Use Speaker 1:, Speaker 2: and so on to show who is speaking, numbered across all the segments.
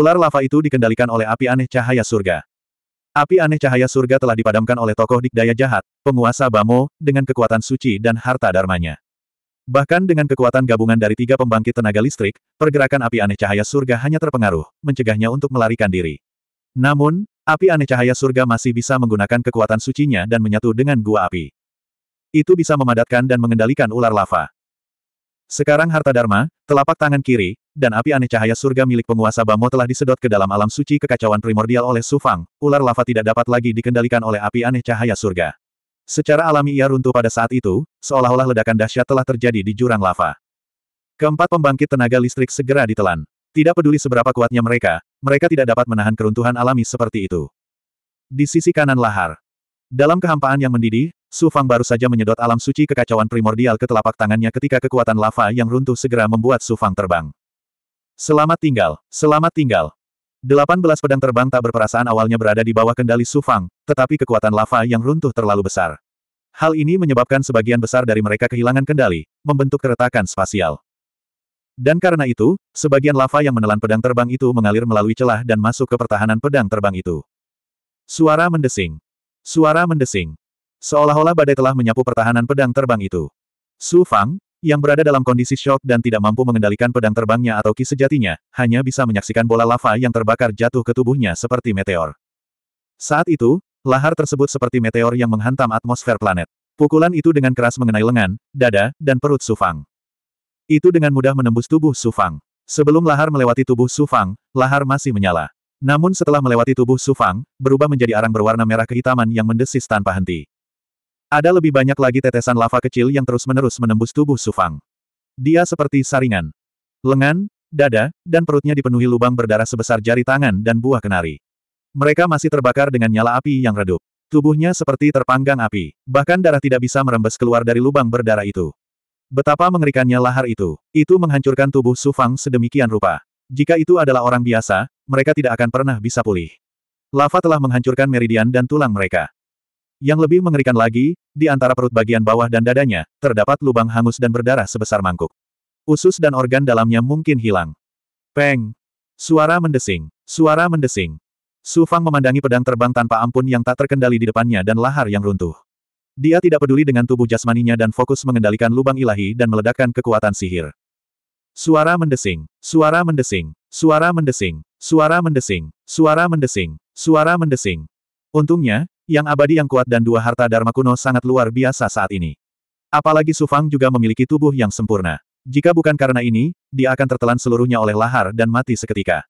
Speaker 1: Ular lava itu dikendalikan oleh api aneh cahaya surga. Api aneh cahaya surga telah dipadamkan oleh tokoh dikdaya jahat, penguasa Bamo, dengan kekuatan suci dan harta dharmanya. Bahkan dengan kekuatan gabungan dari tiga pembangkit tenaga listrik, pergerakan api aneh cahaya surga hanya terpengaruh, mencegahnya untuk melarikan diri. Namun, api aneh cahaya surga masih bisa menggunakan kekuatan sucinya dan menyatu dengan gua api. Itu bisa memadatkan dan mengendalikan ular lava. Sekarang harta dharma, telapak tangan kiri, dan api aneh cahaya surga milik penguasa Bamo telah disedot ke dalam alam suci kekacauan primordial oleh Sufang, ular lava tidak dapat lagi dikendalikan oleh api aneh cahaya surga. Secara alami ia runtuh pada saat itu, seolah-olah ledakan dahsyat telah terjadi di jurang lava. Keempat pembangkit tenaga listrik segera ditelan. Tidak peduli seberapa kuatnya mereka, mereka tidak dapat menahan keruntuhan alami seperti itu. Di sisi kanan lahar. Dalam kehampaan yang mendidih, Su Fang baru saja menyedot alam suci kekacauan primordial ke telapak tangannya ketika kekuatan lava yang runtuh segera membuat Su Fang terbang. Selamat tinggal, selamat tinggal. Delapan belas pedang terbang tak berperasaan awalnya berada di bawah kendali Su Fang, tetapi kekuatan lava yang runtuh terlalu besar. Hal ini menyebabkan sebagian besar dari mereka kehilangan kendali, membentuk keretakan spasial. Dan karena itu, sebagian lava yang menelan pedang terbang itu mengalir melalui celah dan masuk ke pertahanan pedang terbang itu. Suara mendesing. Suara mendesing. Seolah-olah badai telah menyapu pertahanan pedang terbang itu. Su Fang, yang berada dalam kondisi syok dan tidak mampu mengendalikan pedang terbangnya atau ki sejatinya, hanya bisa menyaksikan bola lava yang terbakar jatuh ke tubuhnya seperti meteor. Saat itu, lahar tersebut seperti meteor yang menghantam atmosfer planet. Pukulan itu dengan keras mengenai lengan, dada, dan perut Su Fang. Itu dengan mudah menembus tubuh Su Fang. Sebelum lahar melewati tubuh Su Fang, lahar masih menyala. Namun setelah melewati tubuh Su Fang, berubah menjadi arang berwarna merah kehitaman yang mendesis tanpa henti. Ada lebih banyak lagi tetesan lava kecil yang terus-menerus menembus tubuh Sufang. Dia seperti saringan. Lengan, dada, dan perutnya dipenuhi lubang berdarah sebesar jari tangan dan buah kenari. Mereka masih terbakar dengan nyala api yang redup. Tubuhnya seperti terpanggang api. Bahkan darah tidak bisa merembes keluar dari lubang berdarah itu. Betapa mengerikannya lahar itu. Itu menghancurkan tubuh Sufang sedemikian rupa. Jika itu adalah orang biasa, mereka tidak akan pernah bisa pulih. Lava telah menghancurkan meridian dan tulang mereka. Yang lebih mengerikan lagi, di antara perut bagian bawah dan dadanya, terdapat lubang hangus dan berdarah sebesar mangkuk. Usus dan organ dalamnya mungkin hilang. Peng! Suara mendesing. Suara mendesing. Su Fang memandangi pedang terbang tanpa ampun yang tak terkendali di depannya dan lahar yang runtuh. Dia tidak peduli dengan tubuh jasmaninya dan fokus mengendalikan lubang ilahi dan meledakkan kekuatan sihir. Suara mendesing. Suara mendesing. Suara mendesing. Suara mendesing. Suara mendesing. Suara mendesing. Untungnya, yang abadi yang kuat dan dua harta dharma kuno sangat luar biasa saat ini. Apalagi Sufang juga memiliki tubuh yang sempurna. Jika bukan karena ini, dia akan tertelan seluruhnya oleh lahar dan mati seketika.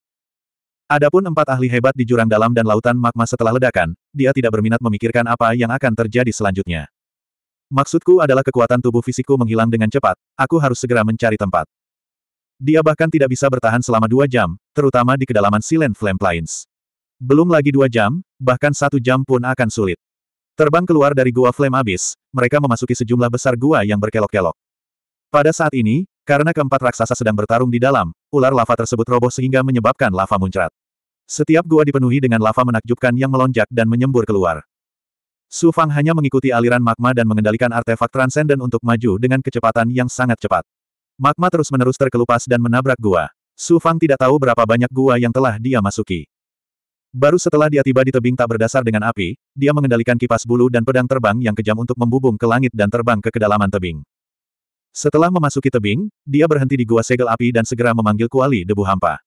Speaker 1: Adapun empat ahli hebat di jurang dalam dan lautan magma setelah ledakan, dia tidak berminat memikirkan apa yang akan terjadi selanjutnya. Maksudku adalah kekuatan tubuh fisikku menghilang dengan cepat, aku harus segera mencari tempat. Dia bahkan tidak bisa bertahan selama dua jam, terutama di kedalaman Silent Flame Plains. Belum lagi dua jam, bahkan satu jam pun akan sulit. Terbang keluar dari gua Flame Abyss, mereka memasuki sejumlah besar gua yang berkelok-kelok. Pada saat ini, karena keempat raksasa sedang bertarung di dalam, ular lava tersebut roboh sehingga menyebabkan lava muncrat. Setiap gua dipenuhi dengan lava menakjubkan yang melonjak dan menyembur keluar. Su Fang hanya mengikuti aliran magma dan mengendalikan artefak transenden untuk maju dengan kecepatan yang sangat cepat. Magma terus-menerus terkelupas dan menabrak gua. Su Fang tidak tahu berapa banyak gua yang telah dia masuki. Baru setelah dia tiba di tebing tak berdasar dengan api, dia mengendalikan kipas bulu dan pedang terbang yang kejam untuk membubung ke langit dan terbang ke kedalaman tebing. Setelah memasuki tebing, dia berhenti di gua segel api dan segera memanggil kuali debu hampa.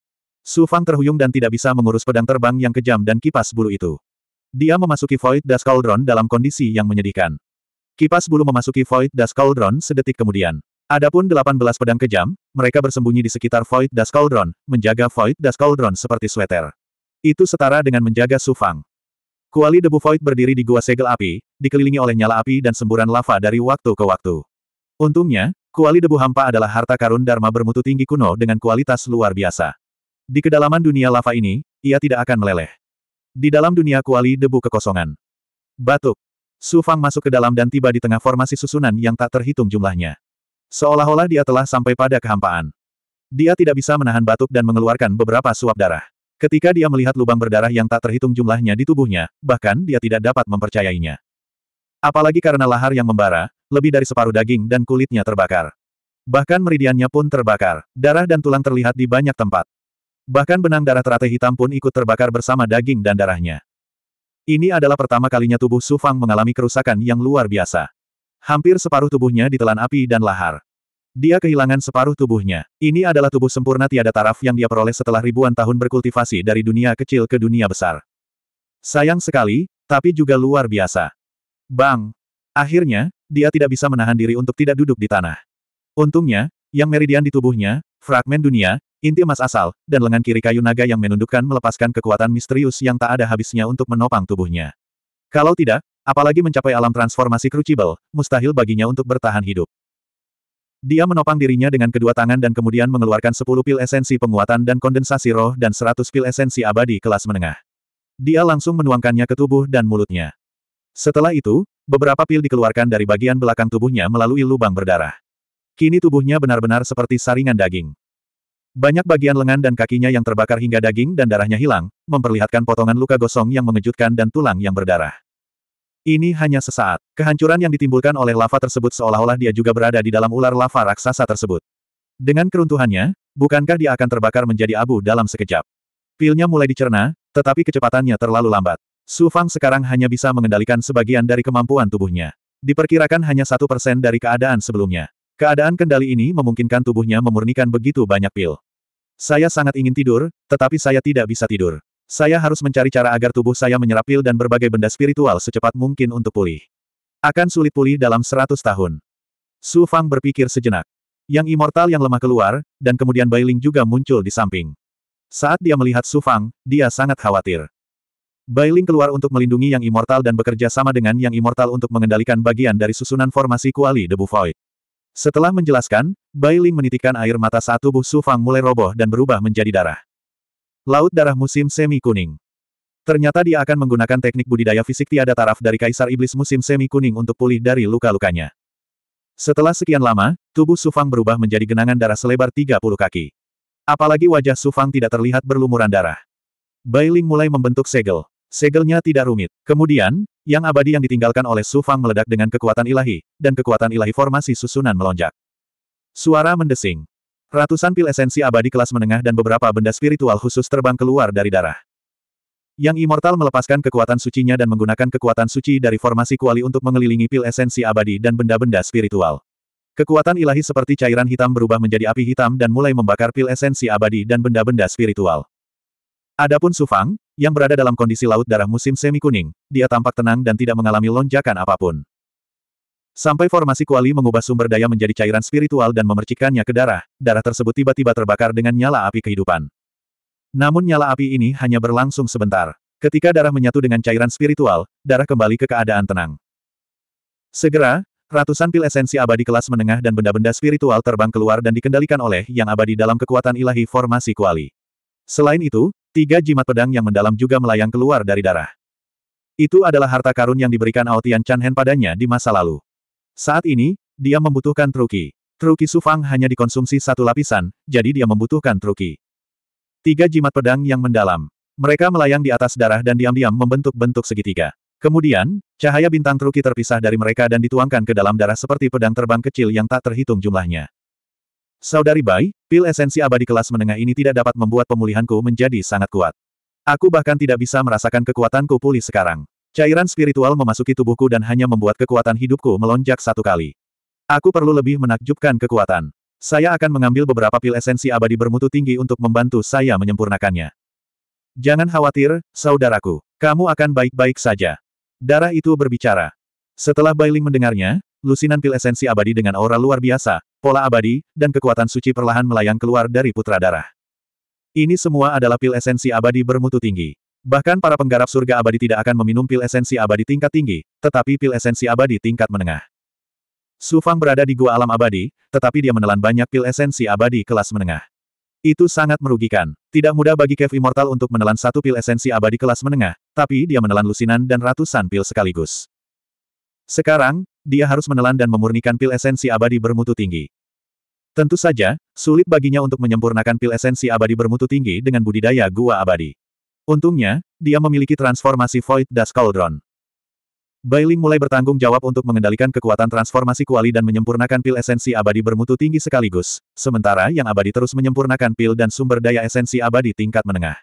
Speaker 1: Su Fang terhuyung dan tidak bisa mengurus pedang terbang yang kejam dan kipas bulu itu. Dia memasuki Void Dust Cauldron dalam kondisi yang menyedihkan. Kipas bulu memasuki Void Dust Cauldron sedetik kemudian. Adapun 18 pedang kejam, mereka bersembunyi di sekitar Void Dust Cauldron, menjaga Void Dust Cauldron seperti sweater. Itu setara dengan menjaga Sufang. Kuali debu Void berdiri di gua segel api, dikelilingi oleh nyala api dan semburan lava dari waktu ke waktu. Untungnya, kuali debu hampa adalah harta karun Dharma bermutu tinggi kuno dengan kualitas luar biasa. Di kedalaman dunia lava ini, ia tidak akan meleleh. Di dalam dunia kuali debu kekosongan. Batuk. Su Fang masuk ke dalam dan tiba di tengah formasi susunan yang tak terhitung jumlahnya. Seolah-olah dia telah sampai pada kehampaan. Dia tidak bisa menahan batuk dan mengeluarkan beberapa suap darah. Ketika dia melihat lubang berdarah yang tak terhitung jumlahnya di tubuhnya, bahkan dia tidak dapat mempercayainya. Apalagi karena lahar yang membara, lebih dari separuh daging dan kulitnya terbakar. Bahkan meridiannya pun terbakar. Darah dan tulang terlihat di banyak tempat. Bahkan benang darah teratai hitam pun ikut terbakar bersama daging dan darahnya. Ini adalah pertama kalinya tubuh Su Fang mengalami kerusakan yang luar biasa. Hampir separuh tubuhnya ditelan api dan lahar. Dia kehilangan separuh tubuhnya. Ini adalah tubuh sempurna tiada taraf yang dia peroleh setelah ribuan tahun berkultivasi dari dunia kecil ke dunia besar. Sayang sekali, tapi juga luar biasa. Bang! Akhirnya, dia tidak bisa menahan diri untuk tidak duduk di tanah. Untungnya, yang meridian di tubuhnya, fragmen dunia, inti emas asal, dan lengan kiri kayu naga yang menundukkan melepaskan kekuatan misterius yang tak ada habisnya untuk menopang tubuhnya. Kalau tidak, apalagi mencapai alam transformasi crucible, mustahil baginya untuk bertahan hidup. Dia menopang dirinya dengan kedua tangan dan kemudian mengeluarkan 10 pil esensi penguatan dan kondensasi roh dan 100 pil esensi abadi kelas menengah. Dia langsung menuangkannya ke tubuh dan mulutnya. Setelah itu, beberapa pil dikeluarkan dari bagian belakang tubuhnya melalui lubang berdarah. Kini tubuhnya benar-benar seperti saringan daging. Banyak bagian lengan dan kakinya yang terbakar hingga daging dan darahnya hilang, memperlihatkan potongan luka gosong yang mengejutkan dan tulang yang berdarah. Ini hanya sesaat. Kehancuran yang ditimbulkan oleh lava tersebut seolah-olah dia juga berada di dalam ular lava raksasa tersebut. Dengan keruntuhannya, bukankah dia akan terbakar menjadi abu dalam sekejap? Pilnya mulai dicerna, tetapi kecepatannya terlalu lambat. Su Fang sekarang hanya bisa mengendalikan sebagian dari kemampuan tubuhnya. Diperkirakan hanya satu persen dari keadaan sebelumnya. Keadaan kendali ini memungkinkan tubuhnya memurnikan begitu banyak pil. Saya sangat ingin tidur, tetapi saya tidak bisa tidur. Saya harus mencari cara agar tubuh saya menyerap pil dan berbagai benda spiritual secepat mungkin untuk pulih. Akan sulit pulih dalam seratus tahun. Su Fang berpikir sejenak. Yang immortal yang lemah keluar, dan kemudian Bailing juga muncul di samping. Saat dia melihat Su Fang, dia sangat khawatir. Bailing keluar untuk melindungi yang immortal dan bekerja sama dengan yang immortal untuk mengendalikan bagian dari susunan formasi kuali debu void. Setelah menjelaskan, Bailing menitikkan air mata saat tubuh Su Fang mulai roboh dan berubah menjadi darah. Laut darah musim semi kuning. Ternyata dia akan menggunakan teknik budidaya fisik tiada taraf dari Kaisar Iblis musim semi kuning untuk pulih dari luka-lukanya. Setelah sekian lama, tubuh Su Fang berubah menjadi genangan darah selebar 30 kaki. Apalagi wajah Su Fang tidak terlihat berlumuran darah. Bailing mulai membentuk segel. Segelnya tidak rumit. Kemudian, yang abadi yang ditinggalkan oleh Su Fang meledak dengan kekuatan ilahi, dan kekuatan ilahi formasi susunan melonjak. Suara mendesing. Ratusan pil esensi abadi kelas menengah dan beberapa benda spiritual khusus terbang keluar dari darah. Yang immortal melepaskan kekuatan sucinya dan menggunakan kekuatan suci dari formasi kuali untuk mengelilingi pil esensi abadi dan benda-benda spiritual. Kekuatan ilahi seperti cairan hitam berubah menjadi api hitam dan mulai membakar pil esensi abadi dan benda-benda spiritual. Adapun Su Fang, yang berada dalam kondisi laut darah musim semi kuning, dia tampak tenang dan tidak mengalami lonjakan apa pun. Sampai formasi kuali mengubah sumber daya menjadi cairan spiritual dan memercikkannya ke darah, darah tersebut tiba-tiba terbakar dengan nyala api kehidupan. Namun nyala api ini hanya berlangsung sebentar. Ketika darah menyatu dengan cairan spiritual, darah kembali ke keadaan tenang. Segera, ratusan pil esensi abadi kelas menengah dan benda-benda spiritual terbang keluar dan dikendalikan oleh yang abadi dalam kekuatan ilahi formasi kuali. Selain itu, Tiga jimat pedang yang mendalam juga melayang keluar dari darah. Itu adalah harta karun yang diberikan Aotian Chanhen padanya di masa lalu. Saat ini, dia membutuhkan truki. Truki Sufang hanya dikonsumsi satu lapisan, jadi dia membutuhkan truki. Tiga jimat pedang yang mendalam. Mereka melayang di atas darah dan diam-diam membentuk bentuk segitiga. Kemudian, cahaya bintang truki terpisah dari mereka dan dituangkan ke dalam darah seperti pedang terbang kecil yang tak terhitung jumlahnya. Saudari Bai, pil esensi abadi kelas menengah ini tidak dapat membuat pemulihanku menjadi sangat kuat. Aku bahkan tidak bisa merasakan kekuatanku pulih sekarang. Cairan spiritual memasuki tubuhku dan hanya membuat kekuatan hidupku melonjak satu kali. Aku perlu lebih menakjubkan kekuatan. Saya akan mengambil beberapa pil esensi abadi bermutu tinggi untuk membantu saya menyempurnakannya. Jangan khawatir, saudaraku. Kamu akan baik-baik saja. Darah itu berbicara. Setelah Bailing mendengarnya, lusinan pil esensi abadi dengan aura luar biasa, pola abadi, dan kekuatan suci perlahan melayang keluar dari putra darah. Ini semua adalah pil esensi abadi bermutu tinggi. Bahkan para penggarap surga abadi tidak akan meminum pil esensi abadi tingkat tinggi, tetapi pil esensi abadi tingkat menengah. Su Fang berada di gua alam abadi, tetapi dia menelan banyak pil esensi abadi kelas menengah. Itu sangat merugikan. Tidak mudah bagi Kev Immortal untuk menelan satu pil esensi abadi kelas menengah, tapi dia menelan lusinan dan ratusan pil sekaligus. Sekarang, dia harus menelan dan memurnikan pil esensi abadi bermutu tinggi. Tentu saja, sulit baginya untuk menyempurnakan pil esensi abadi bermutu tinggi dengan budidaya gua abadi. Untungnya, dia memiliki transformasi Void Dust Cauldron. Bailing mulai bertanggung jawab untuk mengendalikan kekuatan transformasi kuali dan menyempurnakan pil esensi abadi bermutu tinggi sekaligus, sementara yang abadi terus menyempurnakan pil dan sumber daya esensi abadi tingkat menengah.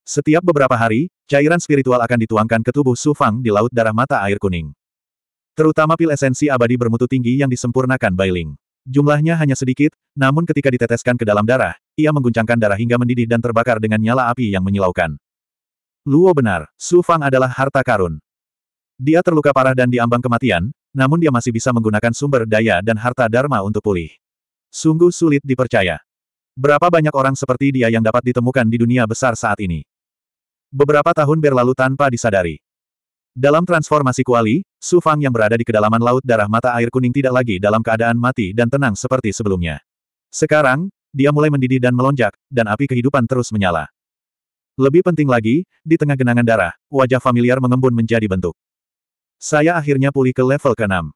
Speaker 1: Setiap beberapa hari, cairan spiritual akan dituangkan ke tubuh Su Fang di laut darah mata air kuning. Terutama pil esensi abadi bermutu tinggi yang disempurnakan Bailing. Jumlahnya hanya sedikit, namun ketika diteteskan ke dalam darah, ia mengguncangkan darah hingga mendidih dan terbakar dengan nyala api yang menyilaukan. Luo benar, Su Fang adalah harta karun. Dia terluka parah dan diambang kematian, namun dia masih bisa menggunakan sumber daya dan harta Dharma untuk pulih. Sungguh sulit dipercaya. Berapa banyak orang seperti dia yang dapat ditemukan di dunia besar saat ini? Beberapa tahun berlalu tanpa disadari. Dalam transformasi kuali, Su Fang yang berada di kedalaman laut darah mata air kuning tidak lagi dalam keadaan mati dan tenang seperti sebelumnya. Sekarang, dia mulai mendidih dan melonjak, dan api kehidupan terus menyala. Lebih penting lagi, di tengah genangan darah, wajah familiar mengembun menjadi bentuk. Saya akhirnya pulih ke level ke-6.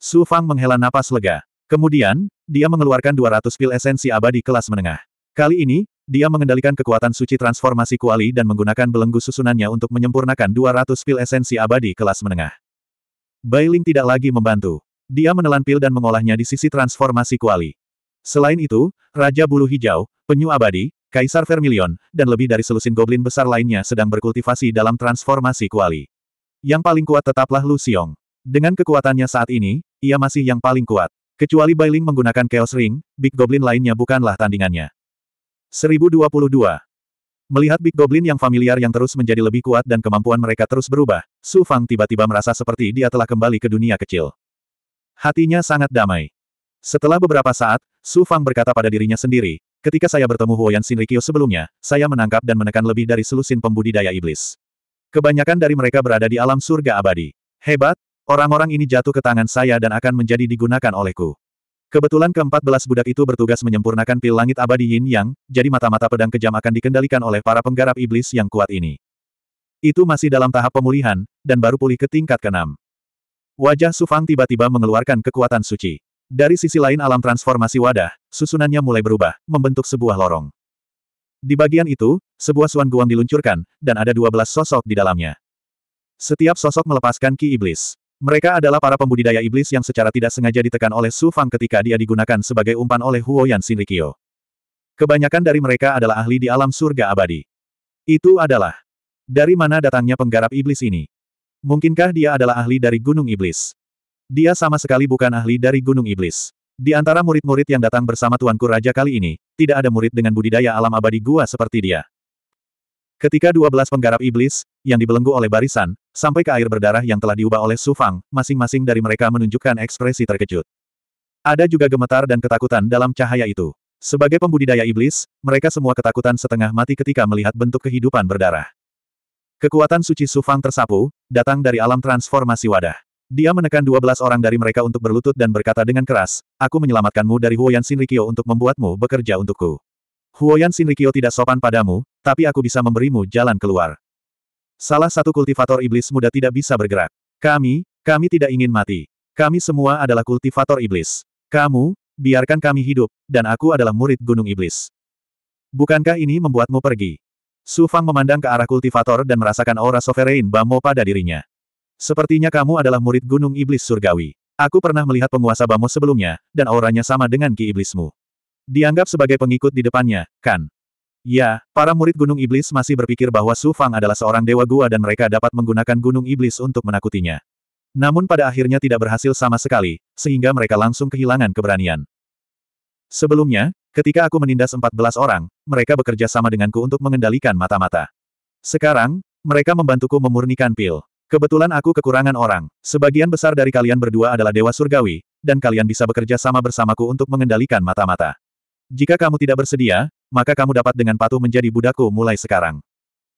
Speaker 1: Su Fang menghela napas lega. Kemudian, dia mengeluarkan 200 pil esensi abadi kelas menengah. Kali ini, dia mengendalikan kekuatan suci transformasi kuali dan menggunakan belenggu susunannya untuk menyempurnakan 200 pil esensi abadi kelas menengah. Bailing tidak lagi membantu. Dia menelan pil dan mengolahnya di sisi transformasi kuali. Selain itu, Raja Bulu Hijau, Penyu Abadi, Kaisar Vermilion, dan lebih dari selusin goblin besar lainnya sedang berkultivasi dalam transformasi kuali. Yang paling kuat tetaplah Lu Xiong. Dengan kekuatannya saat ini, ia masih yang paling kuat. Kecuali Bailing menggunakan Chaos Ring, Big Goblin lainnya bukanlah tandingannya. 1022. Melihat Big Goblin yang familiar yang terus menjadi lebih kuat dan kemampuan mereka terus berubah, Su Fang tiba-tiba merasa seperti dia telah kembali ke dunia kecil. Hatinya sangat damai. Setelah beberapa saat, Su Fang berkata pada dirinya sendiri, ketika saya bertemu Huoyan Shinrikyo sebelumnya, saya menangkap dan menekan lebih dari selusin pembudidaya iblis. Kebanyakan dari mereka berada di alam surga abadi. Hebat, orang-orang ini jatuh ke tangan saya dan akan menjadi digunakan olehku. Kebetulan ke-14 budak itu bertugas menyempurnakan pil langit abadi Yin Yang, jadi mata-mata pedang kejam akan dikendalikan oleh para penggarap iblis yang kuat ini. Itu masih dalam tahap pemulihan, dan baru pulih ke tingkat ke-6. Wajah Sufang tiba-tiba mengeluarkan kekuatan suci. Dari sisi lain alam transformasi wadah, susunannya mulai berubah, membentuk sebuah lorong. Di bagian itu, sebuah suan guang diluncurkan, dan ada dua belas sosok di dalamnya. Setiap sosok melepaskan ki iblis. Mereka adalah para pembudidaya iblis yang secara tidak sengaja ditekan oleh Su Fang ketika dia digunakan sebagai umpan oleh Huoyan Shinrikyo. Kebanyakan dari mereka adalah ahli di alam surga abadi. Itu adalah dari mana datangnya penggarap iblis ini? Mungkinkah dia adalah ahli dari Gunung Iblis? Dia sama sekali bukan ahli dari Gunung Iblis. Di antara murid-murid yang datang bersama Tuanku Raja kali ini, tidak ada murid dengan budidaya alam abadi gua seperti dia. Ketika dua belas penggarap iblis, yang dibelenggu oleh barisan, sampai ke air berdarah yang telah diubah oleh Su Fang, masing-masing dari mereka menunjukkan ekspresi terkejut. Ada juga gemetar dan ketakutan dalam cahaya itu. Sebagai pembudidaya iblis, mereka semua ketakutan setengah mati ketika melihat bentuk kehidupan berdarah. Kekuatan suci Su Fang tersapu, datang dari alam transformasi wadah. Dia menekan dua belas orang dari mereka untuk berlutut dan berkata dengan keras, aku menyelamatkanmu dari Huoyan Shinrikyo untuk membuatmu bekerja untukku. Huoyan Shinrikyo tidak sopan padamu, tapi aku bisa memberimu jalan keluar. Salah satu kultivator iblis muda tidak bisa bergerak. Kami, kami tidak ingin mati. Kami semua adalah kultivator iblis. Kamu, biarkan kami hidup, dan aku adalah murid gunung iblis. Bukankah ini membuatmu pergi? Su Fang memandang ke arah kultivator dan merasakan aura sovereign Bamo pada dirinya. Sepertinya kamu adalah murid Gunung Iblis Surgawi. Aku pernah melihat penguasa Bamos sebelumnya, dan auranya sama dengan Ki Iblismu. Dianggap sebagai pengikut di depannya, kan? Ya, para murid Gunung Iblis masih berpikir bahwa Su Fang adalah seorang dewa gua dan mereka dapat menggunakan Gunung Iblis untuk menakutinya. Namun pada akhirnya tidak berhasil sama sekali, sehingga mereka langsung kehilangan keberanian. Sebelumnya, ketika aku menindas 14 orang, mereka bekerja sama denganku untuk mengendalikan mata-mata. Sekarang, mereka membantuku memurnikan pil. Kebetulan aku kekurangan orang. Sebagian besar dari kalian berdua adalah dewa surgawi, dan kalian bisa bekerja sama bersamaku untuk mengendalikan mata-mata. Jika kamu tidak bersedia, maka kamu dapat dengan patuh menjadi budakku mulai sekarang.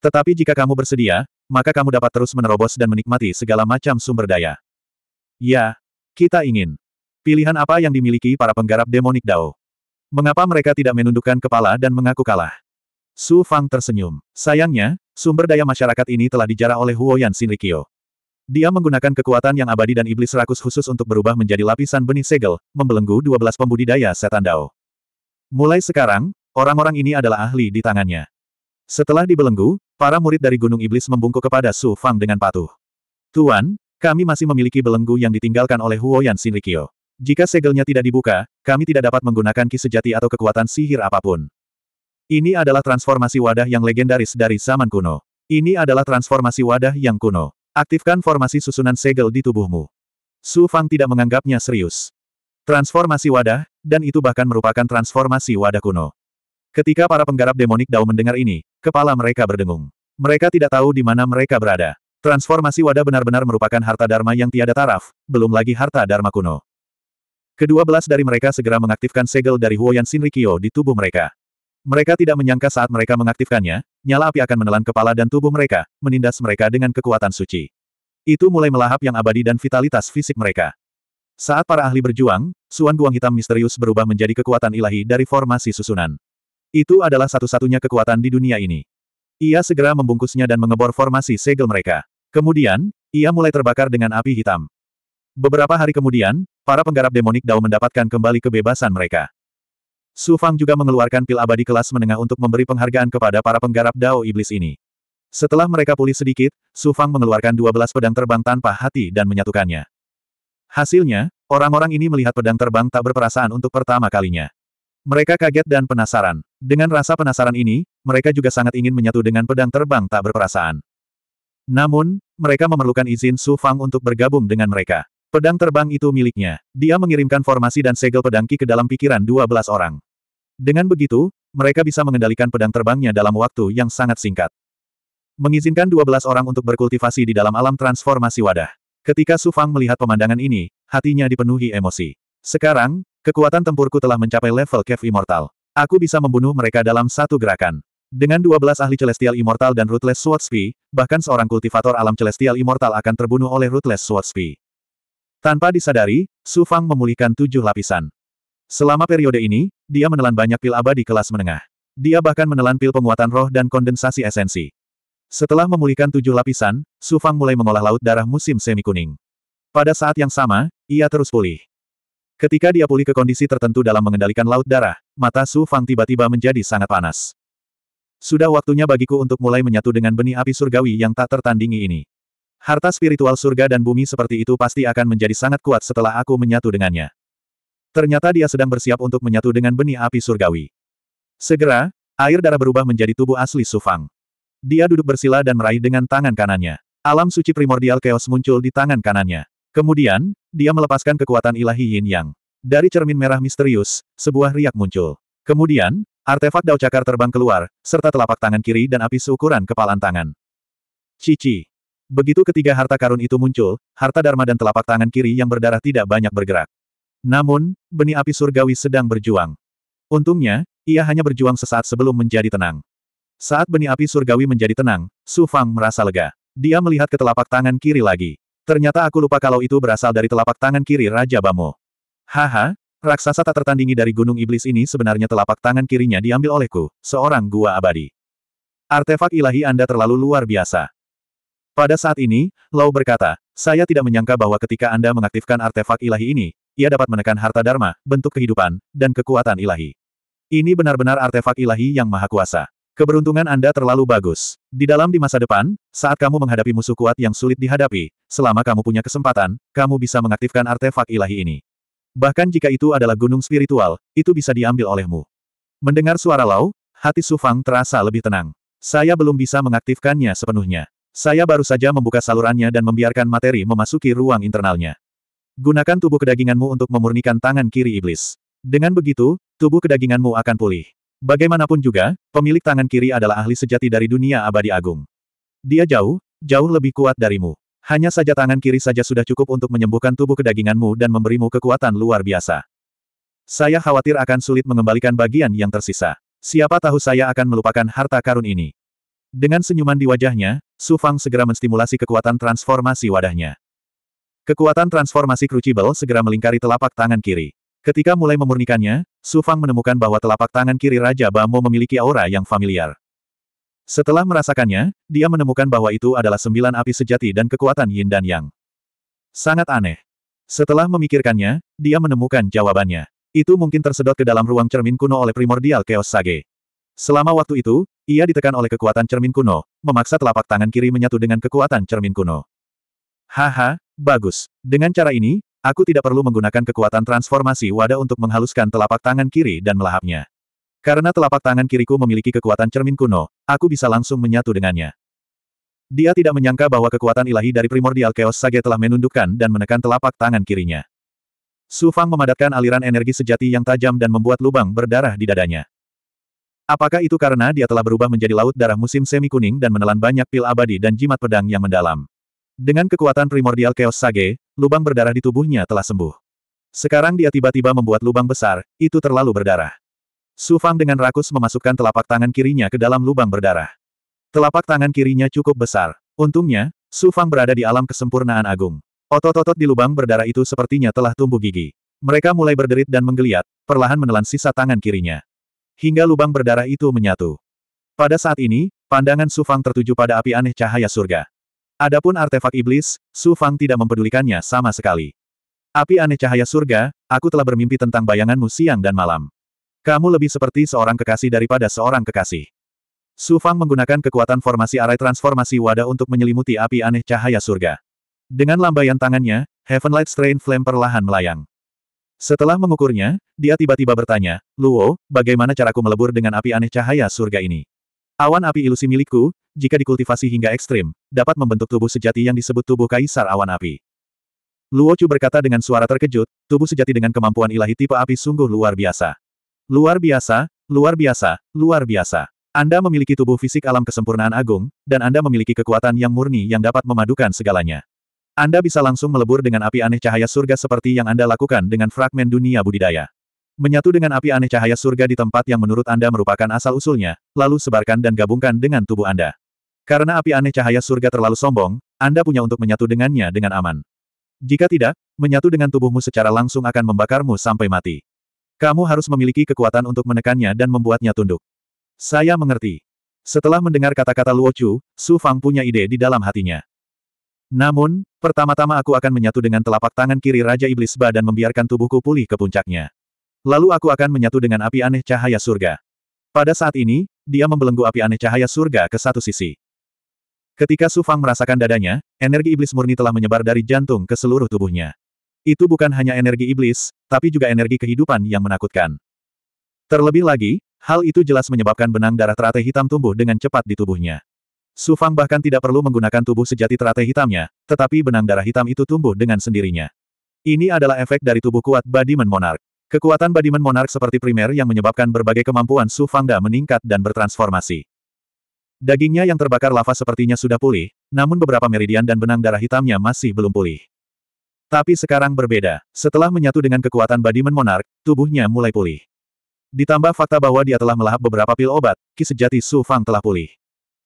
Speaker 1: Tetapi jika kamu bersedia, maka kamu dapat terus menerobos dan menikmati segala macam sumber daya. Ya, kita ingin. Pilihan apa yang dimiliki para penggarap demonik Dao? Mengapa mereka tidak menundukkan kepala dan mengaku kalah? Su Fang tersenyum. Sayangnya, Sumber daya masyarakat ini telah dijarah oleh Huoyan Shinrikyo. Dia menggunakan kekuatan yang abadi dan iblis rakus khusus untuk berubah menjadi lapisan benih segel, membelenggu 12 pembudidaya setan Dao. Mulai sekarang, orang-orang ini adalah ahli di tangannya. Setelah dibelenggu, para murid dari Gunung Iblis membungkuk kepada Su Fang dengan patuh. Tuan, kami masih memiliki belenggu yang ditinggalkan oleh Huoyan Shinrikyo. Jika segelnya tidak dibuka, kami tidak dapat menggunakan ki sejati atau kekuatan sihir apa pun. Ini adalah transformasi wadah yang legendaris dari zaman kuno. Ini adalah transformasi wadah yang kuno. Aktifkan formasi susunan segel di tubuhmu. Su Fang tidak menganggapnya serius. Transformasi wadah, dan itu bahkan merupakan transformasi wadah kuno. Ketika para penggarap demonik Dao mendengar ini, kepala mereka berdengung. Mereka tidak tahu di mana mereka berada. Transformasi wadah benar-benar merupakan harta dharma yang tiada taraf, belum lagi harta dharma kuno. Kedua belas dari mereka segera mengaktifkan segel dari Huoyan Shinrikyo di tubuh mereka. Mereka tidak menyangka saat mereka mengaktifkannya, nyala api akan menelan kepala dan tubuh mereka, menindas mereka dengan kekuatan suci. Itu mulai melahap yang abadi dan vitalitas fisik mereka. Saat para ahli berjuang, suan guang hitam misterius berubah menjadi kekuatan ilahi dari formasi susunan. Itu adalah satu-satunya kekuatan di dunia ini. Ia segera membungkusnya dan mengebor formasi segel mereka. Kemudian, ia mulai terbakar dengan api hitam. Beberapa hari kemudian, para penggarap demonik Dao mendapatkan kembali kebebasan mereka. Su Fang juga mengeluarkan pil abadi kelas menengah untuk memberi penghargaan kepada para penggarap Dao iblis ini. Setelah mereka pulih sedikit, Su Fang mengeluarkan 12 pedang terbang tanpa hati dan menyatukannya. Hasilnya, orang-orang ini melihat pedang terbang tak berperasaan untuk pertama kalinya. Mereka kaget dan penasaran. Dengan rasa penasaran ini, mereka juga sangat ingin menyatu dengan pedang terbang tak berperasaan. Namun, mereka memerlukan izin Su Fang untuk bergabung dengan mereka. Pedang terbang itu miliknya. Dia mengirimkan formasi dan segel pedang Ki ke dalam pikiran 12 orang. Dengan begitu, mereka bisa mengendalikan pedang terbangnya dalam waktu yang sangat singkat. Mengizinkan 12 orang untuk berkultivasi di dalam alam transformasi wadah. Ketika Su Fang melihat pemandangan ini, hatinya dipenuhi emosi. Sekarang, kekuatan tempurku telah mencapai level Cave Immortal. Aku bisa membunuh mereka dalam satu gerakan. Dengan 12 ahli Celestial Immortal dan Ruthless Swordspeed, bahkan seorang kultivator alam Celestial Immortal akan terbunuh oleh Ruthless Swordspeed. Tanpa disadari, Su Fang memulihkan tujuh lapisan. Selama periode ini, dia menelan banyak pil abadi kelas menengah. Dia bahkan menelan pil penguatan roh dan kondensasi esensi. Setelah memulihkan tujuh lapisan, Su Fang mulai mengolah laut darah musim semi kuning. Pada saat yang sama, ia terus pulih. Ketika dia pulih ke kondisi tertentu dalam mengendalikan laut darah, mata Su Fang tiba-tiba menjadi sangat panas. Sudah waktunya bagiku untuk mulai menyatu dengan benih api surgawi yang tak tertandingi ini. Harta spiritual surga dan bumi seperti itu pasti akan menjadi sangat kuat setelah aku menyatu dengannya. Ternyata dia sedang bersiap untuk menyatu dengan benih api surgawi. Segera, air darah berubah menjadi tubuh asli Sufang. Dia duduk bersila dan meraih dengan tangan kanannya. Alam suci primordial chaos muncul di tangan kanannya. Kemudian, dia melepaskan kekuatan ilahi Yin Yang. Dari cermin merah misterius, sebuah riak muncul. Kemudian, Artefak Dao Cakar terbang keluar, serta telapak tangan kiri dan api seukuran kepalan tangan. Cici. Begitu ketiga harta karun itu muncul, harta Dharma dan telapak tangan kiri yang berdarah tidak banyak bergerak. Namun, benih api surgawi sedang berjuang. Untungnya, ia hanya berjuang sesaat sebelum menjadi tenang. Saat benih api surgawi menjadi tenang, Su Fang merasa lega. Dia melihat ke telapak tangan kiri lagi. Ternyata aku lupa kalau itu berasal dari telapak tangan kiri Raja Bamo. Haha, Raksasa tak tertandingi dari Gunung Iblis ini sebenarnya telapak tangan kirinya diambil olehku, seorang gua abadi. Artefak ilahi Anda terlalu luar biasa. Pada saat ini, Lau berkata, saya tidak menyangka bahwa ketika Anda mengaktifkan artefak ilahi ini, ia dapat menekan harta dharma, bentuk kehidupan, dan kekuatan ilahi. Ini benar-benar artefak ilahi yang maha kuasa. Keberuntungan Anda terlalu bagus. Di dalam di masa depan, saat kamu menghadapi musuh kuat yang sulit dihadapi, selama kamu punya kesempatan, kamu bisa mengaktifkan artefak ilahi ini. Bahkan jika itu adalah gunung spiritual, itu bisa diambil olehmu. Mendengar suara Lau, hati Su Fang terasa lebih tenang. Saya belum bisa mengaktifkannya sepenuhnya. Saya baru saja membuka salurannya dan membiarkan materi memasuki ruang internalnya. Gunakan tubuh kedaginganmu untuk memurnikan tangan kiri iblis. Dengan begitu, tubuh kedaginganmu akan pulih. Bagaimanapun juga, pemilik tangan kiri adalah ahli sejati dari dunia abadi agung. Dia jauh, jauh lebih kuat darimu. Hanya saja tangan kiri saja sudah cukup untuk menyembuhkan tubuh kedaginganmu dan memberimu kekuatan luar biasa. Saya khawatir akan sulit mengembalikan bagian yang tersisa. Siapa tahu saya akan melupakan harta karun ini. Dengan senyuman di wajahnya, Su Fang segera menstimulasi kekuatan transformasi wadahnya. Kekuatan transformasi crucible segera melingkari telapak tangan kiri. Ketika mulai memurnikannya, Su Fang menemukan bahwa telapak tangan kiri Raja Bamo memiliki aura yang familiar. Setelah merasakannya, dia menemukan bahwa itu adalah sembilan api sejati dan kekuatan yin dan yang. Sangat aneh. Setelah memikirkannya, dia menemukan jawabannya. Itu mungkin tersedot ke dalam ruang cermin kuno oleh primordial Chaos Sage. Selama waktu itu, ia ditekan oleh kekuatan cermin kuno, memaksa telapak tangan kiri menyatu dengan kekuatan cermin kuno. Haha, Bagus. Dengan cara ini, aku tidak perlu menggunakan kekuatan transformasi wadah untuk menghaluskan telapak tangan kiri dan melahapnya. Karena telapak tangan kiriku memiliki kekuatan cermin kuno, aku bisa langsung menyatu dengannya. Dia tidak menyangka bahwa kekuatan ilahi dari primordial chaos sage telah menundukkan dan menekan telapak tangan kirinya. Su Fang memadatkan aliran energi sejati yang tajam dan membuat lubang berdarah di dadanya. Apakah itu karena dia telah berubah menjadi laut darah musim semi kuning dan menelan banyak pil abadi dan jimat pedang yang mendalam? Dengan kekuatan primordial Chaos Sage, lubang berdarah di tubuhnya telah sembuh. Sekarang dia tiba-tiba membuat lubang besar, itu terlalu berdarah. Su Fang dengan rakus memasukkan telapak tangan kirinya ke dalam lubang berdarah. Telapak tangan kirinya cukup besar. Untungnya, Su Fang berada di alam kesempurnaan agung. Otot-otot di lubang berdarah itu sepertinya telah tumbuh gigi. Mereka mulai berderit dan menggeliat, perlahan menelan sisa tangan kirinya hingga lubang berdarah itu menyatu. Pada saat ini, pandangan Su Fang tertuju pada api aneh cahaya surga. Adapun artefak iblis, Su Fang tidak mempedulikannya sama sekali. Api aneh cahaya surga, aku telah bermimpi tentang bayanganmu siang dan malam. Kamu lebih seperti seorang kekasih daripada seorang kekasih. Su Fang menggunakan kekuatan formasi arai transformasi wadah untuk menyelimuti api aneh cahaya surga. Dengan lambaian tangannya, Heavenlight Strain Flame perlahan melayang. Setelah mengukurnya, dia tiba-tiba bertanya, Luo, bagaimana caraku melebur dengan api aneh cahaya surga ini? Awan api ilusi milikku, jika dikultivasi hingga ekstrim, dapat membentuk tubuh sejati yang disebut tubuh kaisar awan api. Luo Chu berkata dengan suara terkejut, tubuh sejati dengan kemampuan ilahi tipe api sungguh luar biasa. Luar biasa, luar biasa, luar biasa. Anda memiliki tubuh fisik alam kesempurnaan agung, dan Anda memiliki kekuatan yang murni yang dapat memadukan segalanya. Anda bisa langsung melebur dengan api aneh cahaya surga seperti yang Anda lakukan dengan fragmen dunia budidaya. Menyatu dengan api aneh cahaya surga di tempat yang menurut Anda merupakan asal-usulnya, lalu sebarkan dan gabungkan dengan tubuh Anda. Karena api aneh cahaya surga terlalu sombong, Anda punya untuk menyatu dengannya dengan aman. Jika tidak, menyatu dengan tubuhmu secara langsung akan membakarmu sampai mati. Kamu harus memiliki kekuatan untuk menekannya dan membuatnya tunduk. Saya mengerti. Setelah mendengar kata-kata Luo Chu, Su Fang punya ide di dalam hatinya. Namun, pertama-tama aku akan menyatu dengan telapak tangan kiri Raja Iblis Ba dan membiarkan tubuhku pulih ke puncaknya. Lalu aku akan menyatu dengan api aneh cahaya surga. Pada saat ini, dia membelenggu api aneh cahaya surga ke satu sisi. Ketika Su Fang merasakan dadanya, energi iblis murni telah menyebar dari jantung ke seluruh tubuhnya. Itu bukan hanya energi iblis, tapi juga energi kehidupan yang menakutkan. Terlebih lagi, hal itu jelas menyebabkan benang darah teratai hitam tumbuh dengan cepat di tubuhnya. Su Fang bahkan tidak perlu menggunakan tubuh sejati teratai hitamnya, tetapi benang darah hitam itu tumbuh dengan sendirinya. Ini adalah efek dari tubuh kuat Badimen Monarch. Kekuatan Badimen Monarch seperti primer yang menyebabkan berbagai kemampuan Su Fangda meningkat dan bertransformasi. Dagingnya yang terbakar lava sepertinya sudah pulih, namun beberapa meridian dan benang darah hitamnya masih belum pulih. Tapi sekarang berbeda. Setelah menyatu dengan kekuatan Badimen Monarch, tubuhnya mulai pulih. Ditambah fakta bahwa dia telah melahap beberapa pil obat, ki sejati Su Fang telah pulih.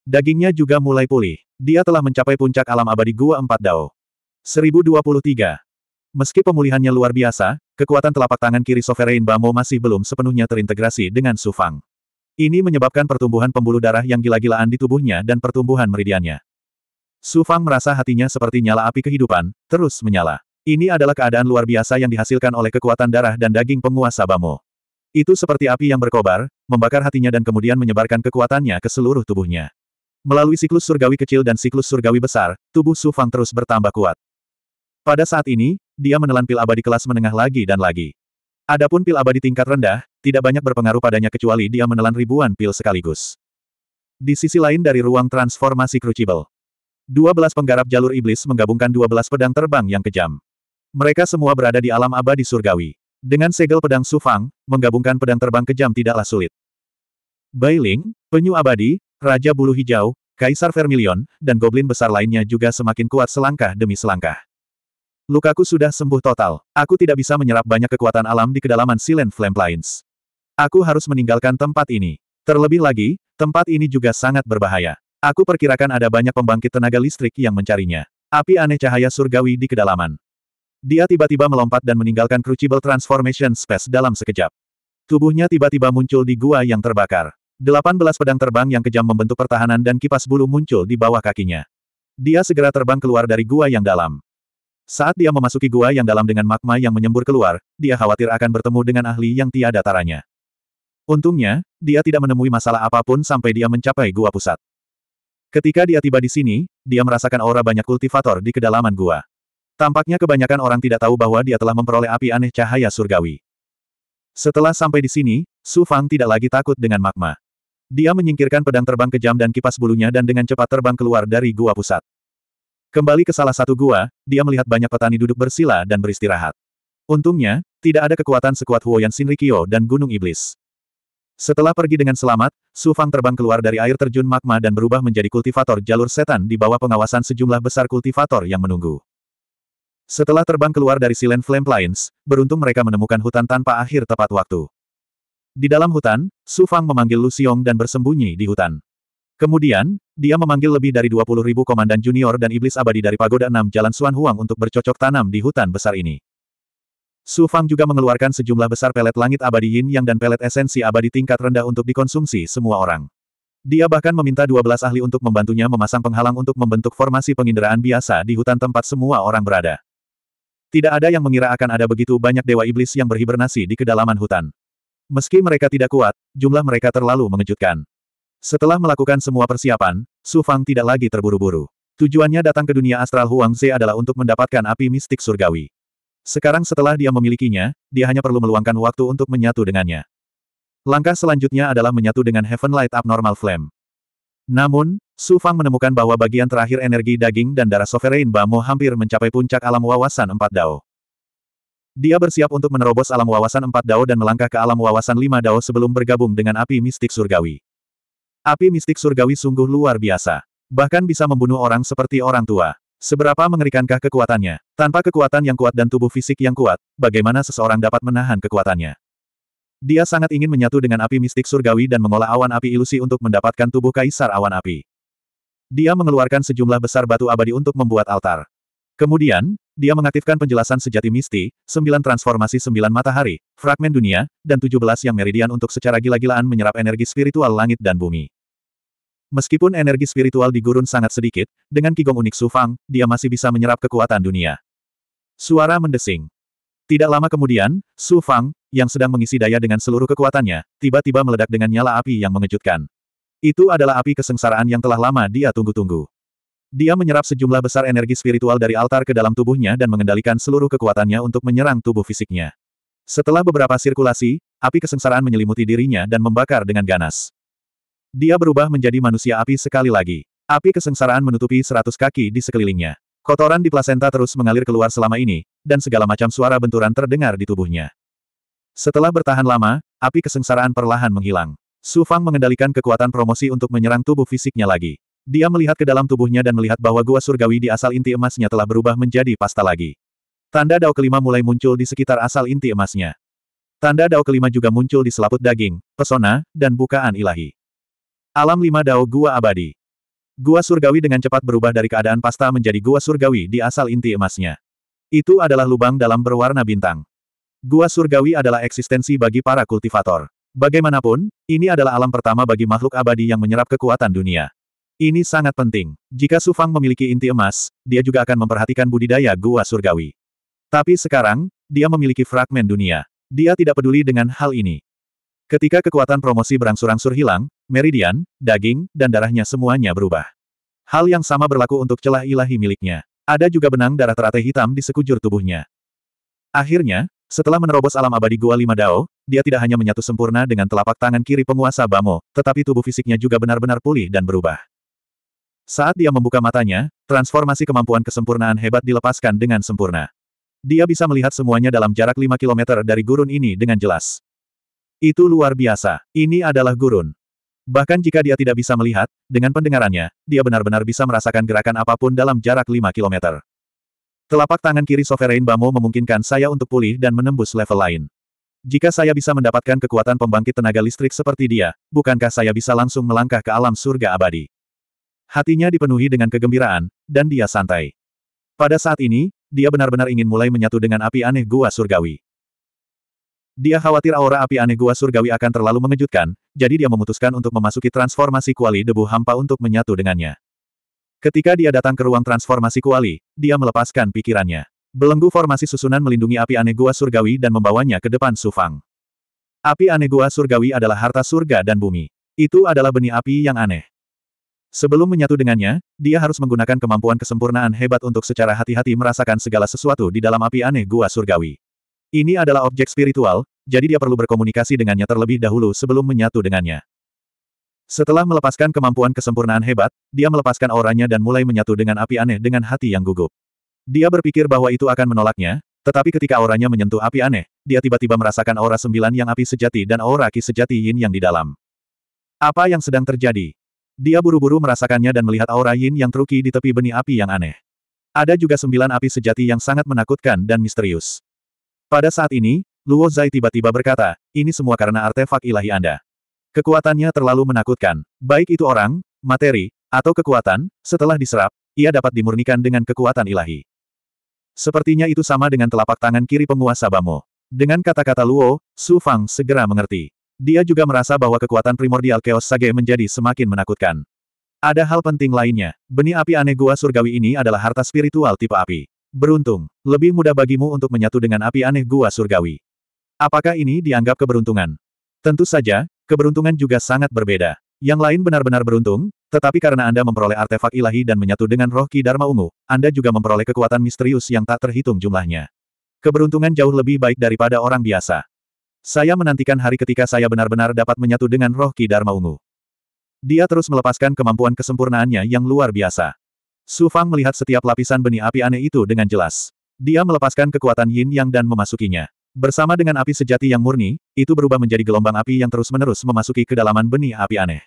Speaker 1: Dagingnya juga mulai pulih. Dia telah mencapai puncak alam abadi Gua Empat Dao. 1023. Meski pemulihannya luar biasa, kekuatan telapak tangan kiri Sovereign Bamo masih belum sepenuhnya terintegrasi dengan Su Fang. Ini menyebabkan pertumbuhan pembuluh darah yang gila-gilaan di tubuhnya dan pertumbuhan meridiannya. Su Fang merasa hatinya seperti nyala api kehidupan, terus menyala. Ini adalah keadaan luar biasa yang dihasilkan oleh kekuatan darah dan daging penguasa Bamo. Itu seperti api yang berkobar, membakar hatinya dan kemudian menyebarkan kekuatannya ke seluruh tubuhnya. Melalui siklus surgawi kecil dan siklus surgawi besar, tubuh Su Fang terus bertambah kuat. Pada saat ini, dia menelan pil abadi kelas menengah lagi dan lagi. Adapun pil abadi tingkat rendah, tidak banyak berpengaruh padanya kecuali dia menelan ribuan pil sekaligus. Di sisi lain dari ruang transformasi Crucible. Dua belas penggarap jalur iblis menggabungkan dua belas pedang terbang yang kejam. Mereka semua berada di alam abadi surgawi. Dengan segel pedang Su Fang, menggabungkan pedang terbang kejam tidaklah sulit. Bailing, penyu abadi, Raja Bulu Hijau, Kaisar Vermilion, dan goblin besar lainnya juga semakin kuat selangkah demi selangkah. Lukaku sudah sembuh total. Aku tidak bisa menyerap banyak kekuatan alam di kedalaman Silent Flame Plains. Aku harus meninggalkan tempat ini. Terlebih lagi, tempat ini juga sangat berbahaya. Aku perkirakan ada banyak pembangkit tenaga listrik yang mencarinya. Api aneh cahaya surgawi di kedalaman. Dia tiba-tiba melompat dan meninggalkan Crucible Transformation Space dalam sekejap. Tubuhnya tiba-tiba muncul di gua yang terbakar. Delapan belas pedang terbang yang kejam membentuk pertahanan dan kipas bulu muncul di bawah kakinya. Dia segera terbang keluar dari gua yang dalam. Saat dia memasuki gua yang dalam dengan magma yang menyembur keluar, dia khawatir akan bertemu dengan ahli yang tiada taranya. Untungnya, dia tidak menemui masalah apa pun sampai dia mencapai gua pusat. Ketika dia tiba di sini, dia merasakan aura banyak kultivator di kedalaman gua. Tampaknya kebanyakan orang tidak tahu bahwa dia telah memperoleh api aneh cahaya surgawi. Setelah sampai di sini, Su Fang tidak lagi takut dengan magma. Dia menyingkirkan pedang terbang kejam dan kipas bulunya dan dengan cepat terbang keluar dari gua pusat. Kembali ke salah satu gua, dia melihat banyak petani duduk bersila dan beristirahat. Untungnya, tidak ada kekuatan sekuat Huoyan Shinrikyo dan Gunung Iblis. Setelah pergi dengan selamat, Su Fang terbang keluar dari air terjun magma dan berubah menjadi kultivator jalur setan di bawah pengawasan sejumlah besar kultivator yang menunggu. Setelah terbang keluar dari Silent Flame Plains, beruntung mereka menemukan hutan tanpa akhir tepat waktu. Di dalam hutan, Su Fang memanggil Lu Xiong dan bersembunyi di hutan. Kemudian, dia memanggil lebih dari 20 ribu komandan junior dan iblis abadi dari Pagoda 6 Jalan Suan Huang untuk bercocok tanam di hutan besar ini. Su Fang juga mengeluarkan sejumlah besar pelet langit abadi yin yang dan pelet esensi abadi tingkat rendah untuk dikonsumsi semua orang. Dia bahkan meminta 12 ahli untuk membantunya memasang penghalang untuk membentuk formasi penginderaan biasa di hutan tempat semua orang berada. Tidak ada yang mengira akan ada begitu banyak dewa iblis yang berhibernasi di kedalaman hutan. Meski mereka tidak kuat, jumlah mereka terlalu mengejutkan. Setelah melakukan semua persiapan, Su Fang tidak lagi terburu-buru. Tujuannya datang ke dunia astral Huang Ze adalah untuk mendapatkan api mistik surgawi. Sekarang setelah dia memilikinya, dia hanya perlu meluangkan waktu untuk menyatu dengannya. Langkah selanjutnya adalah menyatu dengan Heaven Light Abnormal Flame. Namun, Su Fang menemukan bahwa bagian terakhir energi daging dan darah Sovereign Bamo hampir mencapai puncak alam wawasan empat dao. Dia bersiap untuk menerobos alam wawasan empat dao dan melangkah ke alam wawasan lima dao sebelum bergabung dengan api mistik surgawi. Api mistik surgawi sungguh luar biasa. Bahkan bisa membunuh orang seperti orang tua. Seberapa mengerikankah kekuatannya? Tanpa kekuatan yang kuat dan tubuh fisik yang kuat, bagaimana seseorang dapat menahan kekuatannya? Dia sangat ingin menyatu dengan api mistik surgawi dan mengolah awan api ilusi untuk mendapatkan tubuh kaisar awan api. Dia mengeluarkan sejumlah besar batu abadi untuk membuat altar. Kemudian, dia mengaktifkan penjelasan sejati misti, sembilan transformasi sembilan matahari, fragmen dunia, dan tujuh belas yang meridian untuk secara gila-gilaan menyerap energi spiritual langit dan bumi. Meskipun energi spiritual di gurun sangat sedikit, dengan kigong unik Su Fang, dia masih bisa menyerap kekuatan dunia. Suara mendesing. Tidak lama kemudian, Su Fang, yang sedang mengisi daya dengan seluruh kekuatannya, tiba-tiba meledak dengan nyala api yang mengejutkan. Itu adalah api kesengsaraan yang telah lama dia tunggu-tunggu. Dia menyerap sejumlah besar energi spiritual dari altar ke dalam tubuhnya dan mengendalikan seluruh kekuatannya untuk menyerang tubuh fisiknya. Setelah beberapa sirkulasi, api kesengsaraan menyelimuti dirinya dan membakar dengan ganas. Dia berubah menjadi manusia api sekali lagi. Api kesengsaraan menutupi seratus kaki di sekelilingnya. Kotoran di plasenta terus mengalir keluar selama ini, dan segala macam suara benturan terdengar di tubuhnya. Setelah bertahan lama, api kesengsaraan perlahan menghilang. Su Fang mengendalikan kekuatan promosi untuk menyerang tubuh fisiknya lagi. Dia melihat ke dalam tubuhnya dan melihat bahwa gua surgawi di asal inti emasnya telah berubah menjadi pasta lagi. Tanda dao kelima mulai muncul di sekitar asal inti emasnya. Tanda dao kelima juga muncul di selaput daging, pesona, dan bukaan ilahi. Alam lima dao gua abadi. Gua surgawi dengan cepat berubah dari keadaan pasta menjadi gua surgawi di asal inti emasnya. Itu adalah lubang dalam berwarna bintang. Gua surgawi adalah eksistensi bagi para kultivator. Bagaimanapun, ini adalah alam pertama bagi makhluk abadi yang menyerap kekuatan dunia. Ini sangat penting. Jika Su Fang memiliki inti emas, dia juga akan memperhatikan budidaya gua surgawi. Tapi sekarang, dia memiliki fragmen dunia. Dia tidak peduli dengan hal ini. Ketika kekuatan promosi berangsur-angsur hilang, meridian, daging, dan darahnya semuanya berubah. Hal yang sama berlaku untuk celah ilahi miliknya. Ada juga benang darah teratai hitam di sekujur tubuhnya. Akhirnya, setelah menerobos alam abadi Gua Lima Dao, dia tidak hanya menyatu sempurna dengan telapak tangan kiri penguasa Bamo, tetapi tubuh fisiknya juga benar-benar pulih dan berubah. Saat dia membuka matanya, transformasi kemampuan kesempurnaan hebat dilepaskan dengan sempurna. Dia bisa melihat semuanya dalam jarak 5 km dari gurun ini dengan jelas. Itu luar biasa. Ini adalah gurun. Bahkan jika dia tidak bisa melihat, dengan pendengarannya, dia benar-benar bisa merasakan gerakan apa pun dalam jarak 5 km. Telapak tangan kiri Sovereign Bamo memungkinkan saya untuk pulih dan menembus level lain. Jika saya bisa mendapatkan kekuatan pembangkit tenaga listrik seperti dia, bukankah saya bisa langsung melangkah ke alam surga abadi? Hatinya dipenuhi dengan kegembiraan, dan dia santai. Pada saat ini, dia benar-benar ingin mulai menyatu dengan api aneh gua surgawi. Dia khawatir aura api aneh gua surgawi akan terlalu mengejutkan, jadi dia memutuskan untuk memasuki transformasi kuali debu hampa untuk menyatu dengannya. Ketika dia datang ke ruang transformasi kuali, dia melepaskan pikirannya. Belenggu formasi susunan melindungi api aneh gua surgawi dan membawanya ke depan Sufang. Api aneh gua surgawi adalah harta surga dan bumi. Itu adalah benih api yang aneh. Sebelum menyatu dengannya, dia harus menggunakan kemampuan kesempurnaan hebat untuk secara hati-hati merasakan segala sesuatu di dalam api aneh gua surgawi. Ini adalah objek spiritual, jadi dia perlu berkomunikasi dengannya terlebih dahulu sebelum menyatu dengannya. Setelah melepaskan kemampuan kesempurnaan hebat, dia melepaskan auranya dan mulai menyatu dengan api aneh dengan hati yang gugup. Dia berpikir bahwa itu akan menolaknya, tetapi ketika auranya menyentuh api aneh, dia tiba-tiba merasakan aura sembilan yang api sejati dan aura ki sejati yin yang di dalam. Apa yang sedang terjadi? Dia buru-buru merasakannya dan melihat aura yin yang truki di tepi benih api yang aneh. Ada juga sembilan api sejati yang sangat menakutkan dan misterius. Pada saat ini, Luo Zai tiba-tiba berkata, ini semua karena artefak ilahi Anda. Kekuatannya terlalu menakutkan. Baik itu orang, materi, atau kekuatan, setelah diserap, ia dapat dimurnikan dengan kekuatan ilahi. Sepertinya itu sama dengan telapak tangan kiri penguasa Bamo. Dengan kata-kata Luo, Su Fang segera mengerti. Dia juga merasa bahwa kekuatan primordial Chaos Sage menjadi semakin menakutkan. Ada hal penting lainnya. Benih api aneh gua surgawi ini adalah harta spiritual tipe api. Beruntung, lebih mudah bagimu untuk menyatu dengan api aneh gua surgawi. Apakah ini dianggap keberuntungan? Tentu saja, keberuntungan juga sangat berbeda. Yang lain benar-benar beruntung, tetapi karena Anda memperoleh artefak ilahi dan menyatu dengan roh Ki Dharma Ungu, Anda juga memperoleh kekuatan misterius yang tak terhitung jumlahnya. Keberuntungan jauh lebih baik daripada orang biasa. Saya menantikan hari ketika saya benar-benar dapat menyatu dengan roh Ki Dharma Ungu. Dia terus melepaskan kemampuan kesempurnaannya yang luar biasa. Su Fang melihat setiap lapisan benih api aneh itu dengan jelas. Dia melepaskan kekuatan yin yang dan memasukinya. Bersama dengan api sejati yang murni, itu berubah menjadi gelombang api yang terus-menerus memasuki kedalaman benih api aneh.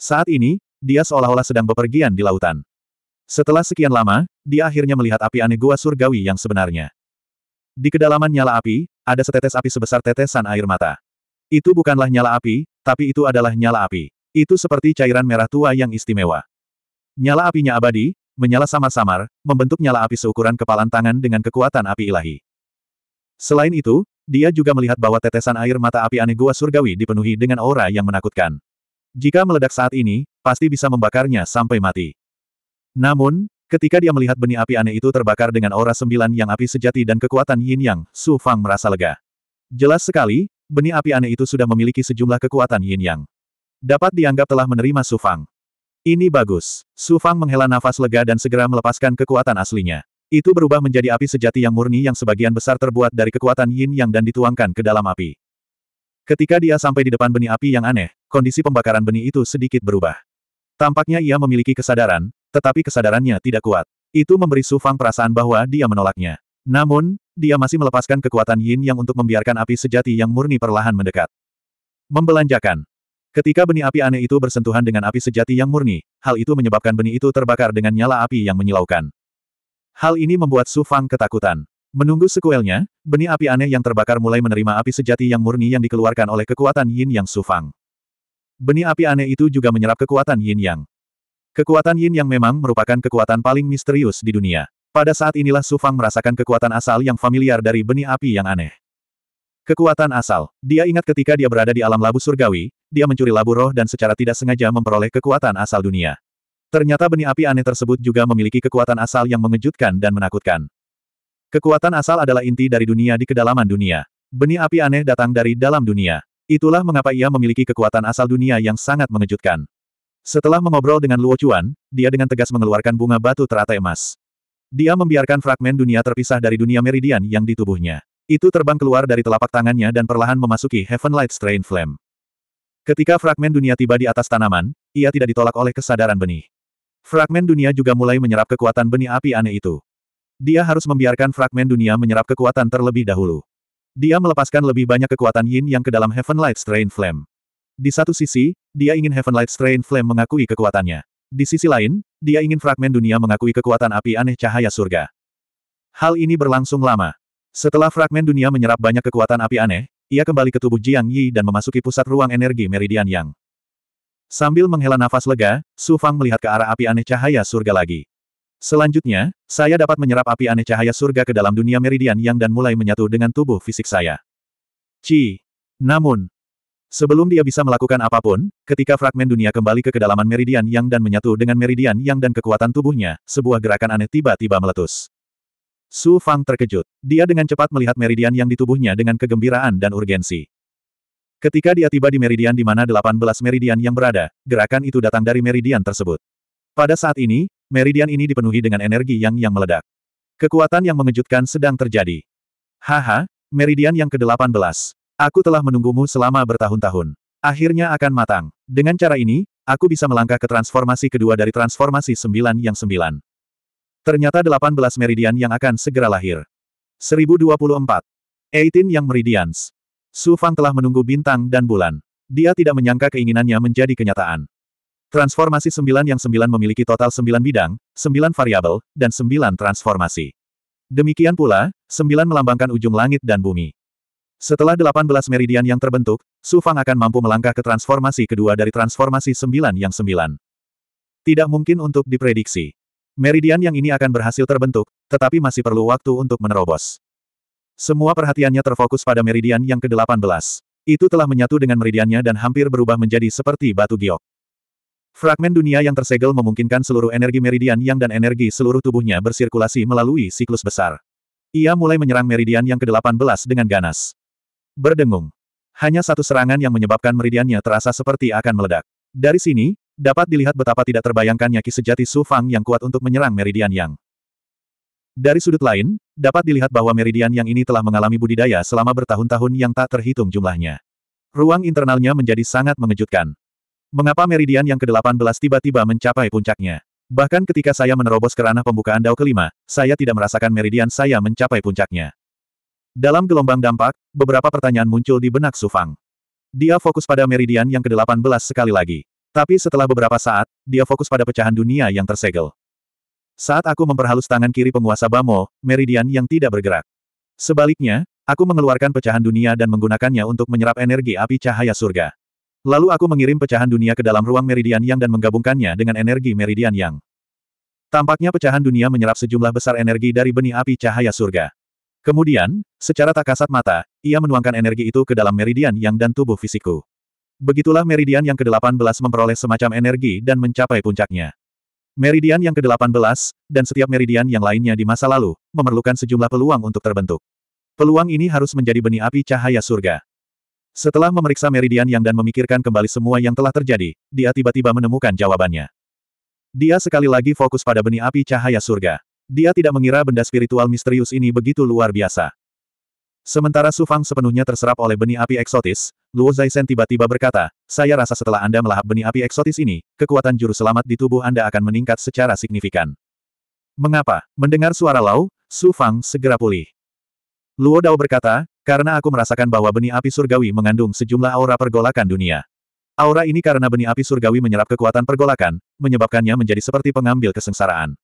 Speaker 1: Saat ini, dia seolah-olah sedang bepergian di lautan. Setelah sekian lama, dia akhirnya melihat api aneh gua surgawi yang sebenarnya. Di kedalaman nyala api, ada setetes api sebesar tetesan air mata. Itu bukanlah nyala api, tapi itu adalah nyala api. Itu seperti cairan merah tua yang istimewa. Nyala apinya abadi, menyala samar-samar, membentuk nyala api seukuran kepalan tangan dengan kekuatan api ilahi. Selain itu, dia juga melihat bahwa tetesan air mata api aneh gua surgawi dipenuhi dengan aura yang menakutkan. Jika meledak saat ini, pasti bisa membakarnya sampai mati. Namun, Ketika dia melihat benih api aneh itu terbakar dengan aura sembilan yang api sejati dan kekuatan yin yang, Su Fang merasa lega. Jelas sekali, benih api aneh itu sudah memiliki sejumlah kekuatan yin yang. Dapat dianggap telah menerima Su Fang. Ini bagus. Su Fang menghela nafas lega dan segera melepaskan kekuatan aslinya. Itu berubah menjadi api sejati yang murni yang sebagian besar terbuat dari kekuatan yin yang dan dituangkan ke dalam api. Ketika dia sampai di depan benih api yang aneh, kondisi pembakaran benih itu sedikit berubah. Tampaknya ia memiliki kesadaran, tetapi kesadarannya tidak kuat. Itu memberi Su Fang perasaan bahwa dia menolaknya. Namun, dia masih melepaskan kekuatan Yin yang untuk membiarkan api sejati yang murni perlahan mendekat. Membelanjakan. Ketika benih api aneh itu bersentuhan dengan api sejati yang murni, hal itu menyebabkan benih itu terbakar dengan nyala api yang menyilaukan. Hal ini membuat Su Fang ketakutan. Menunggu sekuelnya, benih api aneh yang terbakar mulai menerima api sejati yang murni yang dikeluarkan oleh kekuatan Yin yang Su Fang. Benih api aneh itu juga menyerap kekuatan Yin Yang. Kekuatan Yin yang memang merupakan kekuatan paling misterius di dunia. Pada saat inilah Su Fang merasakan kekuatan asal yang familiar dari benih api yang aneh. Kekuatan asal. Dia ingat ketika dia berada di alam labu surgawi, dia mencuri labu roh dan secara tidak sengaja memperoleh kekuatan asal dunia. Ternyata benih api aneh tersebut juga memiliki kekuatan asal yang mengejutkan dan menakutkan. Kekuatan asal adalah inti dari dunia di kedalaman dunia. Benih api aneh datang dari dalam dunia. Itulah mengapa ia memiliki kekuatan asal dunia yang sangat mengejutkan. Setelah mengobrol dengan Luo Chuan, dia dengan tegas mengeluarkan bunga batu teratai emas. Dia membiarkan fragmen dunia terpisah dari dunia meridian yang di tubuhnya. Itu terbang keluar dari telapak tangannya dan perlahan memasuki Heaven Light Strain Flame. Ketika fragmen dunia tiba di atas tanaman, ia tidak ditolak oleh kesadaran benih. Fragmen dunia juga mulai menyerap kekuatan benih api aneh itu. Dia harus membiarkan fragmen dunia menyerap kekuatan terlebih dahulu. Dia melepaskan lebih banyak kekuatan yin yang ke dalam Heaven Light Strain Flame. Di satu sisi, dia ingin Heaven Light Strain Flame mengakui kekuatannya. Di sisi lain, dia ingin fragmen dunia mengakui kekuatan api aneh cahaya surga. Hal ini berlangsung lama. Setelah fragmen dunia menyerap banyak kekuatan api aneh, ia kembali ke tubuh Jiang Yi dan memasuki pusat ruang energi Meridian Yang. Sambil menghela nafas lega, Su Fang melihat ke arah api aneh cahaya surga lagi. Selanjutnya, saya dapat menyerap api aneh cahaya surga ke dalam dunia Meridian Yang dan mulai menyatu dengan tubuh fisik saya. Ci. Namun, Sebelum dia bisa melakukan apa pun, ketika fragmen dunia kembali ke kedalaman meridian yang dan menyatu dengan meridian yang dan kekuatan tubuhnya, sebuah gerakan aneh tiba-tiba meletus. Su Fang terkejut. Dia dengan cepat melihat meridian yang di tubuhnya dengan kegembiraan dan urgensi. Ketika dia tiba di meridian di mana 18 meridian yang berada, gerakan itu datang dari meridian tersebut. Pada saat ini, meridian ini dipenuhi dengan energi yang yang meledak. Kekuatan yang mengejutkan sedang terjadi. Haha, meridian yang ke-18. Aku telah menunggumu selama bertahun-tahun. Akhirnya akan matang. Dengan cara ini, aku bisa melangkah ke transformasi kedua dari transformasi sembilan yang sembilan. Ternyata 18 meridian yang akan segera lahir. 1024. 18 yang meridians. Su Fang telah menunggu bintang dan bulan. Dia tidak menyangka keinginannya menjadi kenyataan. Transformasi sembilan yang sembilan memiliki total sembilan bidang, sembilan variabel, dan sembilan transformasi. Demikian pula, sembilan melambangkan ujung langit dan bumi. Setelah 18 meridian yang terbentuk, Su Fang akan mampu melangkah ke transformasi kedua dari transformasi sembilan yang sembilan. Tidak mungkin untuk diprediksi. Meridian yang ini akan berhasil terbentuk, tetapi masih perlu waktu untuk menerobos. Semua perhatiannya terfokus pada meridian yang ke-18. Itu telah menyatu dengan meridiannya dan hampir berubah menjadi seperti batu giok. Fragmen dunia yang tersegel memungkinkan seluruh energi meridian yang dan energi seluruh tubuhnya bersirkulasi melalui siklus besar. Ia mulai menyerang meridian yang ke-18 dengan ganas. Berdengung. Hanya satu serangan yang menyebabkan meridiannya terasa seperti akan meledak. Dari sini, dapat dilihat betapa tidak terbayangkannya ki sejati Su Fang yang kuat untuk menyerang meridian yang. Dari sudut lain, dapat dilihat bahwa meridian yang ini telah mengalami budidaya selama bertahun-tahun yang tak terhitung jumlahnya. Ruang internalnya menjadi sangat mengejutkan. Mengapa meridian yang ke-18 tiba-tiba mencapai puncaknya? Bahkan ketika saya menerobos ke ranah pembukaan dao kelima, saya tidak merasakan meridian saya mencapai puncaknya. Dalam gelombang dampak, beberapa pertanyaan muncul di benak Sufang. Dia fokus pada meridian yang ke-18 sekali lagi. Tapi setelah beberapa saat, dia fokus pada pecahan dunia yang tersegel. Saat aku memperhalus tangan kiri penguasa Bamo, meridian yang tidak bergerak. Sebaliknya, aku mengeluarkan pecahan dunia dan menggunakannya untuk menyerap energi api cahaya surga. Lalu aku mengirim pecahan dunia ke dalam ruang meridian yang dan menggabungkannya dengan energi meridian yang. Tampaknya pecahan dunia menyerap sejumlah besar energi dari benih api cahaya surga. Kemudian, secara tak kasat mata, ia menuangkan energi itu ke dalam meridian yang dan tubuh fisikku. Begitulah meridian yang ke-18 memperoleh semacam energi dan mencapai puncaknya. Meridian yang ke-18, dan setiap meridian yang lainnya di masa lalu, memerlukan sejumlah peluang untuk terbentuk. Peluang ini harus menjadi benih api cahaya surga. Setelah memeriksa meridian yang dan memikirkan kembali semua yang telah terjadi, dia tiba-tiba menemukan jawabannya. Dia sekali lagi fokus pada benih api cahaya surga. Dia tidak mengira benda spiritual misterius ini begitu luar biasa. Sementara Su Fang sepenuhnya terserap oleh benih api eksotis, Luo Zaisen tiba-tiba berkata, saya rasa setelah Anda melahap benih api eksotis ini, kekuatan juru selamat di tubuh Anda akan meningkat secara signifikan. Mengapa? Mendengar suara Lau, Su Fang segera pulih. Luo Dao berkata, karena aku merasakan bahwa benih api surgawi mengandung sejumlah aura pergolakan dunia. Aura ini karena benih api surgawi menyerap kekuatan pergolakan, menyebabkannya menjadi seperti pengambil kesengsaraan.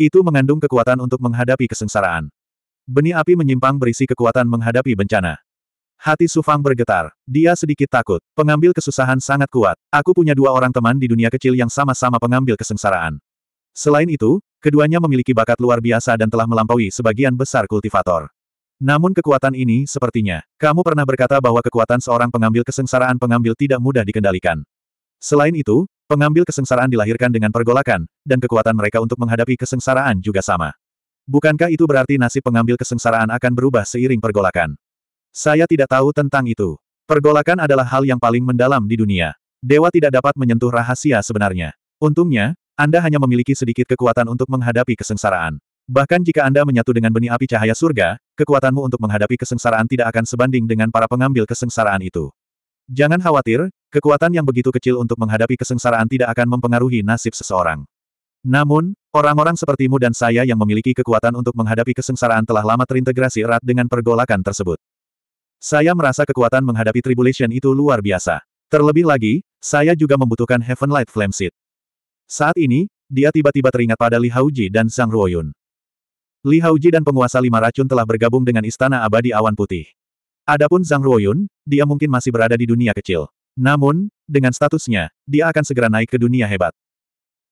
Speaker 1: Itu mengandung kekuatan untuk menghadapi kesengsaraan. Benih api menyimpang berisi kekuatan menghadapi bencana. Hati Sufang bergetar. Dia sedikit takut. Pengambil kesusahan sangat kuat. Aku punya dua orang teman di dunia kecil yang sama-sama pengambil kesengsaraan. Selain itu, keduanya memiliki bakat luar biasa dan telah melampaui sebagian besar kultivator. Namun kekuatan ini, sepertinya, kamu pernah berkata bahwa kekuatan seorang pengambil kesengsaraan pengambil tidak mudah dikendalikan. Selain itu, Pengambil kesengsaraan dilahirkan dengan pergolakan, dan kekuatan mereka untuk menghadapi kesengsaraan juga sama. Bukankah itu berarti nasib pengambil kesengsaraan akan berubah seiring pergolakan? Saya tidak tahu tentang itu. Pergolakan adalah hal yang paling mendalam di dunia. Dewa tidak dapat menyentuh rahasia sebenarnya. Untungnya, Anda hanya memiliki sedikit kekuatan untuk menghadapi kesengsaraan. Bahkan jika Anda menyatu dengan benih api cahaya surga, kekuatanmu untuk menghadapi kesengsaraan tidak akan sebanding dengan para pengambil kesengsaraan itu. Jangan khawatir, kekuatan yang begitu kecil untuk menghadapi kesengsaraan tidak akan mempengaruhi nasib seseorang. Namun, orang-orang sepertimu dan saya yang memiliki kekuatan untuk menghadapi kesengsaraan telah lama terintegrasi erat dengan pergolakan tersebut. Saya merasa kekuatan menghadapi tribulation itu luar biasa. Terlebih lagi, saya juga membutuhkan Heaven Light Flame Seed. Saat ini, dia tiba-tiba teringat pada Li Haoji dan Zhang Ruoyun. Li Haoji dan penguasa lima racun telah bergabung dengan Istana Abadi Awan Putih. Adapun Zhang Ruoyun, dia mungkin masih berada di dunia kecil. Namun, dengan statusnya, dia akan segera naik ke dunia hebat.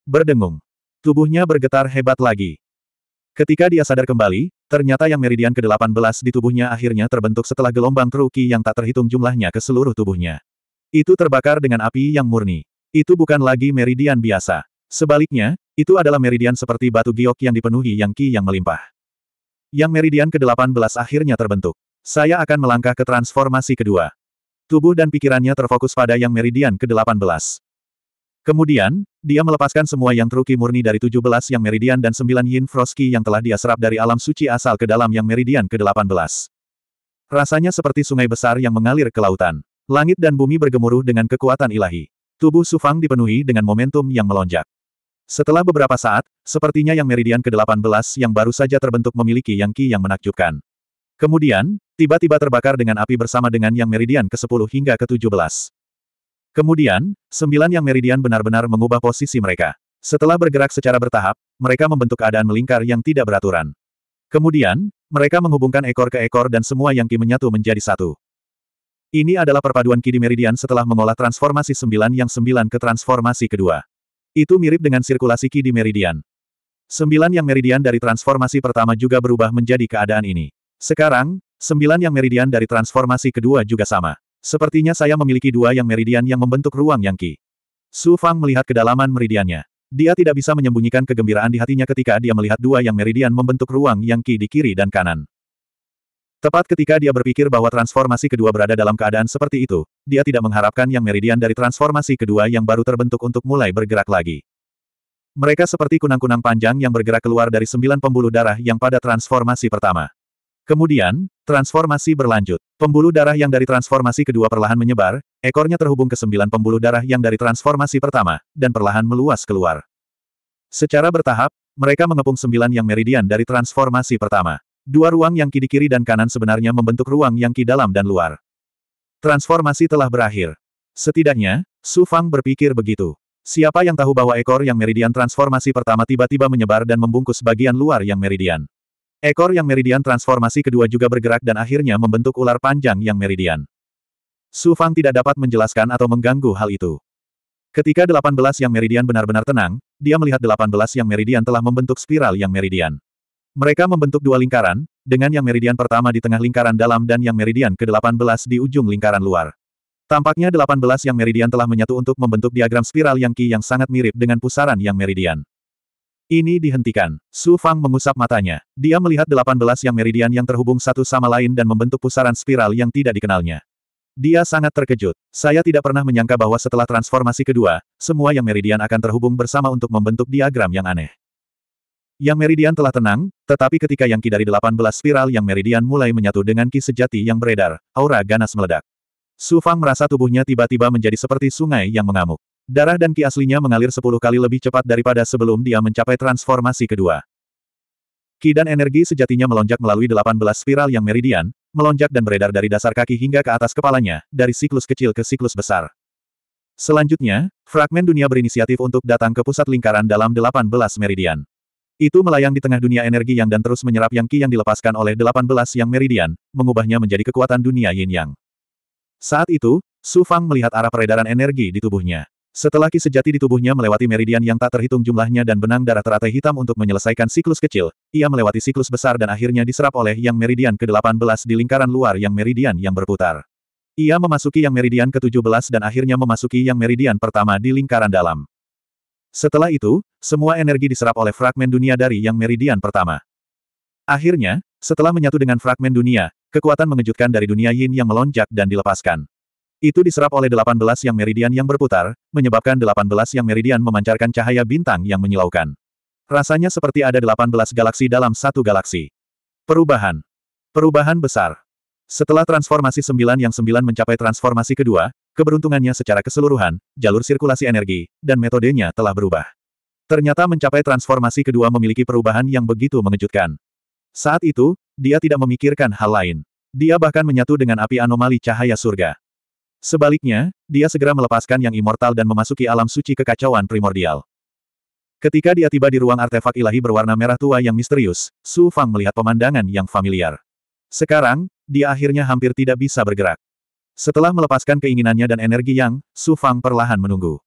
Speaker 1: Berdengung. Tubuhnya bergetar hebat lagi. Ketika dia sadar kembali, ternyata yang meridian ke-18 di tubuhnya akhirnya terbentuk setelah gelombang keruki yang tak terhitung jumlahnya ke seluruh tubuhnya. Itu terbakar dengan api yang murni. Itu bukan lagi meridian biasa. Sebaliknya, itu adalah meridian seperti batu giok yang dipenuhi yang ki yang melimpah. Yang meridian ke-18 akhirnya terbentuk. Saya akan melangkah ke transformasi kedua. Tubuh dan pikirannya terfokus pada yang meridian ke-18. Kemudian, dia melepaskan semua yang truki murni dari 17 yang meridian dan 9 yin froski yang telah dia serap dari alam suci asal ke dalam yang meridian ke-18. Rasanya seperti sungai besar yang mengalir ke lautan. Langit dan bumi bergemuruh dengan kekuatan ilahi. Tubuh Sufang dipenuhi dengan momentum yang melonjak. Setelah beberapa saat, sepertinya yang meridian ke-18 yang baru saja terbentuk memiliki yang ki yang menakjubkan. Kemudian, tiba-tiba terbakar dengan api bersama dengan yang meridian ke-10 hingga ke-17. Kemudian, sembilan yang meridian benar-benar mengubah posisi mereka. Setelah bergerak secara bertahap, mereka membentuk keadaan melingkar yang tidak beraturan. Kemudian, mereka menghubungkan ekor ke ekor dan semua yang ki menyatu menjadi satu. Ini adalah perpaduan ki di meridian setelah mengolah transformasi sembilan yang sembilan ke transformasi kedua. Itu mirip dengan sirkulasi ki di meridian. Sembilan yang meridian dari transformasi pertama juga berubah menjadi keadaan ini. Sekarang, sembilan yang meridian dari transformasi kedua juga sama. Sepertinya saya memiliki dua yang meridian yang membentuk ruang yang ki. Su Fang melihat kedalaman meridiannya. Dia tidak bisa menyembunyikan kegembiraan di hatinya ketika dia melihat dua yang meridian membentuk ruang yang ki di kiri dan kanan. Tepat ketika dia berpikir bahwa transformasi kedua berada dalam keadaan seperti itu, dia tidak mengharapkan yang meridian dari transformasi kedua yang baru terbentuk untuk mulai bergerak lagi. Mereka seperti kunang-kunang panjang yang bergerak keluar dari sembilan pembuluh darah yang pada transformasi pertama. Kemudian, transformasi berlanjut. Pembuluh darah yang dari transformasi kedua perlahan menyebar, ekornya terhubung ke sembilan pembuluh darah yang dari transformasi pertama, dan perlahan meluas keluar. Secara bertahap, mereka mengepung sembilan yang meridian dari transformasi pertama. Dua ruang yang ki di kiri dan kanan sebenarnya membentuk ruang yang ki dalam dan luar. Transformasi telah berakhir. Setidaknya, Su Fang berpikir begitu. Siapa yang tahu bahwa ekor yang meridian transformasi pertama tiba-tiba menyebar dan membungkus bagian luar yang meridian. Ekor yang meridian transformasi kedua juga bergerak dan akhirnya membentuk ular panjang yang meridian. Su Fang tidak dapat menjelaskan atau mengganggu hal itu. Ketika 18 yang meridian benar-benar tenang, dia melihat 18 yang meridian telah membentuk spiral yang meridian. Mereka membentuk dua lingkaran, dengan yang meridian pertama di tengah lingkaran dalam dan yang meridian ke-18 di ujung lingkaran luar. Tampaknya 18 yang meridian telah menyatu untuk membentuk diagram spiral yang ki yang sangat mirip dengan pusaran yang meridian. Ini dihentikan. Su Fang mengusap matanya. Dia melihat 18 yang meridian yang terhubung satu sama lain dan membentuk pusaran spiral yang tidak dikenalnya. Dia sangat terkejut. Saya tidak pernah menyangka bahwa setelah transformasi kedua, semua yang meridian akan terhubung bersama untuk membentuk diagram yang aneh. Yang meridian telah tenang, tetapi ketika yang ki dari 18 spiral yang meridian mulai menyatu dengan ki sejati yang beredar, aura ganas meledak. Su Fang merasa tubuhnya tiba-tiba menjadi seperti sungai yang mengamuk. Darah dan ki aslinya mengalir sepuluh kali lebih cepat daripada sebelum dia mencapai transformasi kedua. Ki dan energi sejatinya melonjak melalui 18 spiral yang meridian, melonjak dan beredar dari dasar kaki hingga ke atas kepalanya, dari siklus kecil ke siklus besar. Selanjutnya, fragmen dunia berinisiatif untuk datang ke pusat lingkaran dalam 18 meridian. Itu melayang di tengah dunia energi yang dan terus menyerap yang ki yang dilepaskan oleh 18 yang meridian, mengubahnya menjadi kekuatan dunia yin yang. Saat itu, Su Fang melihat arah peredaran energi di tubuhnya. Setelah ki sejati di tubuhnya melewati meridian yang tak terhitung jumlahnya dan benang darah teratai hitam untuk menyelesaikan siklus kecil, ia melewati siklus besar dan akhirnya diserap oleh yang meridian ke-18 di lingkaran luar yang meridian yang berputar. Ia memasuki yang meridian ke-17 dan akhirnya memasuki yang meridian pertama di lingkaran dalam. Setelah itu, semua energi diserap oleh fragmen dunia dari yang meridian pertama. Akhirnya, setelah menyatu dengan fragmen dunia, kekuatan mengejutkan dari dunia yin yang melonjak dan dilepaskan. Itu diserap oleh 18 yang meridian yang berputar, menyebabkan 18 yang meridian memancarkan cahaya bintang yang menyilaukan. Rasanya seperti ada 18 galaksi dalam satu galaksi. Perubahan. Perubahan besar. Setelah transformasi 9 yang 9 mencapai transformasi kedua, keberuntungannya secara keseluruhan, jalur sirkulasi energi, dan metodenya telah berubah. Ternyata mencapai transformasi kedua memiliki perubahan yang begitu mengejutkan. Saat itu, dia tidak memikirkan hal lain. Dia bahkan menyatu dengan api anomali cahaya surga. Sebaliknya, dia segera melepaskan yang immortal dan memasuki alam suci kekacauan primordial. Ketika dia tiba di ruang artefak ilahi berwarna merah tua yang misterius, Su Fang melihat pemandangan yang familiar. Sekarang, dia akhirnya hampir tidak bisa bergerak. Setelah melepaskan keinginannya dan energi yang, Su Fang perlahan menunggu.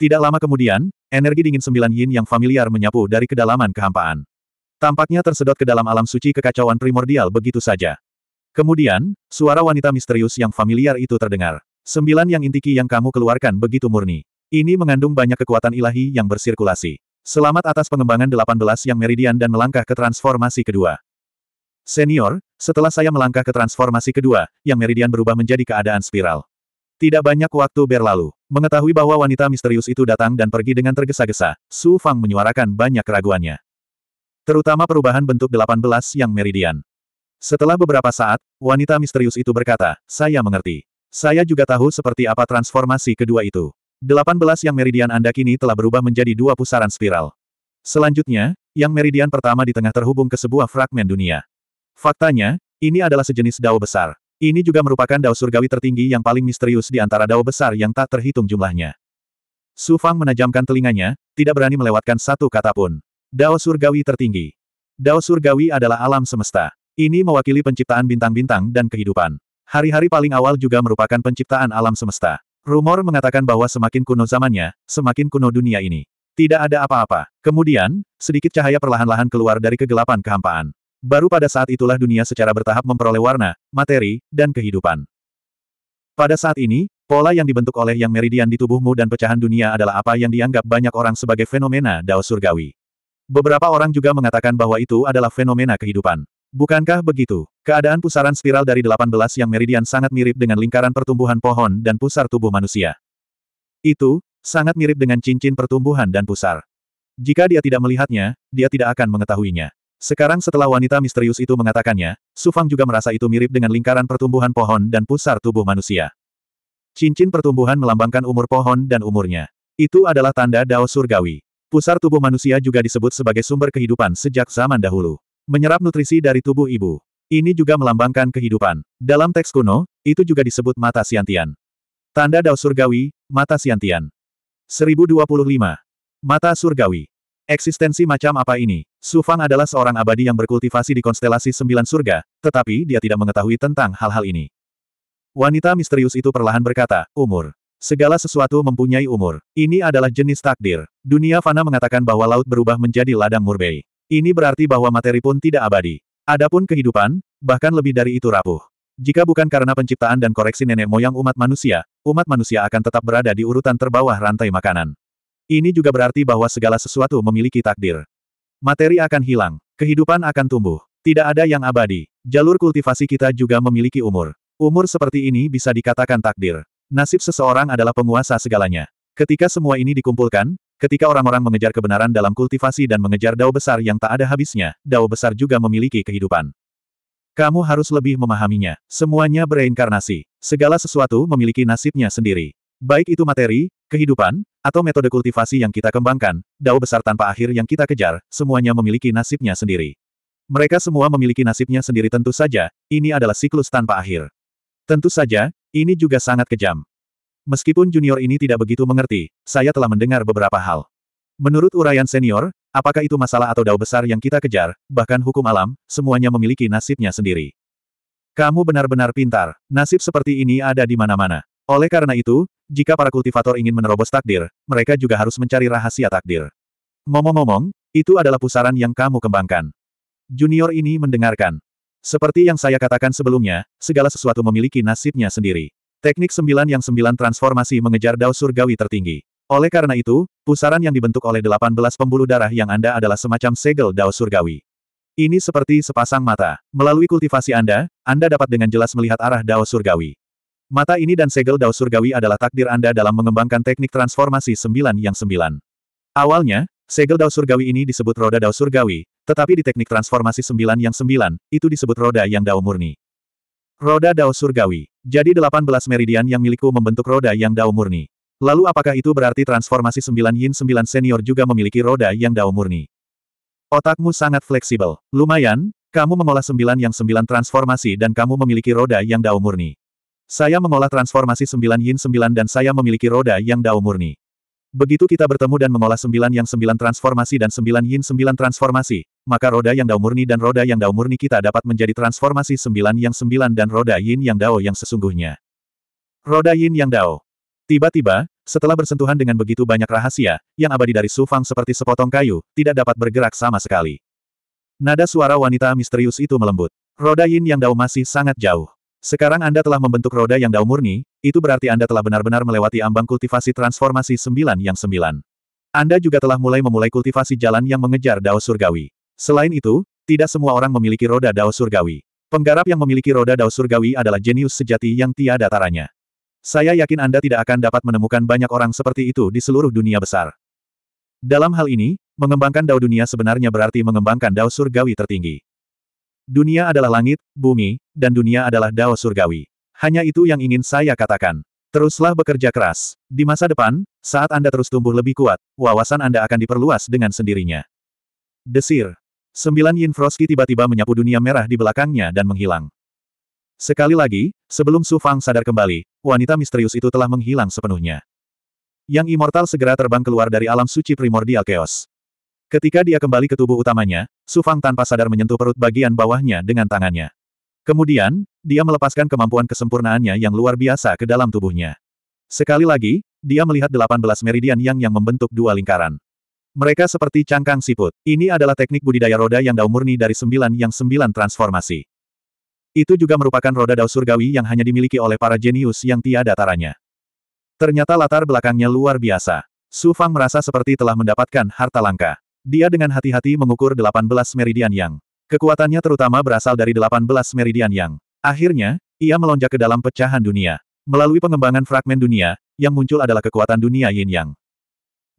Speaker 1: Tidak lama kemudian, energi dingin sembilan yin yang familiar menyapu dari kedalaman kehampaan. Tampaknya tersedot ke dalam alam suci kekacauan primordial begitu saja. Kemudian, suara wanita misterius yang familiar itu terdengar. Sembilan yang intiki yang kamu keluarkan begitu murni. Ini mengandung banyak kekuatan ilahi yang bersirkulasi. Selamat atas pengembangan 18 yang meridian dan melangkah ke transformasi kedua. Senior, setelah saya melangkah ke transformasi kedua, yang meridian berubah menjadi keadaan spiral. Tidak banyak waktu berlalu. Mengetahui bahwa wanita misterius itu datang dan pergi dengan tergesa-gesa, Su Fang menyuarakan banyak keraguannya. Terutama perubahan bentuk 18 yang meridian. Setelah beberapa saat, wanita misterius itu berkata, saya mengerti. Saya juga tahu seperti apa transformasi kedua itu. 18 yang meridian Anda kini telah berubah menjadi dua pusaran spiral. Selanjutnya, yang meridian pertama di tengah terhubung ke sebuah fragmen dunia. Faktanya, ini adalah sejenis dao besar. Ini juga merupakan dao surgawi tertinggi yang paling misterius di antara dao besar yang tak terhitung jumlahnya. Su Fang menajamkan telinganya, tidak berani melewatkan satu kata pun. Dao surgawi tertinggi. Dao surgawi adalah alam semesta. Ini mewakili penciptaan bintang-bintang dan kehidupan. Hari-hari paling awal juga merupakan penciptaan alam semesta. Rumor mengatakan bahwa semakin kuno zamannya, semakin kuno dunia ini. Tidak ada apa-apa. Kemudian, sedikit cahaya perlahan-lahan keluar dari kegelapan kehampaan. Baru pada saat itulah dunia secara bertahap memperoleh warna, materi, dan kehidupan. Pada saat ini, pola yang dibentuk oleh yang meridian di tubuhmu dan pecahan dunia adalah apa yang dianggap banyak orang sebagai fenomena Dao Surgawi. Beberapa orang juga mengatakan bahwa itu adalah fenomena kehidupan. Bukankah begitu? Keadaan pusaran spiral dari 18 yang meridian sangat mirip dengan lingkaran pertumbuhan pohon dan pusar tubuh manusia. Itu, sangat mirip dengan cincin pertumbuhan dan pusar. Jika dia tidak melihatnya, dia tidak akan mengetahuinya. Sekarang setelah wanita misterius itu mengatakannya, Su Fang juga merasa itu mirip dengan lingkaran pertumbuhan pohon dan pusar tubuh manusia. Cincin pertumbuhan melambangkan umur pohon dan umurnya. Itu adalah tanda Dao Surgawi. Pusar tubuh manusia juga disebut sebagai sumber kehidupan sejak zaman dahulu. Menyerap nutrisi dari tubuh ibu. Ini juga melambangkan kehidupan. Dalam teks kuno, itu juga disebut mata siantian. Tanda dao surgawi, mata siantian. 1025. Mata surgawi. Eksistensi macam apa ini? Su Fang adalah seorang abadi yang berkultivasi di konstelasi sembilan surga, tetapi dia tidak mengetahui tentang hal-hal ini. Wanita misterius itu perlahan berkata, umur. Segala sesuatu mempunyai umur. Ini adalah jenis takdir. Dunia fana mengatakan bahwa laut berubah menjadi ladang murbei. Ini berarti bahwa materi pun tidak abadi. Adapun kehidupan, bahkan lebih dari itu rapuh. Jika bukan karena penciptaan dan koreksi nenek moyang umat manusia, umat manusia akan tetap berada di urutan terbawah rantai makanan. Ini juga berarti bahwa segala sesuatu memiliki takdir. Materi akan hilang, kehidupan akan tumbuh. Tidak ada yang abadi. Jalur kultivasi kita juga memiliki umur. Umur seperti ini bisa dikatakan takdir. Nasib seseorang adalah penguasa segalanya. Ketika semua ini dikumpulkan, ketika orang-orang mengejar kebenaran dalam kultivasi dan mengejar dao besar yang tak ada habisnya, dao besar juga memiliki kehidupan. Kamu harus lebih memahaminya. Semuanya bereinkarnasi. Segala sesuatu memiliki nasibnya sendiri. Baik itu materi, kehidupan, atau metode kultivasi yang kita kembangkan, dao besar tanpa akhir yang kita kejar, semuanya memiliki nasibnya sendiri. Mereka semua memiliki nasibnya sendiri tentu saja, ini adalah siklus tanpa akhir. Tentu saja, ini juga sangat kejam. Meskipun junior ini tidak begitu mengerti, saya telah mendengar beberapa hal. Menurut uraian senior, apakah itu masalah atau dao besar yang kita kejar, bahkan hukum alam, semuanya memiliki nasibnya sendiri. Kamu benar-benar pintar, nasib seperti ini ada di mana-mana. Oleh karena itu, jika para kultivator ingin menerobos takdir, mereka juga harus mencari rahasia takdir. Ngomong-ngomong, itu adalah pusaran yang kamu kembangkan. Junior ini mendengarkan. Seperti yang saya katakan sebelumnya, segala sesuatu memiliki nasibnya sendiri. Teknik sembilan yang sembilan transformasi mengejar dao surgawi tertinggi. Oleh karena itu, pusaran yang dibentuk oleh delapan belas pembuluh darah yang Anda adalah semacam segel dao surgawi. Ini seperti sepasang mata. Melalui kultivasi Anda, Anda dapat dengan jelas melihat arah dao surgawi. Mata ini dan segel dao surgawi adalah takdir Anda dalam mengembangkan teknik transformasi sembilan yang sembilan. Awalnya, segel dao surgawi ini disebut roda dao surgawi, tetapi di teknik transformasi sembilan yang sembilan, itu disebut roda yang dao murni. Roda dao surgawi. Jadi 18 meridian yang milikku membentuk roda yang dao murni. Lalu apakah itu berarti transformasi sembilan yin sembilan senior juga memiliki roda yang dao murni? Otakmu sangat fleksibel. Lumayan, kamu mengolah sembilan yang sembilan transformasi dan kamu memiliki roda yang dao murni. Saya mengolah transformasi sembilan yin sembilan dan saya memiliki roda yang dao murni. Begitu kita bertemu dan mengolah sembilan yang sembilan transformasi dan sembilan yin sembilan transformasi, maka roda yang dao murni dan roda yang dao murni kita dapat menjadi transformasi sembilan yang sembilan dan roda yin yang dao yang sesungguhnya. Roda yin yang dao. Tiba-tiba, setelah bersentuhan dengan begitu banyak rahasia, yang abadi dari Su Fang seperti sepotong kayu, tidak dapat bergerak sama sekali. Nada suara wanita misterius itu melembut. Roda yin yang dao masih sangat jauh. Sekarang Anda telah membentuk roda yang dao murni, itu berarti Anda telah benar-benar melewati ambang kultivasi transformasi sembilan yang sembilan. Anda juga telah mulai memulai kultivasi jalan yang mengejar dao surgawi. Selain itu, tidak semua orang memiliki roda dao surgawi. Penggarap yang memiliki roda dao surgawi adalah jenius sejati yang tiada taranya. Saya yakin Anda tidak akan dapat menemukan banyak orang seperti itu di seluruh dunia besar. Dalam hal ini, mengembangkan dao dunia sebenarnya berarti mengembangkan dao surgawi tertinggi. Dunia adalah langit, bumi, dan dunia adalah dao surgawi. Hanya itu yang ingin saya katakan. Teruslah bekerja keras. Di masa depan, saat Anda terus tumbuh lebih kuat, wawasan Anda akan diperluas dengan sendirinya. Desir. Sembilan Yin Frosky tiba-tiba menyapu dunia merah di belakangnya dan menghilang. Sekali lagi, sebelum Su Fang sadar kembali, wanita misterius itu telah menghilang sepenuhnya. Yang immortal segera terbang keluar dari alam suci primordial chaos. Ketika dia kembali ke tubuh utamanya, Su Fang tanpa sadar menyentuh perut bagian bawahnya dengan tangannya. Kemudian, dia melepaskan kemampuan kesempurnaannya yang luar biasa ke dalam tubuhnya. Sekali lagi, dia melihat 18 meridian yang yang membentuk dua lingkaran. Mereka seperti cangkang siput. Ini adalah teknik budidaya roda yang dao murni dari sembilan yang sembilan transformasi. Itu juga merupakan roda dao surgawi yang hanya dimiliki oleh para jenius yang tiada taranya. Ternyata latar belakangnya luar biasa. Su Fang merasa seperti telah mendapatkan harta langka. Dia dengan hati-hati mengukur 18 meridian yang Kekuatannya terutama berasal dari 18 meridian yang. Akhirnya, ia melonjak ke dalam pecahan dunia. Melalui pengembangan fragmen dunia, yang muncul adalah kekuatan dunia yin yang.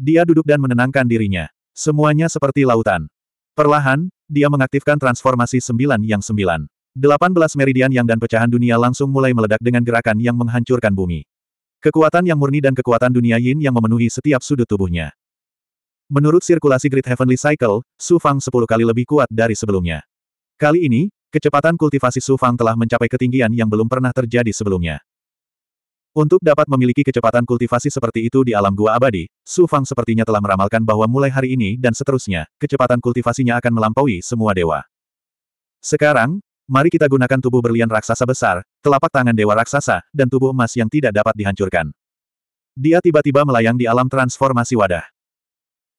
Speaker 1: Dia duduk dan menenangkan dirinya. Semuanya seperti lautan. Perlahan, dia mengaktifkan transformasi sembilan yang sembilan. 18 meridian yang dan pecahan dunia langsung mulai meledak dengan gerakan yang menghancurkan bumi. Kekuatan yang murni dan kekuatan dunia yin yang memenuhi setiap sudut tubuhnya. Menurut sirkulasi Great Heavenly Cycle, Su Fang sepuluh kali lebih kuat dari sebelumnya. Kali ini, kecepatan kultivasi Su Fang telah mencapai ketinggian yang belum pernah terjadi sebelumnya. Untuk dapat memiliki kecepatan kultivasi seperti itu di alam gua abadi, Su Fang sepertinya telah meramalkan bahwa mulai hari ini dan seterusnya, kecepatan kultivasinya akan melampaui semua dewa. Sekarang, mari kita gunakan tubuh berlian raksasa besar, telapak tangan dewa raksasa, dan tubuh emas yang tidak dapat dihancurkan. Dia tiba-tiba melayang di alam transformasi wadah.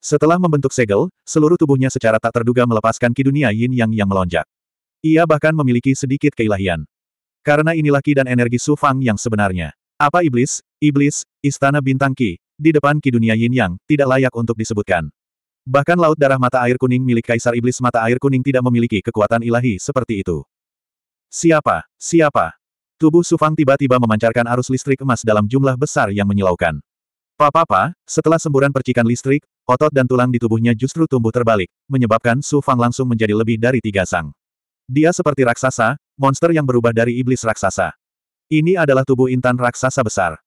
Speaker 1: Setelah membentuk segel, seluruh tubuhnya secara tak terduga melepaskan ki dunia yin yang yang melonjak. Ia bahkan memiliki sedikit keilahian. Karena inilah ki dan energi Su Fang yang sebenarnya. Apa iblis, iblis, istana bintang ki, di depan ki dunia yin yang, tidak layak untuk disebutkan. Bahkan laut darah mata air kuning milik Kaisar Iblis mata air kuning tidak memiliki kekuatan ilahi seperti itu. Siapa? Siapa? Tubuh Su Fang tiba-tiba memancarkan arus listrik emas dalam jumlah besar yang menyilaukan. Papa-papa, setelah semburan percikan listrik, Otot dan tulang di tubuhnya justru tumbuh terbalik, menyebabkan Su Fang langsung menjadi lebih dari tiga sang. Dia seperti raksasa, monster yang berubah dari iblis raksasa. Ini adalah tubuh intan raksasa besar.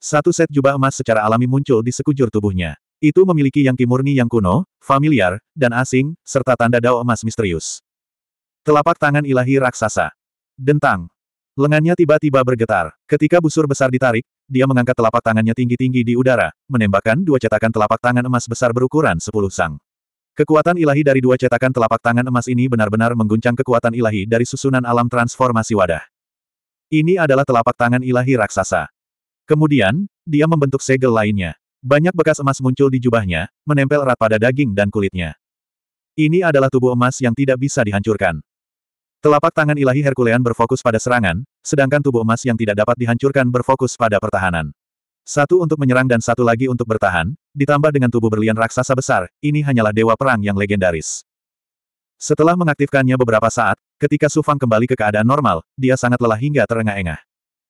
Speaker 1: Satu set jubah emas secara alami muncul di sekujur tubuhnya. Itu memiliki yang kimurni yang kuno, familiar, dan asing, serta tanda dao emas misterius. Telapak tangan ilahi raksasa. Dentang. Lengannya tiba-tiba bergetar. Ketika busur besar ditarik, dia mengangkat telapak tangannya tinggi-tinggi di udara, menembakkan dua cetakan telapak tangan emas besar berukuran sepuluh sang. Kekuatan ilahi dari dua cetakan telapak tangan emas ini benar-benar mengguncang kekuatan ilahi dari susunan alam transformasi wadah. Ini adalah telapak tangan ilahi raksasa. Kemudian, dia membentuk segel lainnya. Banyak bekas emas muncul di jubahnya, menempel erat pada daging dan kulitnya. Ini adalah tubuh emas yang tidak bisa dihancurkan. Telapak tangan ilahi Herkulean berfokus pada serangan, sedangkan tubuh emas yang tidak dapat dihancurkan berfokus pada pertahanan. Satu untuk menyerang dan satu lagi untuk bertahan, ditambah dengan tubuh berlian raksasa besar, ini hanyalah dewa perang yang legendaris. Setelah mengaktifkannya beberapa saat, ketika Su Fang kembali ke keadaan normal, dia sangat lelah hingga terengah-engah.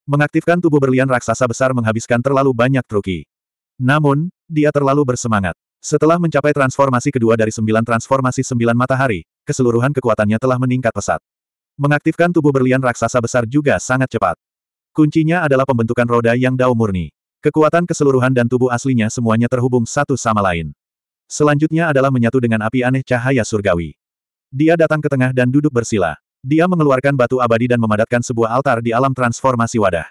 Speaker 1: Mengaktifkan tubuh berlian raksasa besar menghabiskan terlalu banyak truki. Namun, dia terlalu bersemangat. Setelah mencapai transformasi kedua dari sembilan transformasi sembilan matahari, keseluruhan kekuatannya telah meningkat pesat. Mengaktifkan tubuh berlian raksasa besar juga sangat cepat. Kuncinya adalah pembentukan roda yang dao murni. Kekuatan keseluruhan dan tubuh aslinya semuanya terhubung satu sama lain. Selanjutnya adalah menyatu dengan api aneh cahaya surgawi. Dia datang ke tengah dan duduk bersila. Dia mengeluarkan batu abadi dan memadatkan sebuah altar di alam transformasi wadah.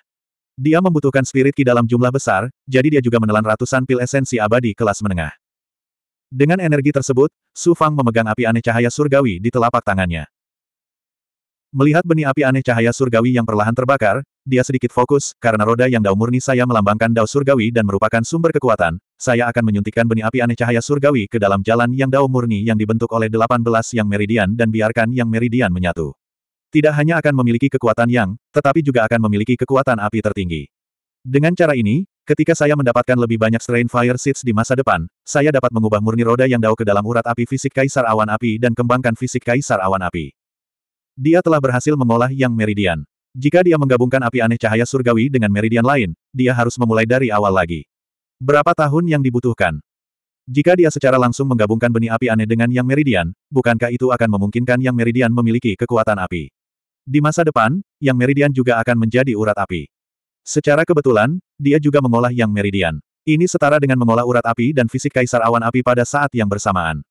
Speaker 1: Dia membutuhkan spirit ki dalam jumlah besar, jadi dia juga menelan ratusan pil esensi abadi kelas menengah. Dengan energi tersebut, Su Fang memegang api aneh cahaya surgawi di telapak tangannya. Melihat benih api aneh cahaya surgawi yang perlahan terbakar, dia sedikit fokus, karena roda yang dao murni saya melambangkan dao surgawi dan merupakan sumber kekuatan, saya akan menyuntikkan benih api aneh cahaya surgawi ke dalam jalan yang dao murni yang dibentuk oleh 18 yang meridian dan biarkan yang meridian menyatu. Tidak hanya akan memiliki kekuatan yang, tetapi juga akan memiliki kekuatan api tertinggi. Dengan cara ini, ketika saya mendapatkan lebih banyak strain fire seeds di masa depan, saya dapat mengubah murni roda yang dao ke dalam urat api fisik kaisar awan api dan kembangkan fisik kaisar awan api. Dia telah berhasil mengolah yang meridian. Jika dia menggabungkan api aneh cahaya surgawi dengan meridian lain, dia harus memulai dari awal lagi. Berapa tahun yang dibutuhkan? Jika dia secara langsung menggabungkan benih api aneh dengan yang meridian, bukankah itu akan memungkinkan yang meridian memiliki kekuatan api? Di masa depan, yang meridian juga akan menjadi urat api. Secara kebetulan, dia juga mengolah yang meridian. Ini setara dengan mengolah urat api dan fisik kaisar awan api pada saat yang bersamaan.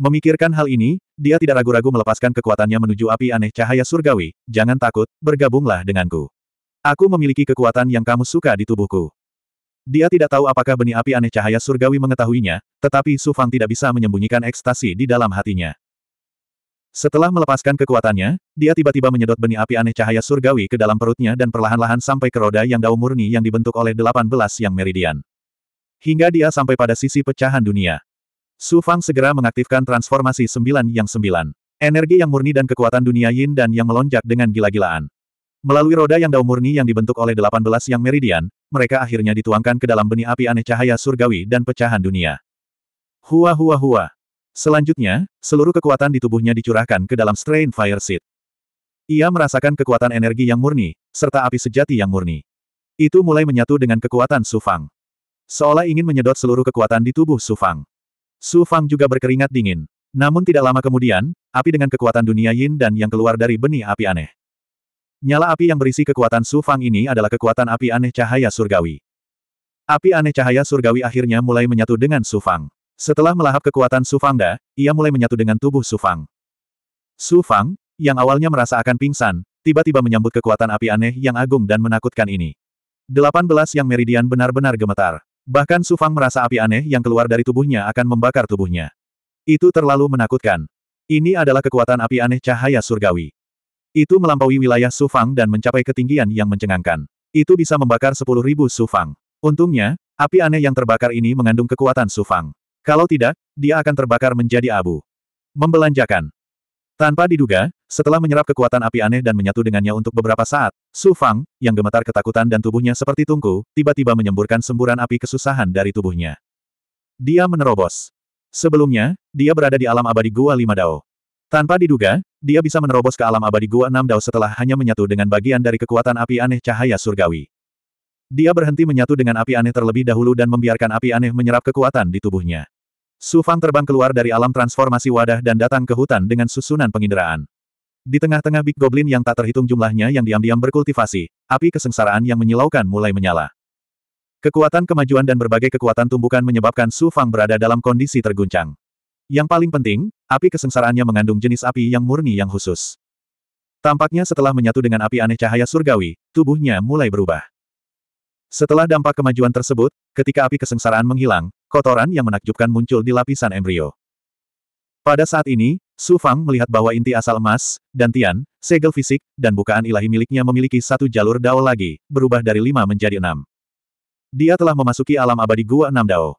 Speaker 1: Memikirkan hal ini, dia tidak ragu-ragu melepaskan kekuatannya menuju api aneh cahaya surgawi. Jangan takut, bergabunglah denganku. Aku memiliki kekuatan yang kamu suka di tubuhku. Dia tidak tahu apakah benih api aneh cahaya surgawi mengetahuinya, tetapi Su Fang tidak bisa menyembunyikan ekstasi di dalam hatinya. Setelah melepaskan kekuatannya, dia tiba-tiba menyedot benih api aneh cahaya surgawi ke dalam perutnya dan perlahan-lahan sampai ke roda yang dao murni yang dibentuk oleh 18 yang meridian. Hingga dia sampai pada sisi pecahan dunia. Su Fang segera mengaktifkan transformasi sembilan yang sembilan. Energi yang murni dan kekuatan dunia yin dan yang melonjak dengan gila-gilaan. Melalui roda yang dao murni yang dibentuk oleh 18 yang meridian, mereka akhirnya dituangkan ke dalam benih api aneh cahaya surgawi dan pecahan dunia. Hua hua hua. Selanjutnya, seluruh kekuatan di tubuhnya dicurahkan ke dalam Strain Fire Seed. Ia merasakan kekuatan energi yang murni, serta api sejati yang murni. Itu mulai menyatu dengan kekuatan Su Fang. Seolah ingin menyedot seluruh kekuatan di tubuh Su Fang. Su Fang juga berkeringat dingin. Namun tidak lama kemudian, api dengan kekuatan dunia yin dan yang keluar dari benih api aneh. Nyala api yang berisi kekuatan Su Fang ini adalah kekuatan api aneh cahaya surgawi. Api aneh cahaya surgawi akhirnya mulai menyatu dengan Su Fang. Setelah melahap kekuatan Su Fangda, ia mulai menyatu dengan tubuh Su Fang. Su Fang, yang awalnya merasa akan pingsan, tiba-tiba menyambut kekuatan api aneh yang agung dan menakutkan ini. 18 yang meridian benar-benar gemetar. Bahkan Su Fang merasa api aneh yang keluar dari tubuhnya akan membakar tubuhnya. Itu terlalu menakutkan. Ini adalah kekuatan api aneh cahaya surgawi. Itu melampaui wilayah Su Fang dan mencapai ketinggian yang mencengangkan. Itu bisa membakar 10.000 Su Fang. Untungnya, api aneh yang terbakar ini mengandung kekuatan Su Fang. Kalau tidak, dia akan terbakar menjadi abu. Membelanjakan. Tanpa diduga, setelah menyerap kekuatan api aneh dan menyatu dengannya untuk beberapa saat, Su Fang, yang gemetar ketakutan dan tubuhnya seperti tungku, tiba-tiba menyemburkan semburan api kesusahan dari tubuhnya. Dia menerobos. Sebelumnya, dia berada di alam abadi Gua Lima Dao. Tanpa diduga, dia bisa menerobos ke alam abadi Gua Enam Dao setelah hanya menyatu dengan bagian dari kekuatan api aneh cahaya surgawi. Dia berhenti menyatu dengan api aneh terlebih dahulu dan membiarkan api aneh menyerap kekuatan di tubuhnya. Su Fang terbang keluar dari alam transformasi wadah dan datang ke hutan dengan susunan penginderaan. Di tengah-tengah Big Goblin yang tak terhitung jumlahnya yang diam-diam berkultivasi, api kesengsaraan yang menyilaukan mulai menyala. Kekuatan kemajuan dan berbagai kekuatan tumbukan menyebabkan Su Fang berada dalam kondisi terguncang. Yang paling penting, api kesengsaraannya mengandung jenis api yang murni yang khusus. Tampaknya setelah menyatu dengan api aneh cahaya surgawi, tubuhnya mulai berubah. Setelah dampak kemajuan tersebut, ketika api kesengsaraan menghilang, kotoran yang menakjubkan muncul di lapisan embrio. Pada saat ini, Su Fang melihat bahwa inti asal emas, dan Tian, segel fisik, dan bukaan ilahi miliknya memiliki satu jalur Dao lagi, berubah dari lima menjadi enam. Dia telah memasuki alam abadi Gua Enam Dao.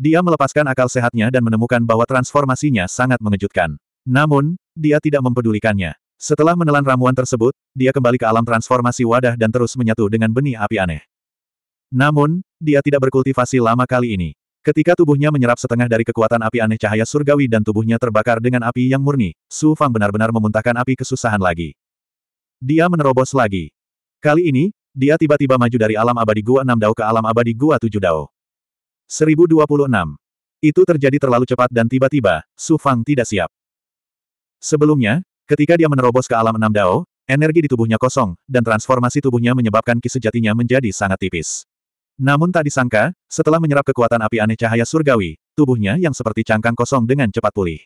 Speaker 1: Dia melepaskan akal sehatnya dan menemukan bahwa transformasinya sangat mengejutkan. Namun, dia tidak mempedulikannya. Setelah menelan ramuan tersebut, dia kembali ke alam transformasi wadah dan terus menyatu dengan benih api aneh. Namun, dia tidak berkultivasi lama kali ini. Ketika tubuhnya menyerap setengah dari kekuatan api aneh cahaya surgawi dan tubuhnya terbakar dengan api yang murni, Su Fang benar-benar memuntahkan api kesusahan lagi. Dia menerobos lagi. Kali ini, dia tiba-tiba maju dari alam abadi Gua 6 Dao ke alam abadi Gua 7 Dao. 1026. Itu terjadi terlalu cepat dan tiba-tiba, Su Fang tidak siap. Sebelumnya, ketika dia menerobos ke alam 6 Dao, energi di tubuhnya kosong, dan transformasi tubuhnya menyebabkan ki sejatinya menjadi sangat tipis. Namun tak disangka, setelah menyerap kekuatan api aneh cahaya surgawi, tubuhnya yang seperti cangkang kosong dengan cepat pulih.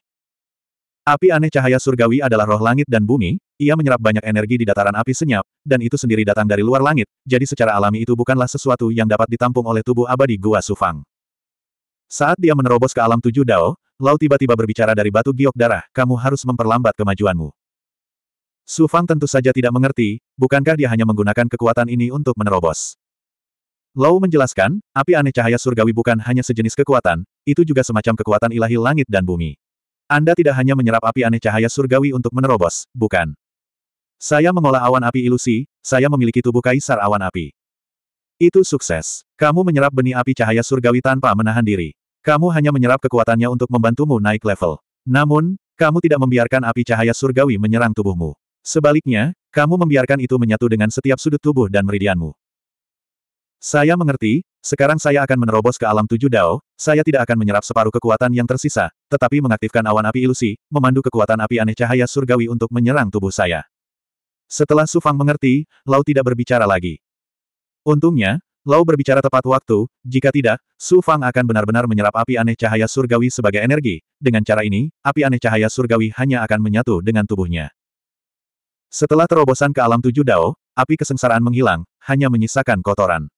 Speaker 1: Api aneh cahaya surgawi adalah roh langit dan bumi, ia menyerap banyak energi di dataran api senyap, dan itu sendiri datang dari luar langit, jadi secara alami itu bukanlah sesuatu yang dapat ditampung oleh tubuh abadi Gua Sufang. Saat dia menerobos ke alam tujuh Dao, Lau tiba-tiba berbicara dari batu giok darah, kamu harus memperlambat kemajuanmu. Su Fang tentu saja tidak mengerti, bukankah dia hanya menggunakan kekuatan ini untuk menerobos. Lau menjelaskan, api aneh cahaya surgawi bukan hanya sejenis kekuatan, itu juga semacam kekuatan ilahi langit dan bumi. Anda tidak hanya menyerap api aneh cahaya surgawi untuk menerobos, bukan? Saya mengolah awan api ilusi, saya memiliki tubuh kaisar awan api. Itu sukses. Kamu menyerap benih api cahaya surgawi tanpa menahan diri. Kamu hanya menyerap kekuatannya untuk membantumu naik level. Namun, kamu tidak membiarkan api cahaya surgawi menyerang tubuhmu. Sebaliknya, kamu membiarkan itu menyatu dengan setiap sudut tubuh dan meridianmu. Saya mengerti, sekarang saya akan menerobos ke alam tujuh dao, saya tidak akan menyerap separuh kekuatan yang tersisa, tetapi mengaktifkan awan api ilusi, memandu kekuatan api aneh cahaya surgawi untuk menyerang tubuh saya. Setelah Su Fang mengerti, Lau tidak berbicara lagi. Untungnya, Lau berbicara tepat waktu, jika tidak, Su Fang akan benar-benar menyerap api aneh cahaya surgawi sebagai energi. Dengan cara ini, api aneh cahaya surgawi hanya akan menyatu dengan tubuhnya. Setelah terobosan ke alam tujuh dao, api kesengsaraan menghilang, hanya menyisakan kotoran.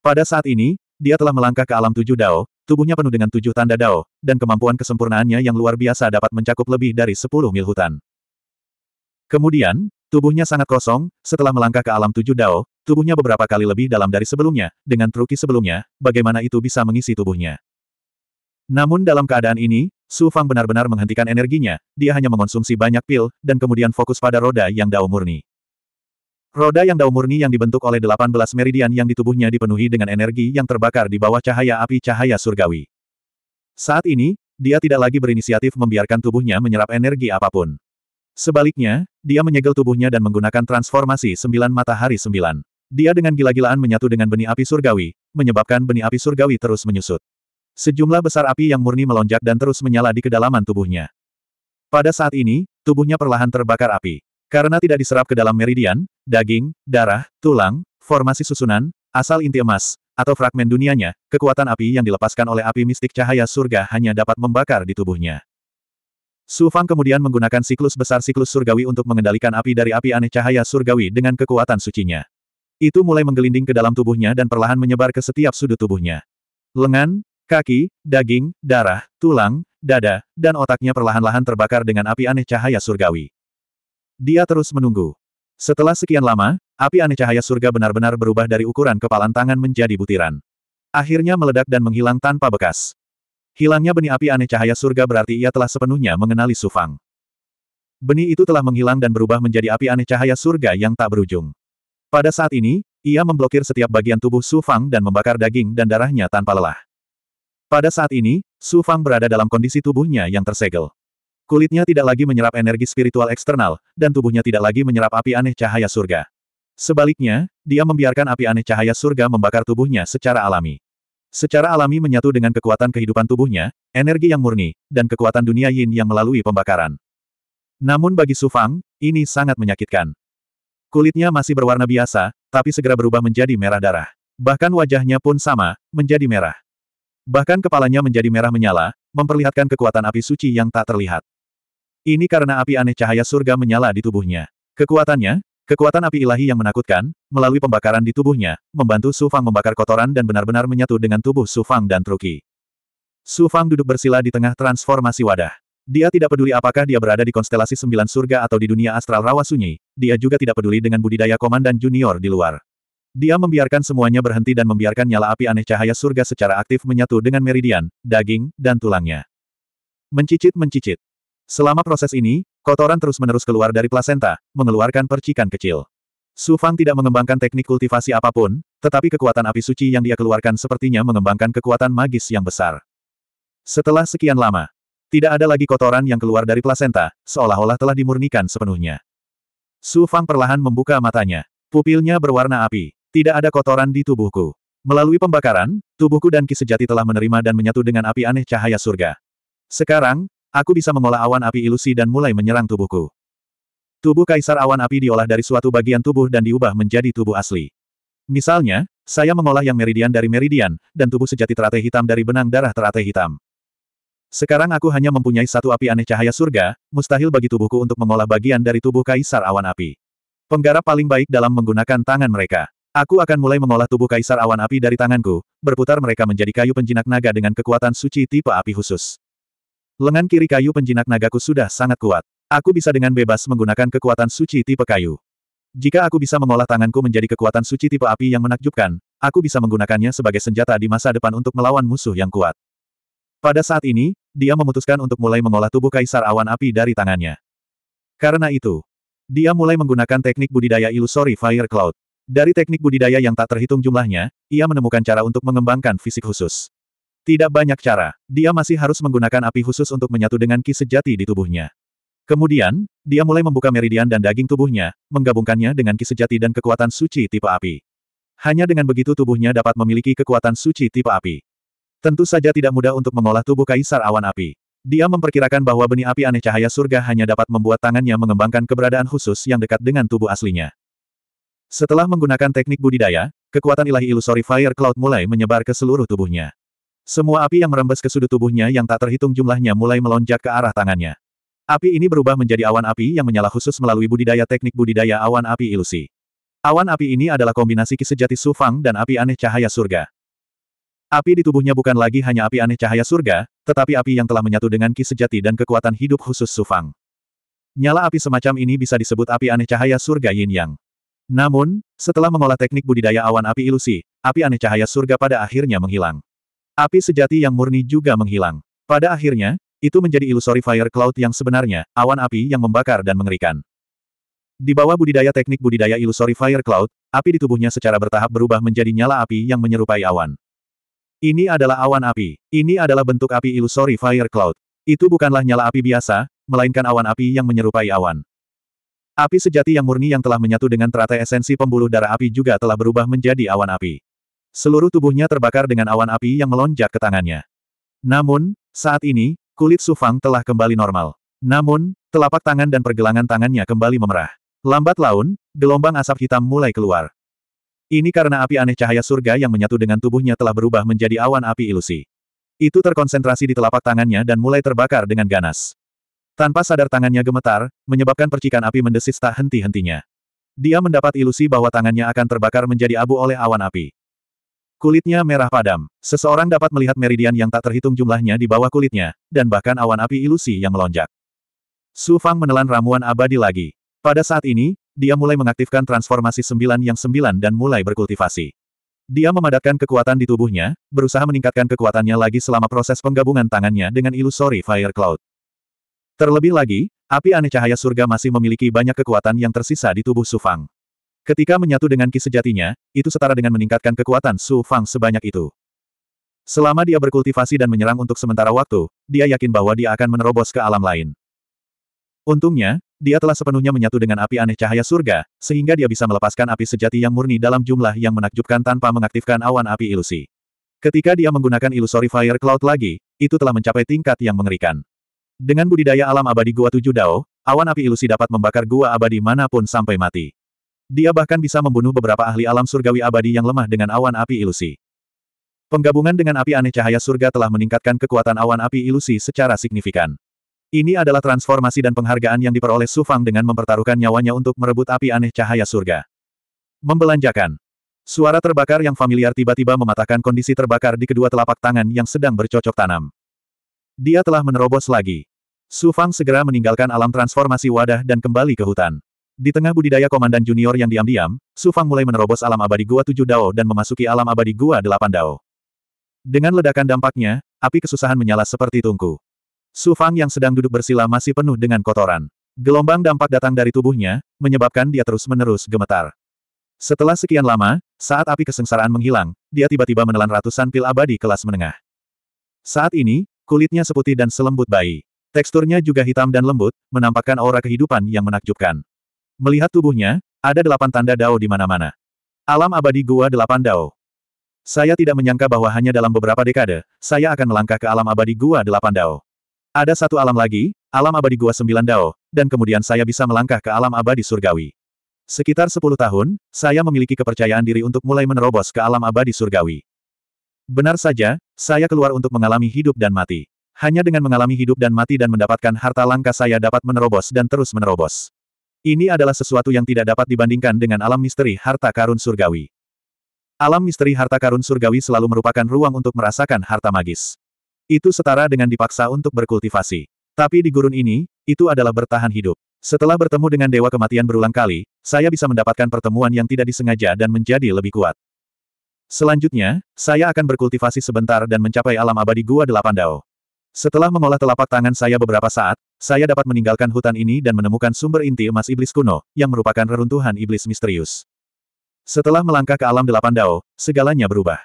Speaker 1: Pada saat ini, dia telah melangkah ke alam tujuh dao, tubuhnya penuh dengan tujuh tanda dao, dan kemampuan kesempurnaannya yang luar biasa dapat mencakup lebih dari sepuluh mil hutan. Kemudian, tubuhnya sangat kosong, setelah melangkah ke alam tujuh dao, tubuhnya beberapa kali lebih dalam dari sebelumnya, dengan truki sebelumnya, bagaimana itu bisa mengisi tubuhnya. Namun dalam keadaan ini, Su Fang benar-benar menghentikan energinya, dia hanya mengonsumsi banyak pil, dan kemudian fokus pada roda yang dao murni. Roda yang dao murni yang dibentuk oleh 18 meridian yang di tubuhnya dipenuhi dengan energi yang terbakar di bawah cahaya api cahaya surgawi. Saat ini, dia tidak lagi berinisiatif membiarkan tubuhnya menyerap energi apa pun. Sebaliknya, dia menyegel tubuhnya dan menggunakan transformasi sembilan matahari sembilan. Dia dengan gila-gilaan menyatu dengan benih api surgawi, menyebabkan benih api surgawi terus menyusut. Sejumlah besar api yang murni melonjak dan terus menyala di kedalaman tubuhnya. Pada saat ini, tubuhnya perlahan terbakar api. Karena tidak diserap ke dalam meridian, daging, darah, tulang, formasi susunan, asal inti emas, atau fragmen dunianya, kekuatan api yang dilepaskan oleh api mistik cahaya surga hanya dapat membakar di tubuhnya. Su Fang kemudian menggunakan siklus besar siklus surgawi untuk mengendalikan api dari api aneh cahaya surgawi dengan kekuatan sucinya. Itu mulai menggelinding ke dalam tubuhnya dan perlahan menyebar ke setiap sudut tubuhnya. Lengan, kaki, daging, darah, tulang, dada, dan otaknya perlahan-lahan terbakar dengan api aneh cahaya surgawi. Dia terus menunggu. Setelah sekian lama, api aneh cahaya surga benar-benar berubah dari ukuran kepalan tangan menjadi butiran. Akhirnya meledak dan menghilang tanpa bekas. Hilangnya benih api aneh cahaya surga berarti ia telah sepenuhnya mengenali Sufang. Benih itu telah menghilang dan berubah menjadi api aneh cahaya surga yang tak berujung. Pada saat ini, ia memblokir setiap bagian tubuh Su Fang dan membakar daging dan darahnya tanpa lelah. Pada saat ini, Su Fang berada dalam kondisi tubuhnya yang tersegel. Kulitnya tidak lagi menyerap energi spiritual eksternal, dan tubuhnya tidak lagi menyerap api aneh cahaya surga. Sebaliknya, dia membiarkan api aneh cahaya surga membakar tubuhnya secara alami. Secara alami menyatu dengan kekuatan kehidupan tubuhnya, energi yang murni, dan kekuatan dunia yin yang melalui pembakaran. Namun bagi Su Fang, ini sangat menyakitkan. Kulitnya masih berwarna biasa, tapi segera berubah menjadi merah darah. Bahkan wajahnya pun sama, menjadi merah. Bahkan kepalanya menjadi merah menyala, memperlihatkan kekuatan api suci yang tak terlihat. Ini karena api aneh cahaya surga menyala di tubuhnya. Kekuatannya, kekuatan api ilahi yang menakutkan, melalui pembakaran di tubuhnya, membantu Su Fang membakar kotoran dan benar-benar menyatu dengan tubuh Su Fang dan Truki. Su Fang duduk bersila di tengah transformasi wadah. Dia tidak peduli apakah dia berada di konstelasi sembilan surga atau di dunia astral rawa sunyi, dia juga tidak peduli dengan budidaya komandan junior di luar. Dia membiarkan semuanya berhenti dan membiarkan nyala api aneh cahaya surga secara aktif menyatu dengan meridian, daging, dan tulangnya. Mencicit-mencicit. Selama proses ini, kotoran terus-menerus keluar dari plasenta, mengeluarkan percikan kecil. Su Fang tidak mengembangkan teknik kultivasi apa pun, tetapi kekuatan api suci yang dia keluarkan sepertinya mengembangkan kekuatan magis yang besar. Setelah sekian lama, tidak ada lagi kotoran yang keluar dari plasenta, seolah-olah telah dimurnikan sepenuhnya. Su Fang perlahan membuka matanya. Pupilnya berwarna api. Tidak ada kotoran di tubuhku. Melalui pembakaran, tubuhku dan ki sejati telah menerima dan menyatu dengan api aneh cahaya surga. Sekarang, Aku bisa mengolah awan api ilusi dan mulai menyerang tubuhku. Tubuh kaisar awan api diolah dari suatu bagian tubuh dan diubah menjadi tubuh asli. Misalnya, saya mengolah yang meridian dari meridian, dan tubuh sejati teratai hitam dari benang darah teratai hitam. Sekarang aku hanya mempunyai satu api aneh cahaya surga, mustahil bagi tubuhku untuk mengolah bagian dari tubuh kaisar awan api. Penggarap paling baik dalam menggunakan tangan mereka. Aku akan mulai mengolah tubuh kaisar awan api dari tanganku, berputar mereka menjadi kayu penjinak naga dengan kekuatan suci tipe api khusus. Lengan kiri kayu penjinak nagaku sudah sangat kuat. Aku bisa dengan bebas menggunakan kekuatan suci tipe kayu. Jika aku bisa mengolah tanganku menjadi kekuatan suci tipe api yang menakjubkan, aku bisa menggunakannya sebagai senjata di masa depan untuk melawan musuh yang kuat. Pada saat ini, dia memutuskan untuk mulai mengolah tubuh kaisar awan api dari tangannya. Karena itu, dia mulai menggunakan teknik budidaya ilusori Fire Cloud. Dari teknik budidaya yang tak terhitung jumlahnya, ia menemukan cara untuk mengembangkan fisik khusus. Tidak banyak cara. Dia masih harus menggunakan api khusus untuk menyatu dengan ki sejati di tubuhnya. Kemudian, dia mulai membuka meridian dan daging tubuhnya, menggabungkannya dengan ki sejati dan kekuatan suci tipe api. Hanya dengan begitu tubuhnya dapat memiliki kekuatan suci tipe api. Tentu saja tidak mudah untuk mengolah tubuh kaisar awan api. Dia memperkirakan bahwa benih api aneh cahaya surga hanya dapat membuat tangannya mengembangkan keberadaan khusus yang dekat dengan tubuh aslinya. Setelah menggunakan teknik budidaya, kekuatan ilahi ilusory fire cloud mulai menyebar ke seluruh tubuhnya. Semua api yang merembes ke sudut tubuhnya yang tak terhitung jumlahnya mulai melonjak ke arah tangannya. Api ini berubah menjadi awan api yang menyala khusus melalui budidaya teknik budidaya awan api ilusi. Awan api ini adalah kombinasi ki sejati Sufang dan api aneh cahaya surga. Api di tubuhnya bukan lagi hanya api aneh cahaya surga, tetapi api yang telah menyatu dengan ki sejati dan kekuatan hidup khusus Sufang. Nyala api semacam ini bisa disebut api aneh cahaya surga Yin Yang. Namun, setelah mengolah teknik budidaya awan api ilusi, api aneh cahaya surga pada akhirnya menghilang. Api sejati yang murni juga menghilang. Pada akhirnya, itu menjadi ilusory fire cloud yang sebenarnya, awan api yang membakar dan mengerikan. Di bawah budidaya teknik budidaya ilusory fire cloud, api di tubuhnya secara bertahap berubah menjadi nyala api yang menyerupai awan. Ini adalah awan api. Ini adalah bentuk api ilusory fire cloud. Itu bukanlah nyala api biasa, melainkan awan api yang menyerupai awan. Api sejati yang murni yang telah menyatu dengan teratai esensi pembuluh darah api juga telah berubah menjadi awan api. Seluruh tubuhnya terbakar dengan awan api yang melonjak ke tangannya. Namun, saat ini, kulit Sufang telah kembali normal. Namun, telapak tangan dan pergelangan tangannya kembali memerah. Lambat laun, gelombang asap hitam mulai keluar. Ini karena api aneh cahaya surga yang menyatu dengan tubuhnya telah berubah menjadi awan api ilusi. Itu terkonsentrasi di telapak tangannya dan mulai terbakar dengan ganas. Tanpa sadar tangannya gemetar, menyebabkan percikan api mendesis tak henti-hentinya. Dia mendapat ilusi bahwa tangannya akan terbakar menjadi abu oleh awan api. Kulitnya merah padam. Seseorang dapat melihat meridian yang tak terhitung jumlahnya di bawah kulitnya, dan bahkan awan api ilusi yang melonjak. Su Fang menelan ramuan abadi lagi. Pada saat ini, dia mulai mengaktifkan transformasi sembilan yang sembilan dan mulai berkultivasi. Dia memadatkan kekuatan di tubuhnya, berusaha meningkatkan kekuatannya lagi selama proses penggabungan tangannya dengan Illusory Fire Cloud. Terlebih lagi, api aneh cahaya surga masih memiliki banyak kekuatan yang tersisa di tubuh Su Fang. Ketika menyatu dengan ki sejatinya, itu setara dengan meningkatkan kekuatan Su Fang sebanyak itu. Selama dia berkultivasi dan menyerang untuk sementara waktu, dia yakin bahwa dia akan menerobos ke alam lain. Untungnya, dia telah sepenuhnya menyatu dengan api aneh cahaya surga, sehingga dia bisa melepaskan api sejati yang murni dalam jumlah yang menakjubkan tanpa mengaktifkan awan api ilusi. Ketika dia menggunakan Illusory Fire Cloud lagi, itu telah mencapai tingkat yang mengerikan. Dengan budidaya alam abadi Gua Tujuh Dao, awan api ilusi dapat membakar gua abadi mana pun sampai mati. Dia bahkan bisa membunuh beberapa ahli alam surgawi abadi yang lemah dengan awan api ilusi. Penggabungan dengan api aneh cahaya surga telah meningkatkan kekuatan awan api ilusi secara signifikan. Ini adalah transformasi dan penghargaan yang diperoleh Su Fang dengan mempertaruhkan nyawanya untuk merebut api aneh cahaya surga. Membelanjakan. Suara terbakar yang familiar tiba-tiba mematahkan kondisi terbakar di kedua telapak tangan yang sedang bercocok tanam. Dia telah menerobos lagi. Su Fang segera meninggalkan alam transformasi wadah dan kembali ke hutan. Di tengah budidaya komandan junior yang diam-diam, Su Fang mulai menerobos alam abadi Gua Tujuh Dao dan memasuki alam abadi Gua Delapan Dao. Dengan ledakan dampaknya, api kesusahan menyala seperti tungku. Su Fang yang sedang duduk bersila masih penuh dengan kotoran. Gelombang dampak datang dari tubuhnya, menyebabkan dia terus-menerus gemetar. Setelah sekian lama, saat api kesengsaraan menghilang, dia tiba-tiba menelan ratusan pil abadi kelas menengah. Saat ini, kulitnya seputih dan selembut bayi. Teksturnya juga hitam dan lembut, menampakkan aura kehidupan yang menakjubkan. Melihat tubuhnya, ada delapan tanda Dao di mana-mana. Alam abadi Gua Delapan Dao. Saya tidak menyangka bahwa hanya dalam beberapa dekade, saya akan melangkah ke alam abadi Gua Delapan Dao. Ada satu alam lagi, alam abadi Gua Sembilan Dao, dan kemudian saya bisa melangkah ke alam abadi surgawi. Sekitar sepuluh tahun, saya memiliki kepercayaan diri untuk mulai menerobos ke alam abadi surgawi. Benar saja, saya keluar untuk mengalami hidup dan mati. Hanya dengan mengalami hidup dan mati dan mendapatkan harta langka saya dapat menerobos dan terus menerobos. Ini adalah sesuatu yang tidak dapat dibandingkan dengan alam misteri harta karun surgawi. Alam misteri harta karun surgawi selalu merupakan ruang untuk merasakan harta magis. Itu setara dengan dipaksa untuk berkultivasi. Tapi di gurun ini, itu adalah bertahan hidup. Setelah bertemu dengan Dewa Kematian berulang kali, saya bisa mendapatkan pertemuan yang tidak disengaja dan menjadi lebih kuat. Selanjutnya, saya akan berkultivasi sebentar dan mencapai alam abadi Gua Delapan Dao. Setelah mengolah telapak tangan saya beberapa saat, saya dapat meninggalkan hutan ini dan menemukan sumber inti emas iblis kuno, yang merupakan reruntuhan iblis misterius. Setelah melangkah ke alam delapan dao, segalanya berubah.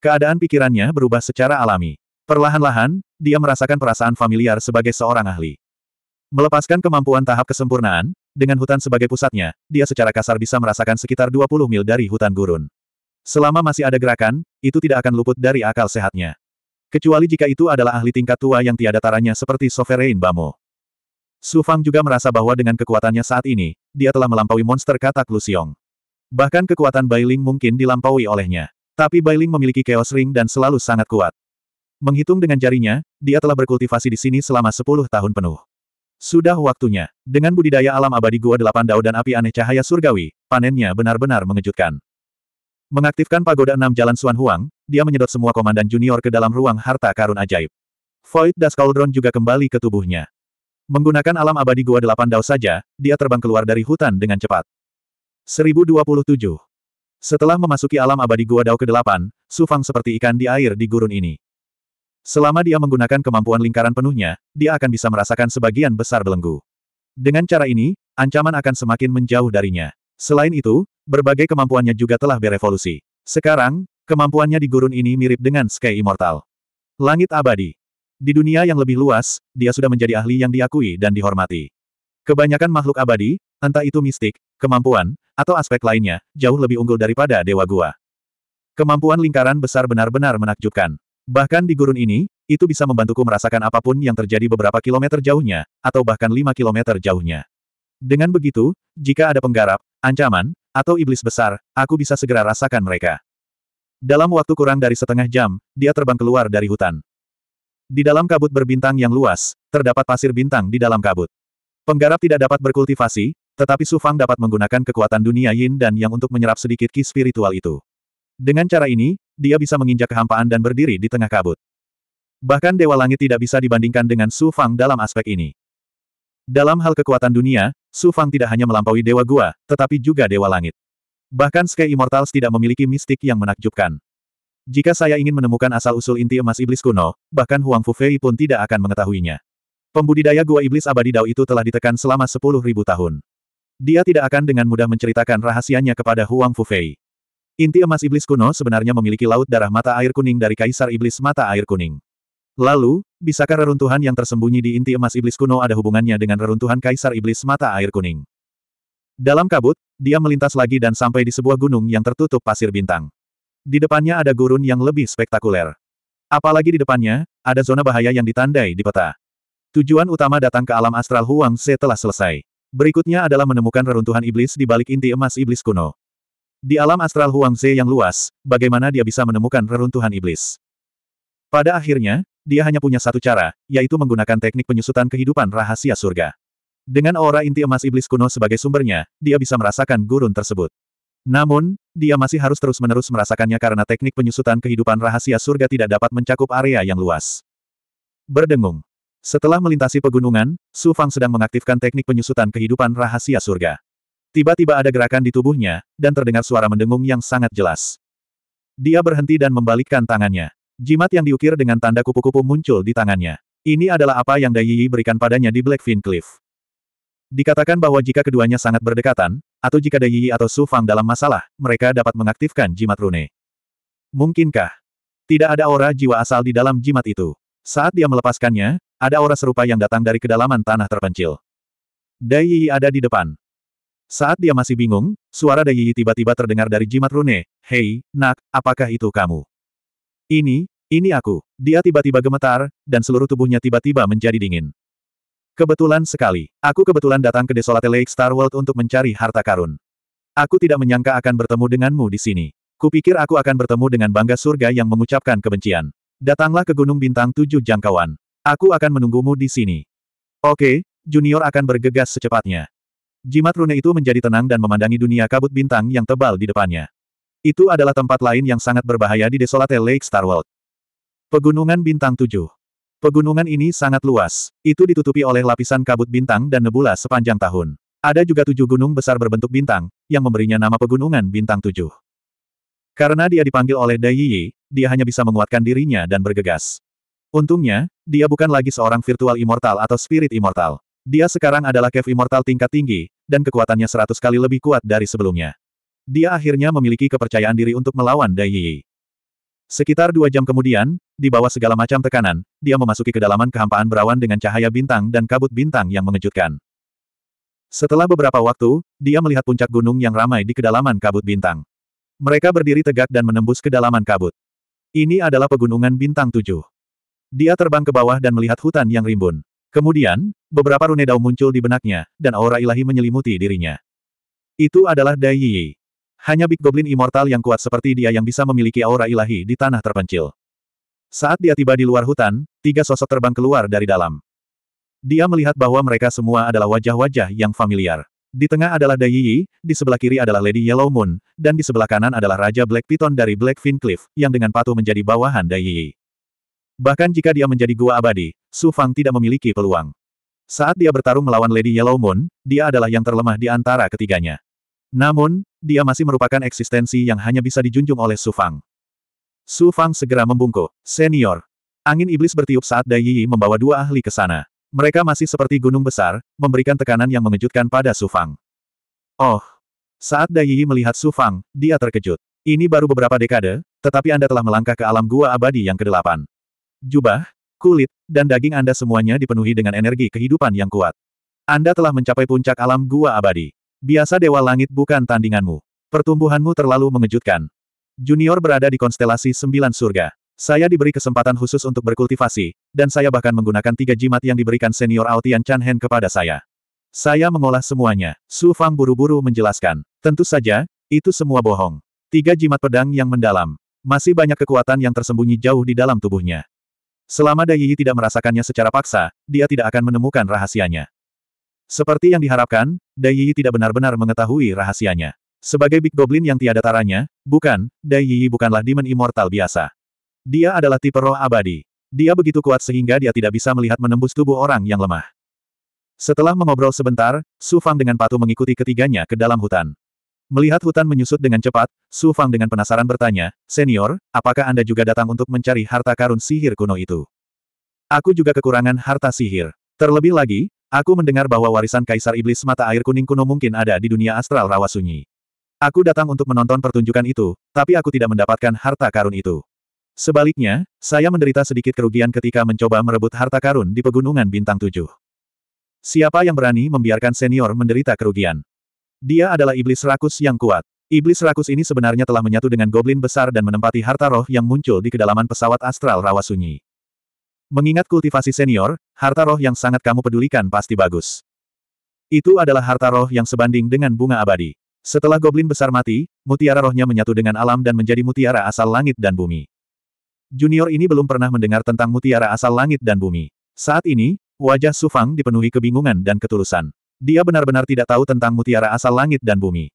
Speaker 1: Keadaan pikirannya berubah secara alami. Perlahan-lahan, dia merasakan perasaan familiar sebagai seorang ahli. Melepaskan kemampuan tahap kesempurnaan, dengan hutan sebagai pusatnya, dia secara kasar bisa merasakan sekitar 20 mil dari hutan gurun. Selama masih ada gerakan, itu tidak akan luput dari akal sehatnya. Kecuali jika itu adalah ahli tingkat tua yang tiada taranya seperti Sovereign Bamo. Su Fang juga merasa bahwa dengan kekuatannya saat ini, dia telah melampaui monster katak Luxiong. Bahkan kekuatan Bailing mungkin dilampaui olehnya. Tapi Bailing memiliki Chaos Ring dan selalu sangat kuat. Menghitung dengan jarinya, dia telah berkultivasi di sini selama 10 tahun penuh. Sudah waktunya. Dengan budidaya alam abadi Gua Delapan Dao dan api aneh cahaya surgawi, panennya benar-benar mengejutkan. Mengaktifkan pagoda enam jalan Suan Huang, dia menyedot semua komandan junior ke dalam ruang harta karun ajaib. Void Das Cauldron juga kembali ke tubuhnya. Menggunakan alam abadi Gua Delapan Dao saja, dia terbang keluar dari hutan dengan cepat. 1027. Setelah memasuki alam abadi Gua Dao ke-8, Su Fang seperti ikan di air di gurun ini. Selama dia menggunakan kemampuan lingkaran penuhnya, dia akan bisa merasakan sebagian besar belenggu. Dengan cara ini, ancaman akan semakin menjauh darinya. Selain itu, berbagai kemampuannya juga telah berevolusi. Sekarang, kemampuannya di gurun ini mirip dengan Sky Immortal. Langit abadi. Di dunia yang lebih luas, dia sudah menjadi ahli yang diakui dan dihormati. Kebanyakan makhluk abadi, entah itu mistik, kemampuan, atau aspek lainnya, jauh lebih unggul daripada Dewa Gua. Kemampuan lingkaran besar benar-benar menakjubkan. Bahkan di gurun ini, itu bisa membantuku merasakan apa pun yang terjadi beberapa kilometer jauhnya, atau bahkan lima kilometer jauhnya. Dengan begitu, jika ada penggarap, ancaman, atau iblis besar, aku bisa segera rasakan mereka. Dalam waktu kurang dari setengah jam, dia terbang keluar dari hutan. Di dalam kabut berbintang yang luas, terdapat pasir bintang di dalam kabut. Penggarap tidak dapat berkultivasi, tetapi Su Fang dapat menggunakan kekuatan dunia yin dan yang untuk menyerap sedikit ki spiritual itu. Dengan cara ini, dia bisa menginjak kehampaan dan berdiri di tengah kabut. Bahkan Dewa Langit tidak bisa dibandingkan dengan Su Fang dalam aspek ini. Dalam hal kekuatan dunia, Su Fang tidak hanya melampaui Dewa Gua, tetapi juga Dewa Langit. Bahkan Sky Immortals tidak memiliki mistik yang menakjubkan. Jika saya ingin menemukan asal-usul inti emas iblis kuno, bahkan Huang Fufei pun tidak akan mengetahuinya. Pembudidaya gua iblis abadi Dao itu telah ditekan selama 10.000 tahun. Dia tidak akan dengan mudah menceritakan rahasianya kepada Huang Fufei. Inti emas iblis kuno sebenarnya memiliki laut darah mata air kuning dari kaisar iblis mata air kuning. Lalu, bisakah reruntuhan yang tersembunyi di inti emas iblis kuno ada hubungannya dengan reruntuhan kaisar iblis mata air kuning? Dalam kabut, dia melintas lagi dan sampai di sebuah gunung yang tertutup pasir bintang. Di depannya ada gurun yang lebih spektakuler. Apalagi di depannya, ada zona bahaya yang ditandai di peta. Tujuan utama datang ke alam astral Huang Se telah selesai. Berikutnya adalah menemukan reruntuhan iblis di balik inti emas iblis kuno. Di alam astral Huang Ze yang luas, bagaimana dia bisa menemukan reruntuhan iblis? Pada akhirnya, dia hanya punya satu cara, yaitu menggunakan teknik penyusutan kehidupan rahasia surga. Dengan aura inti emas iblis kuno sebagai sumbernya, dia bisa merasakan gurun tersebut. Namun, dia masih harus terus-menerus merasakannya karena teknik penyusutan kehidupan rahasia surga tidak dapat mencakup area yang luas. Berdengung. Setelah melintasi pegunungan, Su Fang sedang mengaktifkan teknik penyusutan kehidupan rahasia surga. Tiba-tiba ada gerakan di tubuhnya, dan terdengar suara mendengung yang sangat jelas. Dia berhenti dan membalikkan tangannya. Jimat yang diukir dengan tanda kupu-kupu muncul di tangannya. Ini adalah apa yang Dai berikan padanya di Blackfin Cliff. Dikatakan bahwa jika keduanya sangat berdekatan, atau jika Dai Yi atau Su Fang dalam masalah, mereka dapat mengaktifkan jimat rune. Mungkinkah? Tidak ada aura jiwa asal di dalam jimat itu. Saat dia melepaskannya, ada aura serupa yang datang dari kedalaman tanah terpencil. Dai Yi ada di depan. Saat dia masih bingung, suara Dai Yi tiba-tiba terdengar dari jimat rune. Hei, nak, apakah itu kamu? Ini, ini aku. Dia tiba-tiba gemetar, dan seluruh tubuhnya tiba-tiba menjadi dingin. Kebetulan sekali. Aku kebetulan datang ke Desolate Lake Star World untuk mencari harta karun. Aku tidak menyangka akan bertemu denganmu di sini. Kupikir aku akan bertemu dengan bangga surga yang mengucapkan kebencian. Datanglah ke Gunung Bintang Tujuh Jangkauan. Aku akan menunggumu di sini. Oke, Junior akan bergegas secepatnya. Jimat rune itu menjadi tenang dan memandangi dunia kabut bintang yang tebal di depannya. Itu adalah tempat lain yang sangat berbahaya di Desolate Lake Star World. Pegunungan Bintang 7 Pegunungan ini sangat luas. Itu ditutupi oleh lapisan kabut bintang dan nebula sepanjang tahun. Ada juga tujuh gunung besar berbentuk bintang, yang memberinya nama Pegunungan Bintang 7. Karena dia dipanggil oleh Dai Yi, dia hanya bisa menguatkan dirinya dan bergegas. Untungnya, dia bukan lagi seorang virtual immortal atau spirit immortal. Dia sekarang adalah Kev Immortal tingkat tinggi, dan kekuatannya seratus kali lebih kuat dari sebelumnya. Dia akhirnya memiliki kepercayaan diri untuk melawan Dai Yi. Sekitar dua jam kemudian, di bawah segala macam tekanan, dia memasuki kedalaman kehampaan berawan dengan cahaya bintang dan kabut bintang yang mengejutkan. Setelah beberapa waktu, dia melihat puncak gunung yang ramai di kedalaman kabut bintang. Mereka berdiri tegak dan menembus kedalaman kabut. Ini adalah pegunungan bintang tujuh. Dia terbang ke bawah dan melihat hutan yang rimbun. Kemudian, beberapa rune dao muncul di benaknya, dan aura ilahi menyelimuti dirinya. Itu adalah Dai Yi. Hanya Big Goblin Immortal yang kuat seperti dia yang bisa memiliki aura ilahi di tanah terpencil. Saat dia tiba di luar hutan, tiga sosok terbang keluar dari dalam. Dia melihat bahwa mereka semua adalah wajah-wajah yang familiar. Di tengah adalah Dai Yi, di sebelah kiri adalah Lady Yellow Moon, dan di sebelah kanan adalah Raja Black Piton dari Black Fin Cliff, yang dengan patuh menjadi bawahan Dai Yi. Bahkan jika dia menjadi gua abadi, Su Fang tidak memiliki peluang. Saat dia bertarung melawan Lady Yellow Moon, dia adalah yang terlemah di antara ketiganya. Namun, dia masih merupakan eksistensi yang hanya bisa dijunjung oleh Su Fang. Su Fang segera membungkuk. Senior. Angin iblis bertiup saat Dai Yi membawa dua ahli ke sana. Mereka masih seperti gunung besar, memberikan tekanan yang mengejutkan pada Su Fang. Oh. Saat Dai Yi melihat Su Fang, dia terkejut. Ini baru beberapa dekade, tetapi Anda telah melangkah ke alam gua abadi yang kedelapan. Jubah, kulit, dan daging Anda semuanya dipenuhi dengan energi kehidupan yang kuat. Anda telah mencapai puncak alam gua abadi. Biasa Dewa Langit bukan tandinganmu. Pertumbuhanmu terlalu mengejutkan. Junior berada di konstelasi sembilan surga. Saya diberi kesempatan khusus untuk berkultivasi, dan saya bahkan menggunakan tiga jimat yang diberikan senior Aotian Chan Hen kepada saya. Saya mengolah semuanya. Su Fang buru-buru menjelaskan. Tentu saja, itu semua bohong. Tiga jimat pedang yang mendalam. Masih banyak kekuatan yang tersembunyi jauh di dalam tubuhnya. Selama Dai Yi tidak merasakannya secara paksa, dia tidak akan menemukan rahasianya. Seperti yang diharapkan, Dai Yi tidak benar-benar mengetahui rahasianya. Sebagai Big Goblin yang tiada taranya, bukan, Dai Yi bukanlah Demon Immortal biasa. Dia adalah tipe roh abadi. Dia begitu kuat sehingga dia tidak bisa melihat menembus tubuh orang yang lemah. Setelah mengobrol sebentar, Su Fang dengan patuh mengikuti ketiganya ke dalam hutan. Melihat hutan menyusut dengan cepat, Su Fang dengan penasaran bertanya, Senior, apakah Anda juga datang untuk mencari harta karun sihir kuno itu? Aku juga kekurangan harta sihir. Terlebih lagi, Aku mendengar bahwa warisan Kaisar Iblis Mata Air Kuning kuno mungkin ada di dunia astral rawa sunyi. Aku datang untuk menonton pertunjukan itu, tapi aku tidak mendapatkan harta karun itu. Sebaliknya, saya menderita sedikit kerugian ketika mencoba merebut harta karun di pegunungan bintang tujuh. Siapa yang berani membiarkan senior menderita kerugian? Dia adalah iblis rakus yang kuat. Iblis rakus ini sebenarnya telah menyatu dengan goblin besar dan menempati harta roh yang muncul di kedalaman pesawat astral rawa sunyi. Mengingat kultivasi senior, harta roh yang sangat kamu pedulikan pasti bagus. Itu adalah harta roh yang sebanding dengan bunga abadi. Setelah goblin besar mati, mutiara rohnya menyatu dengan alam dan menjadi mutiara asal langit dan bumi. Junior ini belum pernah mendengar tentang mutiara asal langit dan bumi. Saat ini, wajah Su Fang dipenuhi kebingungan dan ketulusan. Dia benar-benar tidak tahu tentang mutiara asal langit dan bumi.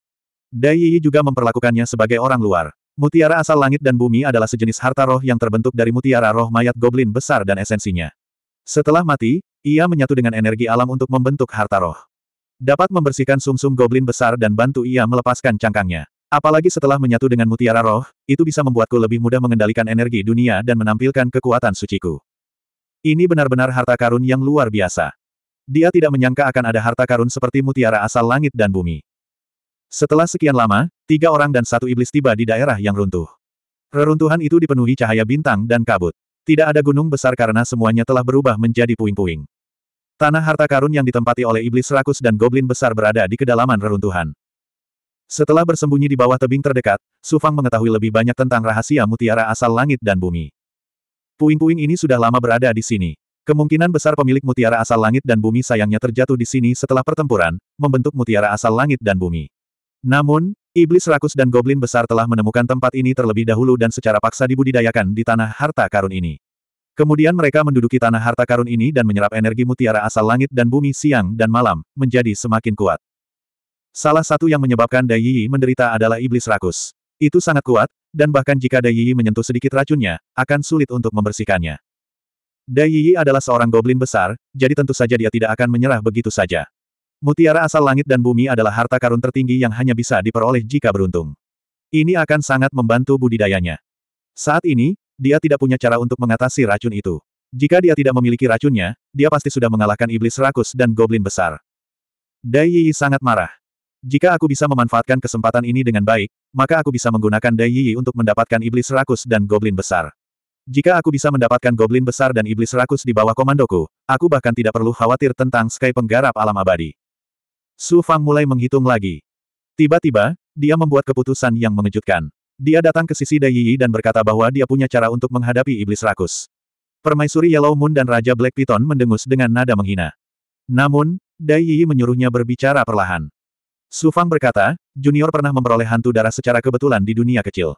Speaker 1: Dai Yi juga memperlakukannya sebagai orang luar. Mutiara asal langit dan bumi adalah sejenis harta roh yang terbentuk dari mutiara roh mayat goblin besar dan esensinya. Setelah mati, ia menyatu dengan energi alam untuk membentuk harta roh. Dapat membersihkan sumsum -sum goblin besar dan bantu ia melepaskan cangkangnya. Apalagi setelah menyatu dengan mutiara roh, itu bisa membuatku lebih mudah mengendalikan energi dunia dan menampilkan kekuatan suciku. Ini benar-benar harta karun yang luar biasa. Dia tidak menyangka akan ada harta karun seperti mutiara asal langit dan bumi. Setelah sekian lama, tiga orang dan satu iblis tiba di daerah yang runtuh. Reruntuhan itu dipenuhi cahaya bintang dan kabut. Tidak ada gunung besar karena semuanya telah berubah menjadi puing-puing. Tanah harta karun yang ditempati oleh iblis rakus dan goblin besar berada di kedalaman reruntuhan. Setelah bersembunyi di bawah tebing terdekat, Su Fang mengetahui lebih banyak tentang rahasia mutiara asal langit dan bumi. Puing-puing ini sudah lama berada di sini. Kemungkinan besar pemilik mutiara asal langit dan bumi sayangnya terjatuh di sini setelah pertempuran, membentuk mutiara asal langit dan bumi. Namun, iblis rakus dan goblin besar telah menemukan tempat ini terlebih dahulu dan secara paksa dibudidayakan di tanah harta karun ini. Kemudian mereka menduduki tanah harta karun ini dan menyerap energi mutiara asal langit dan bumi siang dan malam, menjadi semakin kuat. Salah satu yang menyebabkan Dai Yi menderita adalah iblis rakus. Itu sangat kuat, dan bahkan jika Dai Yi menyentuh sedikit racunnya, akan sulit untuk membersihkannya. Dai Yi adalah seorang goblin besar, jadi tentu saja dia tidak akan menyerah begitu saja. Mutiara asal langit dan bumi adalah harta karun tertinggi yang hanya bisa diperoleh jika beruntung. Ini akan sangat membantu budidayanya. Saat ini, dia tidak punya cara untuk mengatasi racun itu. Jika dia tidak memiliki racunnya, dia pasti sudah mengalahkan iblis rakus dan goblin besar. Dai Yi sangat marah. Jika aku bisa memanfaatkan kesempatan ini dengan baik, maka aku bisa menggunakan Dai Yi untuk mendapatkan iblis rakus dan goblin besar. Jika aku bisa mendapatkan goblin besar dan iblis rakus di bawah komandoku, aku bahkan tidak perlu khawatir tentang Sky Penggarap Alam Abadi. Su Fang mulai menghitung lagi. Tiba-tiba, dia membuat keputusan yang mengejutkan. Dia datang ke sisi Dai Yi dan berkata bahwa dia punya cara untuk menghadapi iblis rakus. Permaisuri Yellow Moon dan Raja Black Piton mendengus dengan nada menghina. Namun, Dai Yi menyuruhnya berbicara perlahan. Su Fang berkata, Junior pernah memperoleh hantu darah secara kebetulan di dunia kecil.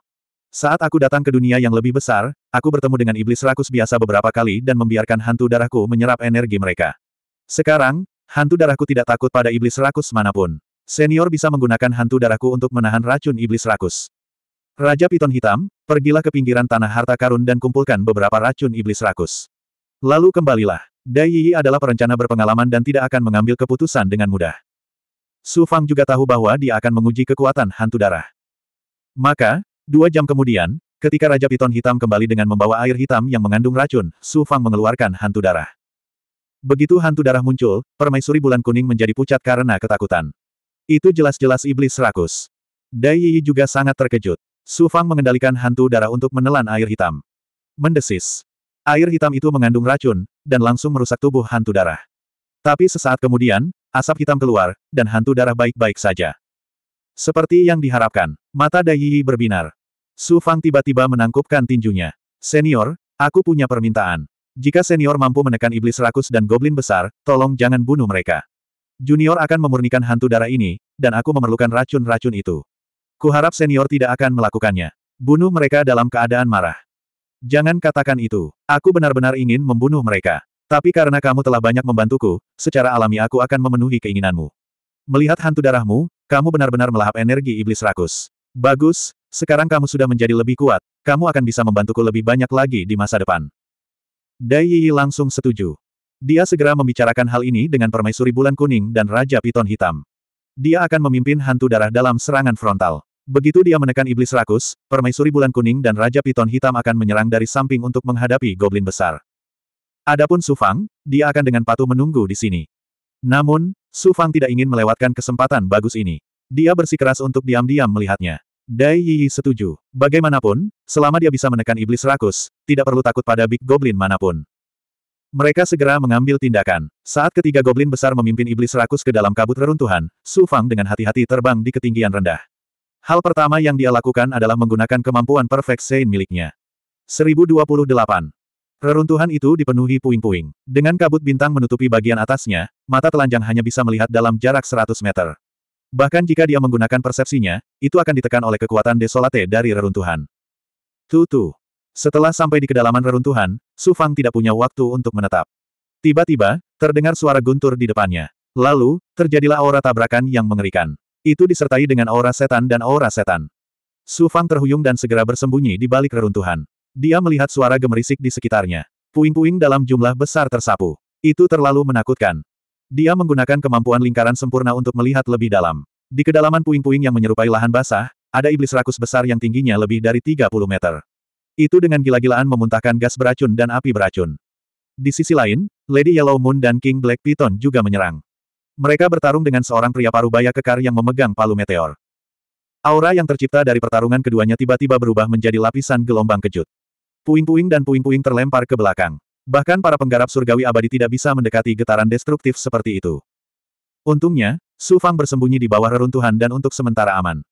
Speaker 1: Saat aku datang ke dunia yang lebih besar, aku bertemu dengan iblis rakus biasa beberapa kali dan membiarkan hantu darahku menyerap energi mereka. Sekarang, hantu darahku tidak takut pada iblis rakus mana pun. Senior bisa menggunakan hantu darahku untuk menahan racun iblis rakus. Raja Piton Hitam, pergilah ke pinggiran tanah harta karun dan kumpulkan beberapa racun iblis rakus. Lalu kembalilah. Dai Yi adalah perencana berpengalaman dan tidak akan mengambil keputusan dengan mudah. Su Fang juga tahu bahwa dia akan menguji kekuatan hantu darah. Maka, Dua jam kemudian, ketika Raja Piton Hitam kembali dengan membawa air hitam yang mengandung racun, Su Fang mengeluarkan hantu darah. Begitu hantu darah muncul, permaisuri bulan kuning menjadi pucat karena ketakutan. Itu jelas-jelas iblis rakus. Dai Yi juga sangat terkejut. Su Fang mengendalikan hantu darah untuk menelan air hitam. Mendesis. Air hitam itu mengandung racun, dan langsung merusak tubuh hantu darah. Tapi sesaat kemudian, asap hitam keluar, dan hantu darah baik-baik saja. Seperti yang diharapkan, mata Dai Yi berbinar. Su Fang tiba-tiba menangkupkan tinjunya. Senior, aku punya permintaan. Jika senior mampu menekan iblis rakus dan goblin besar, tolong jangan bunuh mereka. Junior akan memurnikan hantu darah ini, dan aku memerlukan racun-racun itu. Kuharap senior tidak akan melakukannya. Bunuh mereka dalam keadaan marah. Jangan katakan itu. Aku benar-benar ingin membunuh mereka. Tapi karena kamu telah banyak membantuku, secara alami aku akan memenuhi keinginanmu. Melihat hantu darahmu, kamu benar-benar melahap energi iblis rakus. Bagus, sekarang kamu sudah menjadi lebih kuat, kamu akan bisa membantuku lebih banyak lagi di masa depan. Dai Yi langsung setuju. Dia segera membicarakan hal ini dengan permaisuri bulan kuning dan Raja Piton Hitam. Dia akan memimpin hantu darah dalam serangan frontal. Begitu dia menekan iblis rakus, permaisuri bulan kuning dan Raja Piton Hitam akan menyerang dari samping untuk menghadapi goblin besar. Adapun Su Fang, dia akan dengan patuh menunggu di sini. Namun, Su Fang tidak ingin melewatkan kesempatan bagus ini. Dia bersikeras untuk diam-diam melihatnya. Dai Yi setuju. Bagaimanapun, selama dia bisa menekan iblis rakus, tidak perlu takut pada Big Goblin mana pun. Mereka segera mengambil tindakan. Saat ketiga goblin besar memimpin iblis rakus ke dalam kabut reruntuhan, Su Fang dengan hati-hati terbang di ketinggian rendah. Hal pertama yang dia lakukan adalah menggunakan kemampuan Perfect Saint miliknya. 1028. Reruntuhan itu dipenuhi puing-puing. Dengan kabut bintang menutupi bagian atasnya, mata telanjang hanya bisa melihat dalam jarak 100 meter. Bahkan jika dia menggunakan persepsinya, itu akan ditekan oleh kekuatan desolate dari reruntuhan. Tutu. Setelah sampai di kedalaman reruntuhan, Su Fang tidak punya waktu untuk menetap. Tiba-tiba, terdengar suara guntur di depannya. Lalu, terjadilah aura tabrakan yang mengerikan. Itu disertai dengan aura setan dan aura setan. Su Fang terhuyung dan segera bersembunyi di balik reruntuhan. Dia melihat suara gemerisik di sekitarnya. Puing-puing dalam jumlah besar tersapu. Itu terlalu menakutkan. Dia menggunakan kemampuan lingkaran sempurna untuk melihat lebih dalam. Di kedalaman puing-puing yang menyerupai lahan basah, ada iblis rakus besar yang tingginya lebih dari 30 meter. Itu dengan gila-gilaan memuntahkan gas beracun dan api beracun. Di sisi lain, Lady Yellow Moon dan King Black Piton juga menyerang. Mereka bertarung dengan seorang pria parubaya kekar yang memegang palu meteor. Aura yang tercipta dari pertarungan keduanya tiba-tiba berubah menjadi lapisan gelombang kejut. Puing-puing dan puing-puing terlempar ke belakang. Bahkan para penggarap surgawi abadi tidak bisa mendekati getaran destruktif seperti itu. Untungnya, Su Fang bersembunyi di bawah reruntuhan dan untuk sementara aman.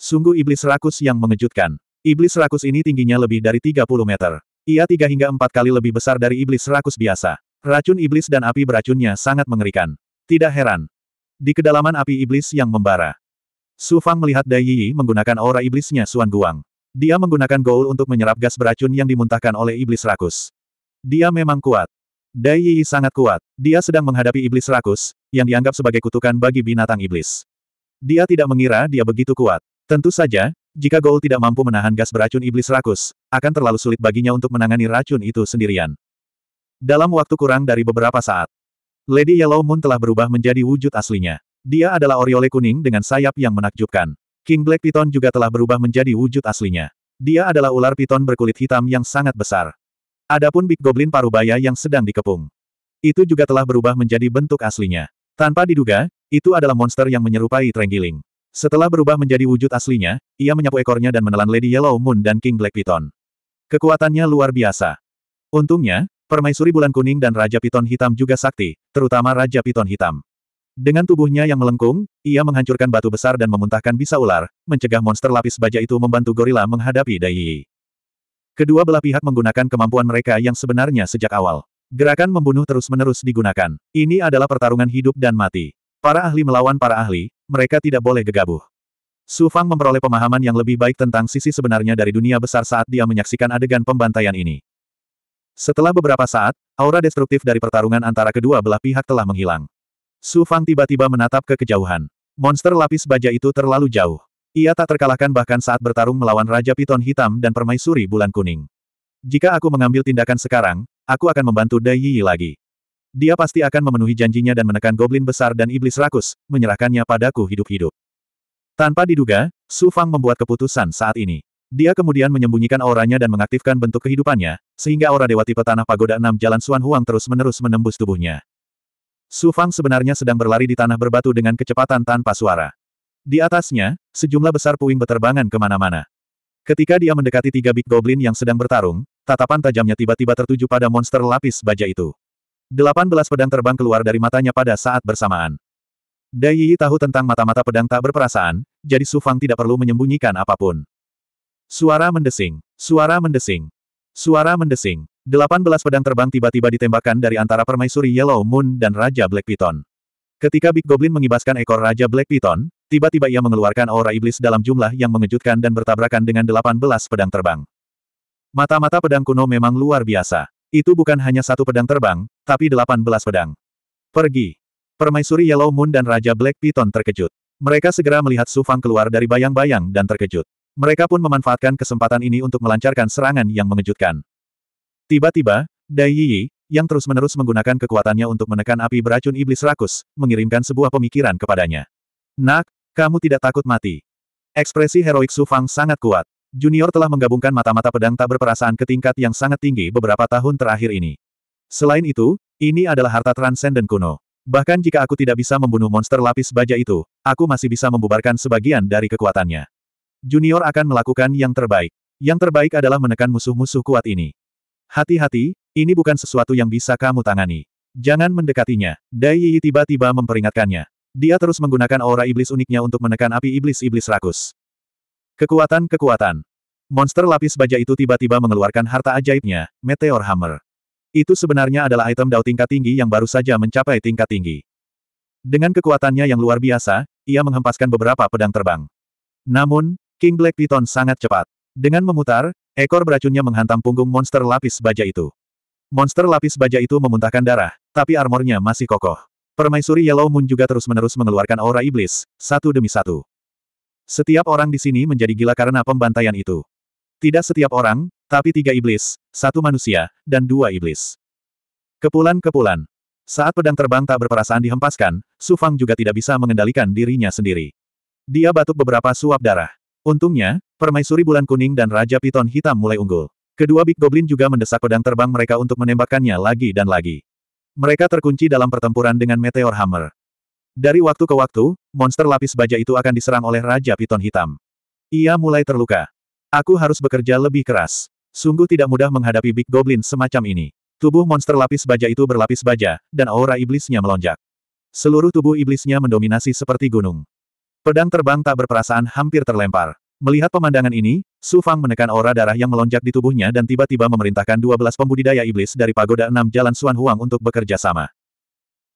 Speaker 1: Sungguh iblis rakus yang mengejutkan. Iblis rakus ini tingginya lebih dari 30 meter. Ia tiga hingga empat kali lebih besar dari iblis rakus biasa. Racun iblis dan api beracunnya sangat mengerikan. Tidak heran. Di kedalaman api iblis yang membara. Su Fang melihat Dai Yi menggunakan aura iblisnya Suan Guang. Dia menggunakan goul untuk menyerap gas beracun yang dimuntahkan oleh iblis rakus. Dia memang kuat. Dai Yi sangat kuat. Dia sedang menghadapi iblis rakus, yang dianggap sebagai kutukan bagi binatang iblis. Dia tidak mengira dia begitu kuat. Tentu saja, jika Goul tidak mampu menahan gas beracun iblis rakus, akan terlalu sulit baginya untuk menangani racun itu sendirian. Dalam waktu kurang dari beberapa saat, Lady Yellow Moon telah berubah menjadi wujud aslinya. Dia adalah Oriole kuning dengan sayap yang menakjubkan. King Black Piton juga telah berubah menjadi wujud aslinya. Dia adalah ular piton berkulit hitam yang sangat besar. Adapun Big Goblin parubaya yang sedang dikepung. Itu juga telah berubah menjadi bentuk aslinya. Tanpa diduga, itu adalah monster yang menyerupai Trenggiling. Setelah berubah menjadi wujud aslinya, ia menyapu ekornya dan menelan Lady Yellow Moon dan King Black Piton. Kekuatannya luar biasa. Untungnya, permaisuri bulan kuning dan Raja Piton hitam juga sakti, terutama Raja Piton hitam. Dengan tubuhnya yang melengkung, ia menghancurkan batu besar dan memuntahkan bisa ular, mencegah monster lapis baja itu membantu gorila menghadapi Dai Yi. Kedua belah pihak menggunakan kemampuan mereka yang sebenarnya sejak awal. Gerakan membunuh terus-menerus digunakan. Ini adalah pertarungan hidup dan mati. Para ahli melawan para ahli, mereka tidak boleh gegabah. Su Fang memperoleh pemahaman yang lebih baik tentang sisi sebenarnya dari dunia besar saat dia menyaksikan adegan pembantaian ini. Setelah beberapa saat, aura destruktif dari pertarungan antara kedua belah pihak telah menghilang. Su Fang tiba-tiba menatap ke kejauhan. Monster lapis baja itu terlalu jauh. Ia tak terkalahkan bahkan saat bertarung melawan Raja Piton Hitam dan Permaisuri Bulan Kuning. Jika aku mengambil tindakan sekarang, aku akan membantu Dai Yi lagi. Dia pasti akan memenuhi janjinya dan menekan goblin besar dan iblis rakus, menyerahkannya padaku hidup-hidup. Tanpa diduga, Su Fang membuat keputusan saat ini. Dia kemudian menyembunyikan auranya dan mengaktifkan bentuk kehidupannya, sehingga aura Dewa tipe Tanah Pagoda Enam Jalan Suan Huang terus-menerus menembus tubuhnya. Su Fang sebenarnya sedang berlari di tanah berbatu dengan kecepatan tanpa suara. Di atasnya, sejumlah besar puing beterbangan ke mana-mana. Ketika dia mendekati tiga Big Goblin yang sedang bertarung, tatapan tajamnya tiba-tiba tertuju pada monster lapis baja itu. Delapan belas pedang terbang keluar dari matanya pada saat bersamaan. Dai Yi tahu tentang mata-mata pedang tak berperasaan, jadi Su Fang tidak perlu menyembunyikan apa pun. Suara mendesing. Suara mendesing. Suara mendesing. Delapan belas pedang terbang tiba-tiba ditembakkan dari antara permaisuri Yellow Moon dan Raja Black Piton. Ketika Big Goblin mengibaskan ekor Raja Black Piton, tiba-tiba ia mengeluarkan aura iblis dalam jumlah yang mengejutkan dan bertabrakan dengan delapan belas pedang terbang. Mata-mata pedang kuno memang luar biasa. Itu bukan hanya satu pedang terbang, tapi delapan belas pedang. Pergi. Permaisuri Yellow Moon dan Raja Black Piton terkejut. Mereka segera melihat Su Fang keluar dari bayang-bayang dan terkejut. Mereka pun memanfaatkan kesempatan ini untuk melancarkan serangan yang mengejutkan. Tiba-tiba, Dai Yi, yang terus-menerus menggunakan kekuatannya untuk menekan api beracun iblis rakus, mengirimkan sebuah pemikiran kepadanya. Nak, kamu tidak takut mati. Ekspresi heroik Su Fang sangat kuat. Junior telah menggabungkan mata-mata pedang tak berperasaan ke tingkat yang sangat tinggi beberapa tahun terakhir ini. Selain itu, ini adalah harta transenden kuno. Bahkan jika aku tidak bisa membunuh monster lapis baja itu, aku masih bisa membubarkan sebagian dari kekuatannya. Junior akan melakukan yang terbaik. Yang terbaik adalah menekan musuh-musuh kuat ini. Hati-hati, ini bukan sesuatu yang bisa kamu tangani. Jangan mendekatinya. Dai Yi tiba-tiba memperingatkannya. Dia terus menggunakan aura iblis uniknya untuk menekan api iblis-iblis rakus. Kekuatan-kekuatan. Monster lapis baja itu tiba-tiba mengeluarkan harta ajaibnya, Meteor Hammer. Itu sebenarnya adalah item dao tingkat tinggi yang baru saja mencapai tingkat tinggi. Dengan kekuatannya yang luar biasa, ia menghempaskan beberapa pedang terbang. Namun, King Black Python sangat cepat. Dengan memutar, ekor beracunnya menghantam punggung monster lapis baja itu. Monster lapis baja itu memuntahkan darah, tapi armornya masih kokoh. Permaisuri Yellow Moon juga terus-menerus mengeluarkan aura iblis, satu demi satu. Setiap orang di sini menjadi gila karena pembantaian itu. Tidak setiap orang, tapi tiga iblis, satu manusia, dan dua iblis. Kepulan-kepulan. Saat pedang terbang tak berperasaan dihempaskan, Su Fang juga tidak bisa mengendalikan dirinya sendiri. Dia batuk beberapa suap darah. Untungnya, permaisuri bulan kuning dan Raja Piton hitam mulai unggul. Kedua Big Goblin juga mendesak pedang terbang mereka untuk menembakkannya lagi dan lagi. Mereka terkunci dalam pertempuran dengan Meteor Hammer. Dari waktu ke waktu, monster lapis baja itu akan diserang oleh Raja Piton Hitam. Ia mulai terluka. Aku harus bekerja lebih keras. Sungguh tidak mudah menghadapi Big Goblin semacam ini. Tubuh monster lapis baja itu berlapis baja, dan aura iblisnya melonjak. Seluruh tubuh iblisnya mendominasi seperti gunung. Pedang terbang tak berperasaan hampir terlempar. Melihat pemandangan ini, Su Fang menekan aura darah yang melonjak di tubuhnya dan tiba-tiba memerintahkan 12 pembudidaya iblis dari Pagoda Enam Jalan Suan Huang untuk bekerja sama.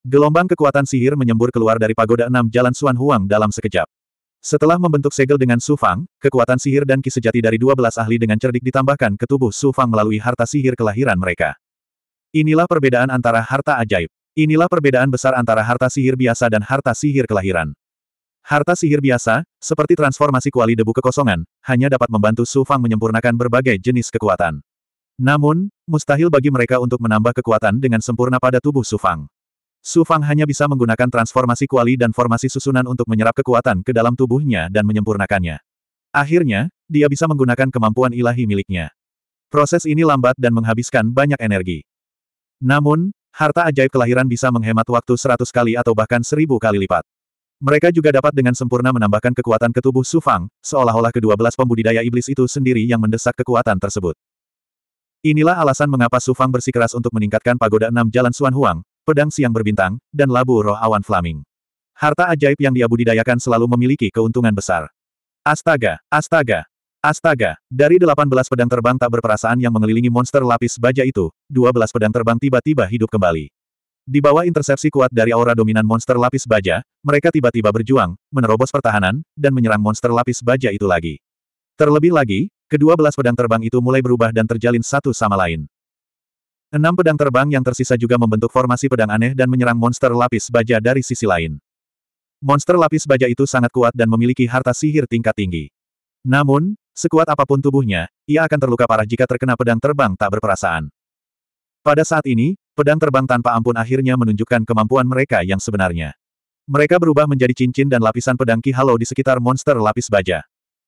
Speaker 1: Gelombang kekuatan sihir menyembur keluar dari pagoda enam jalan Suan Huang dalam sekejap. Setelah membentuk segel dengan Su Fang, kekuatan sihir dan kisejati dari 12 ahli dengan cerdik ditambahkan ke tubuh Su Fang melalui harta sihir kelahiran mereka. Inilah perbedaan antara harta ajaib. Inilah perbedaan besar antara harta sihir biasa dan harta sihir kelahiran. Harta sihir biasa, seperti transformasi kuali debu kekosongan, hanya dapat membantu Su Fang menyempurnakan berbagai jenis kekuatan. Namun, mustahil bagi mereka untuk menambah kekuatan dengan sempurna pada tubuh Su Fang. Su Fang hanya bisa menggunakan transformasi kuali dan formasi susunan untuk menyerap kekuatan ke dalam tubuhnya dan menyempurnakannya. Akhirnya, dia bisa menggunakan kemampuan ilahi miliknya. Proses ini lambat dan menghabiskan banyak energi. Namun, harta ajaib kelahiran bisa menghemat waktu seratus kali atau bahkan seribu kali lipat. Mereka juga dapat dengan sempurna menambahkan kekuatan ke tubuh Su Fang, seolah-olah kedua belas pembudidaya iblis itu sendiri yang mendesak kekuatan tersebut. Inilah alasan mengapa Su Fang bersikeras untuk meningkatkan pagoda enam jalan Suan Huang, pedang siang berbintang, dan labu roh awan flaming. Harta ajaib yang dia budidayakan selalu memiliki keuntungan besar. Astaga, astaga, astaga, dari 18 pedang terbang tak berperasaan yang mengelilingi monster lapis baja itu, 12 pedang terbang tiba-tiba hidup kembali. Di bawah intersepsi kuat dari aura dominan monster lapis baja, mereka tiba-tiba berjuang, menerobos pertahanan, dan menyerang monster lapis baja itu lagi. Terlebih lagi, kedua belas pedang terbang itu mulai berubah dan terjalin satu sama lain. Enam pedang terbang yang tersisa juga membentuk formasi pedang aneh dan menyerang monster lapis baja dari sisi lain. Monster lapis baja itu sangat kuat dan memiliki harta sihir tingkat tinggi. Namun, sekuat apa pun tubuhnya, ia akan terluka parah jika terkena pedang terbang tak berperasaan. Pada saat ini, pedang terbang tanpa ampun akhirnya menunjukkan kemampuan mereka yang sebenarnya. Mereka berubah menjadi cincin dan lapisan pedang ki halo di sekitar monster lapis baja.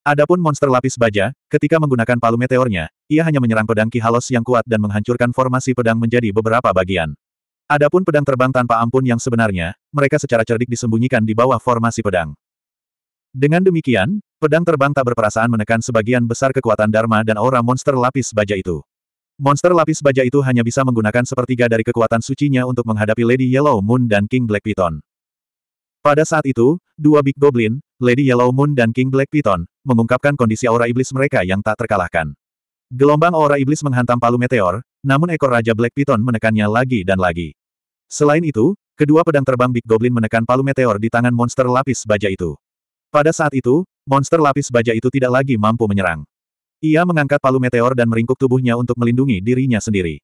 Speaker 1: Adapun monster lapis baja, ketika menggunakan palu meteornya, ia hanya menyerang pedang ki halos yang kuat dan menghancurkan formasi pedang menjadi beberapa bagian. Adapun pedang terbang tanpa ampun yang sebenarnya, mereka secara cerdik disembunyikan di bawah formasi pedang. Dengan demikian, pedang terbang tak berperasaan menekan sebagian besar kekuatan Dharma dan aura monster lapis baja itu. Monster lapis baja itu hanya bisa menggunakan sepertiga dari kekuatan sucinya untuk menghadapi Lady Yellow Moon dan King Black Python. Pada saat itu, dua Big Goblin, Lady Yellow Moon dan King Black Python, mengungkapkan kondisi aura iblis mereka yang tak terkalahkan. Gelombang aura iblis menghantam palu meteor, namun ekor Raja Black Python menekannya lagi dan lagi. Selain itu, kedua pedang terbang Big Goblin menekan palu meteor di tangan monster lapis baja itu. Pada saat itu, monster lapis baja itu tidak lagi mampu menyerang. Ia mengangkat palu meteor dan meringkuk tubuhnya untuk melindungi dirinya sendiri.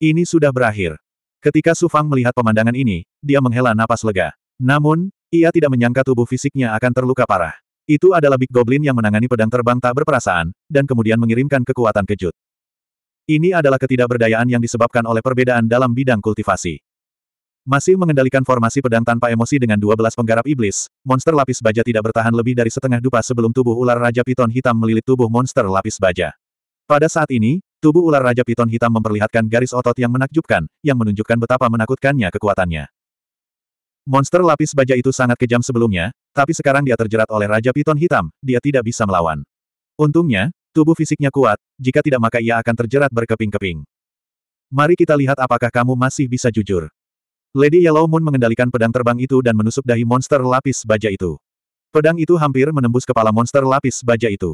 Speaker 1: Ini sudah berakhir. Ketika Su Fang melihat pemandangan ini, dia menghela napas lega. Namun, ia tidak menyangka tubuh fisiknya akan terluka parah. Itu adalah Big Goblin yang menangani pedang terbang tak berperasaan, dan kemudian mengirimkan kekuatan kejut. Ini adalah ketidakberdayaan yang disebabkan oleh perbedaan dalam bidang kultivasi. Masih mengendalikan formasi pedang tanpa emosi dengan 12 penggarap iblis, monster lapis baja tidak bertahan lebih dari setengah dupa sebelum tubuh ular Raja Piton Hitam melilit tubuh monster lapis baja. Pada saat ini, tubuh ular Raja Piton Hitam memperlihatkan garis otot yang menakjubkan, yang menunjukkan betapa menakutkannya kekuatannya. Monster lapis baja itu sangat kejam sebelumnya, tapi sekarang dia terjerat oleh Raja Piton Hitam, dia tidak bisa melawan. Untungnya, tubuh fisiknya kuat, jika tidak maka ia akan terjerat berkeping-keping. Mari kita lihat apakah kamu masih bisa jujur. Lady Yellow Moon mengendalikan pedang terbang itu dan menusuk dahi monster lapis baja itu. Pedang itu hampir menembus kepala monster lapis baja itu.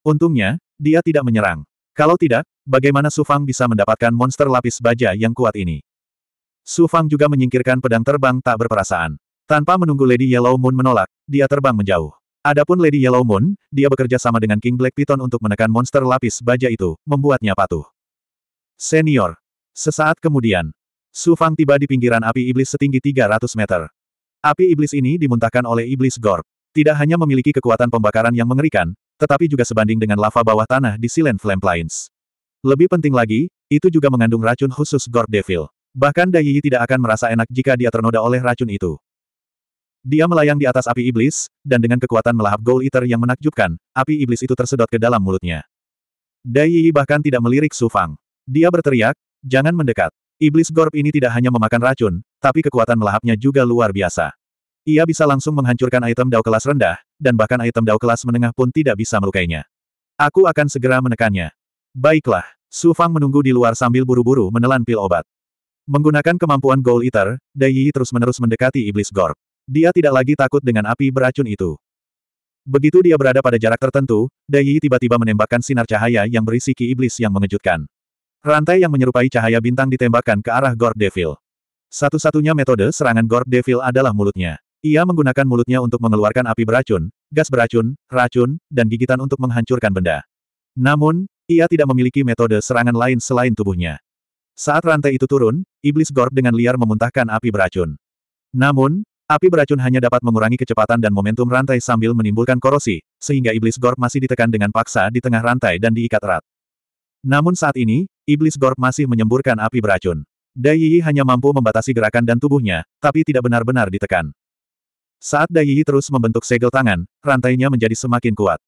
Speaker 1: Untungnya, dia tidak menyerang. Kalau tidak, bagaimana Su Fang bisa mendapatkan monster lapis baja yang kuat ini? Su Fang juga menyingkirkan pedang terbang tak berperasaan. Tanpa menunggu Lady Yellow Moon menolak, dia terbang menjauh. Adapun Lady Yellow Moon, dia bekerja sama dengan King Black Python untuk menekan monster lapis baja itu, membuatnya patuh. Senior. Sesaat kemudian, Su Fang tiba di pinggiran api iblis setinggi 300 meter. Api iblis ini dimuntahkan oleh iblis Gorp. Tidak hanya memiliki kekuatan pembakaran yang mengerikan, tetapi juga sebanding dengan lava bawah tanah di Silent Flame Plains. Lebih penting lagi, itu juga mengandung racun khusus Gorp Devil. Bahkan Dai Yi tidak akan merasa enak jika dia ternoda oleh racun itu. Dia melayang di atas api iblis, dan dengan kekuatan melahap Gold Eater yang menakjubkan, api iblis itu tersedot ke dalam mulutnya. Dai Yi bahkan tidak melirik Su Fang. Dia berteriak, jangan mendekat. Iblis Gorp ini tidak hanya memakan racun, tapi kekuatan melahapnya juga luar biasa. Ia bisa langsung menghancurkan item dao kelas rendah, dan bahkan item dao kelas menengah pun tidak bisa melukainya. Aku akan segera menekannya. Baiklah, Su Fang menunggu di luar sambil buru-buru menelan pil obat. Menggunakan kemampuan Gold Eater, Dai Yi terus-menerus mendekati Iblis Gorp. Dia tidak lagi takut dengan api beracun itu. Begitu dia berada pada jarak tertentu, Dai Yi tiba-tiba menembakkan sinar cahaya yang berisi ki iblis yang mengejutkan. Rantai yang menyerupai cahaya bintang ditembakkan ke arah Gorp Devil. Satu-satunya metode serangan Gorp Devil adalah mulutnya. Ia menggunakan mulutnya untuk mengeluarkan api beracun, gas beracun, racun, dan gigitan untuk menghancurkan benda. Namun, ia tidak memiliki metode serangan lain selain tubuhnya. Saat rantai itu turun, iblis Gorp dengan liar memuntahkan api beracun. Namun, api beracun hanya dapat mengurangi kecepatan dan momentum rantai sambil menimbulkan korosi, sehingga iblis Gorp masih ditekan dengan paksa di tengah rantai dan diikat erat. Namun saat ini, Iblis Gorp masih menyemburkan api beracun. Dai Yi hanya mampu membatasi gerakan dan tubuhnya, tapi tidak benar-benar ditekan. Saat Dai Yi terus membentuk segel tangan, rantainya menjadi semakin kuat.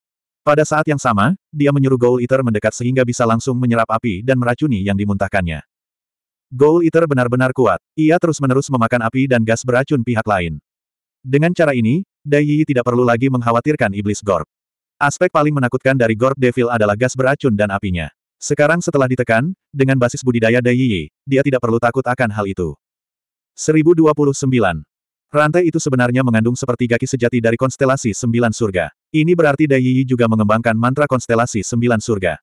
Speaker 1: Pada saat yang sama, dia menyuruh Gold Eater mendekat sehingga bisa langsung menyerap api dan meracuni yang dimuntahkannya. Gold Eater benar-benar kuat. Ia terus-menerus memakan api dan gas beracun pihak lain. Dengan cara ini, Dai Yi tidak perlu lagi mengkhawatirkan iblis Gorp. Aspek paling menakutkan dari Gorp Devil adalah gas beracun dan apinya. Sekarang setelah ditekan, dengan basis budidaya Dai Yi, dia tidak perlu takut akan hal itu. 1029. Rantai itu sebenarnya mengandung sepertiga ki sejati dari konstelasi sembilan surga. Ini berarti Dai Yi juga mengembangkan mantra konstelasi sembilan surga.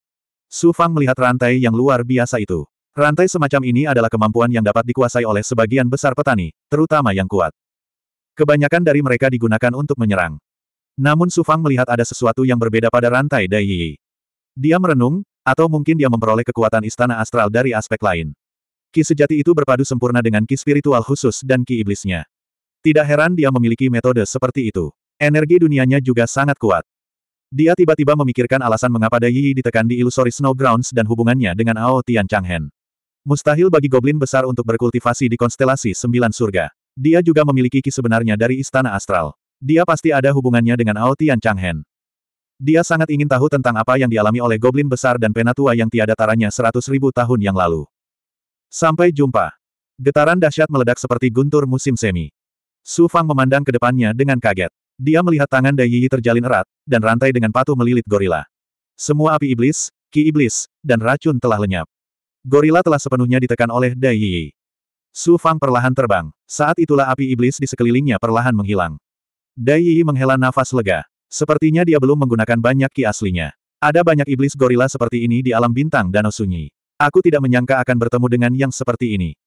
Speaker 1: Su Fang melihat rantai yang luar biasa itu. Rantai semacam ini adalah kemampuan yang dapat dikuasai oleh sebagian besar petani, terutama yang kuat. Kebanyakan dari mereka digunakan untuk menyerang. Namun Su Fang melihat ada sesuatu yang berbeda pada rantai Dai Yi. Dia merenung, atau mungkin dia memperoleh kekuatan istana astral dari aspek lain. Ki sejati itu berpadu sempurna dengan ki spiritual khusus dan ki iblisnya. Tidak heran dia memiliki metode seperti itu. Energi dunianya juga sangat kuat. Dia tiba-tiba memikirkan alasan mengapa Dai ditekan di Illusory Snow Grounds dan hubungannya dengan Ao Tian Changhen. Mustahil bagi goblin besar untuk berkultivasi di konstelasi sembilan surga. Dia juga memiliki ki sebenarnya dari Istana Astral. Dia pasti ada hubungannya dengan Ao Tian Changhen. Dia sangat ingin tahu tentang apa yang dialami oleh goblin besar dan penatua yang tiada taranya seratus ribu tahun yang lalu. Sampai jumpa. Getaran dahsyat meledak seperti guntur musim semi. Su Fang memandang ke depannya dengan kaget. Dia melihat tangan Dai Yi terjalin erat, dan rantai dengan patuh melilit gorila. Semua api iblis, ki iblis, dan racun telah lenyap. Gorila telah sepenuhnya ditekan oleh Dai Yi. Su Fang perlahan terbang. Saat itulah api iblis di sekelilingnya perlahan menghilang. Dai Yi menghela nafas lega. Sepertinya dia belum menggunakan banyak ki aslinya. Ada banyak iblis gorila seperti ini di alam bintang danau sunyi. Aku tidak menyangka akan bertemu dengan yang seperti ini.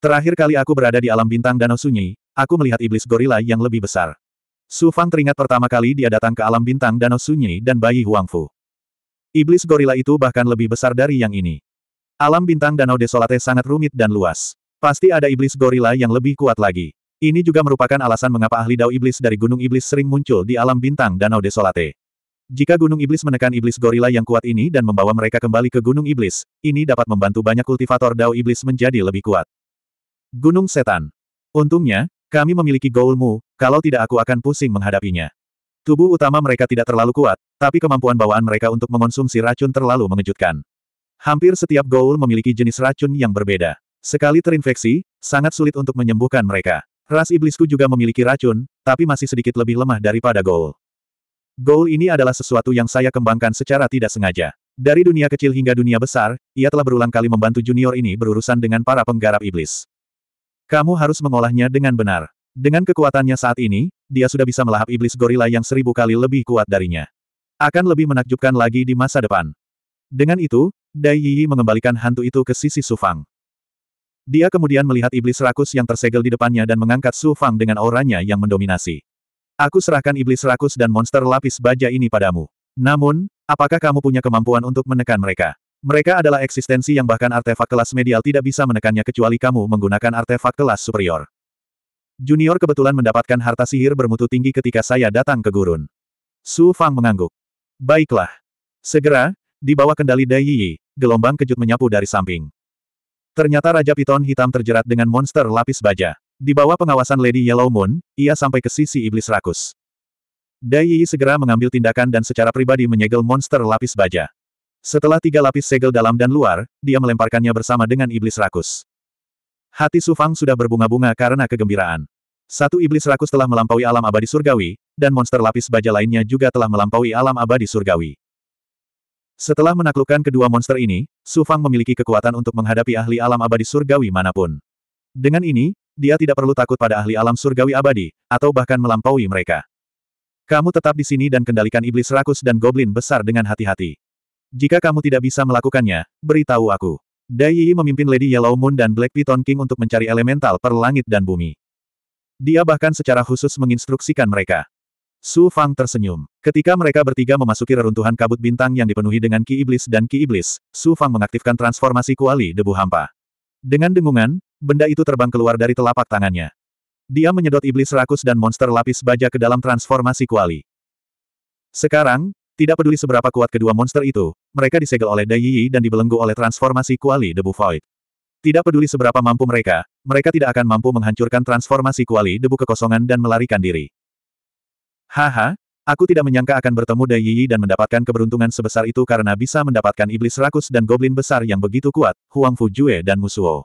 Speaker 1: Terakhir kali aku berada di alam bintang danau sunyi, aku melihat iblis gorila yang lebih besar. Su Fang teringat pertama kali dia datang ke alam bintang danau sunyi dan bayi Huang Fu. Iblis gorila itu bahkan lebih besar dari yang ini. Alam bintang danau desolate sangat rumit dan luas. Pasti ada iblis gorila yang lebih kuat lagi. Ini juga merupakan alasan mengapa ahli dao iblis dari Gunung Iblis sering muncul di alam bintang Danau Desolate. Jika Gunung Iblis menekan iblis gorila yang kuat ini dan membawa mereka kembali ke Gunung Iblis, ini dapat membantu banyak kultivator dao iblis menjadi lebih kuat. Gunung Setan. Untungnya, kami memiliki goulmu, kalau tidak aku akan pusing menghadapinya. Tubuh utama mereka tidak terlalu kuat, tapi kemampuan bawaan mereka untuk mengonsumsi racun terlalu mengejutkan. Hampir setiap goul memiliki jenis racun yang berbeda. Sekali terinfeksi, sangat sulit untuk menyembuhkan mereka. Ras iblisku juga memiliki racun, tapi masih sedikit lebih lemah daripada Goul. Goul ini adalah sesuatu yang saya kembangkan secara tidak sengaja. Dari dunia kecil hingga dunia besar, ia telah berulang kali membantu junior ini berurusan dengan para penggarap iblis. Kamu harus mengolahnya dengan benar. Dengan kekuatannya saat ini, dia sudah bisa melahap iblis gorila yang seribu kali lebih kuat darinya. Akan lebih menakjubkan lagi di masa depan. Dengan itu, Dai Yi mengembalikan hantu itu ke sisi Sufang. Dia kemudian melihat iblis rakus yang tersegel di depannya dan mengangkat Su Fang dengan auranya yang mendominasi. Aku serahkan iblis rakus dan monster lapis baja ini padamu. Namun, apakah kamu punya kemampuan untuk menekan mereka? Mereka adalah eksistensi yang bahkan artefak kelas medial tidak bisa menekannya kecuali kamu menggunakan artefak kelas superior. Junior kebetulan mendapatkan harta sihir bermutu tinggi ketika saya datang ke gurun. Su Fang mengangguk. Baiklah. Segera, di bawah kendali Dai Yi, gelombang kejut menyapu dari samping. Ternyata Raja Piton Hitam terjerat dengan monster lapis baja. Di bawah pengawasan Lady Yellow Moon, ia sampai ke sisi iblis rakus. Dai Yi segera mengambil tindakan dan secara pribadi menyegel monster lapis baja. Setelah tiga lapis segel dalam dan luar, dia melemparkannya bersama dengan iblis rakus. Hati Su Fang sudah berbunga-bunga karena kegembiraan. Satu iblis rakus telah melampaui alam abadi surgawi, dan monster lapis baja lainnya juga telah melampaui alam abadi surgawi. Setelah menaklukkan kedua monster ini, Su Fang memiliki kekuatan untuk menghadapi ahli alam abadi surgawi mana pun. Dengan ini, dia tidak perlu takut pada ahli alam surgawi abadi, atau bahkan melampaui mereka. Kamu tetap di sini dan kendalikan iblis rakus dan goblin besar dengan hati-hati. Jika kamu tidak bisa melakukannya, beritahu aku. Dai Yi memimpin Lady Yellow Moon dan Black Python King untuk mencari elemental per langit dan bumi. Dia bahkan secara khusus menginstruksikan mereka. Su Fang tersenyum. Ketika mereka bertiga memasuki reruntuhan kabut bintang yang dipenuhi dengan ki iblis dan ki iblis, Su Fang mengaktifkan transformasi kuali debu hampa. Dengan dengungan, benda itu terbang keluar dari telapak tangannya. Dia menyedot iblis rakus dan monster lapis baja ke dalam transformasi kuali. Sekarang, tidak peduli seberapa kuat kedua monster itu, mereka disegel oleh Dai Yi dan dibelenggu oleh transformasi kuali debu void. Tidak peduli seberapa mampu mereka, mereka tidak akan mampu menghancurkan transformasi kuali debu kekosongan dan melarikan diri. Haha, aku tidak menyangka akan bertemu Dai Yi dan mendapatkan keberuntungan sebesar itu karena bisa mendapatkan iblis rakus dan goblin besar yang begitu kuat, Huang Fu Jue dan Musuo.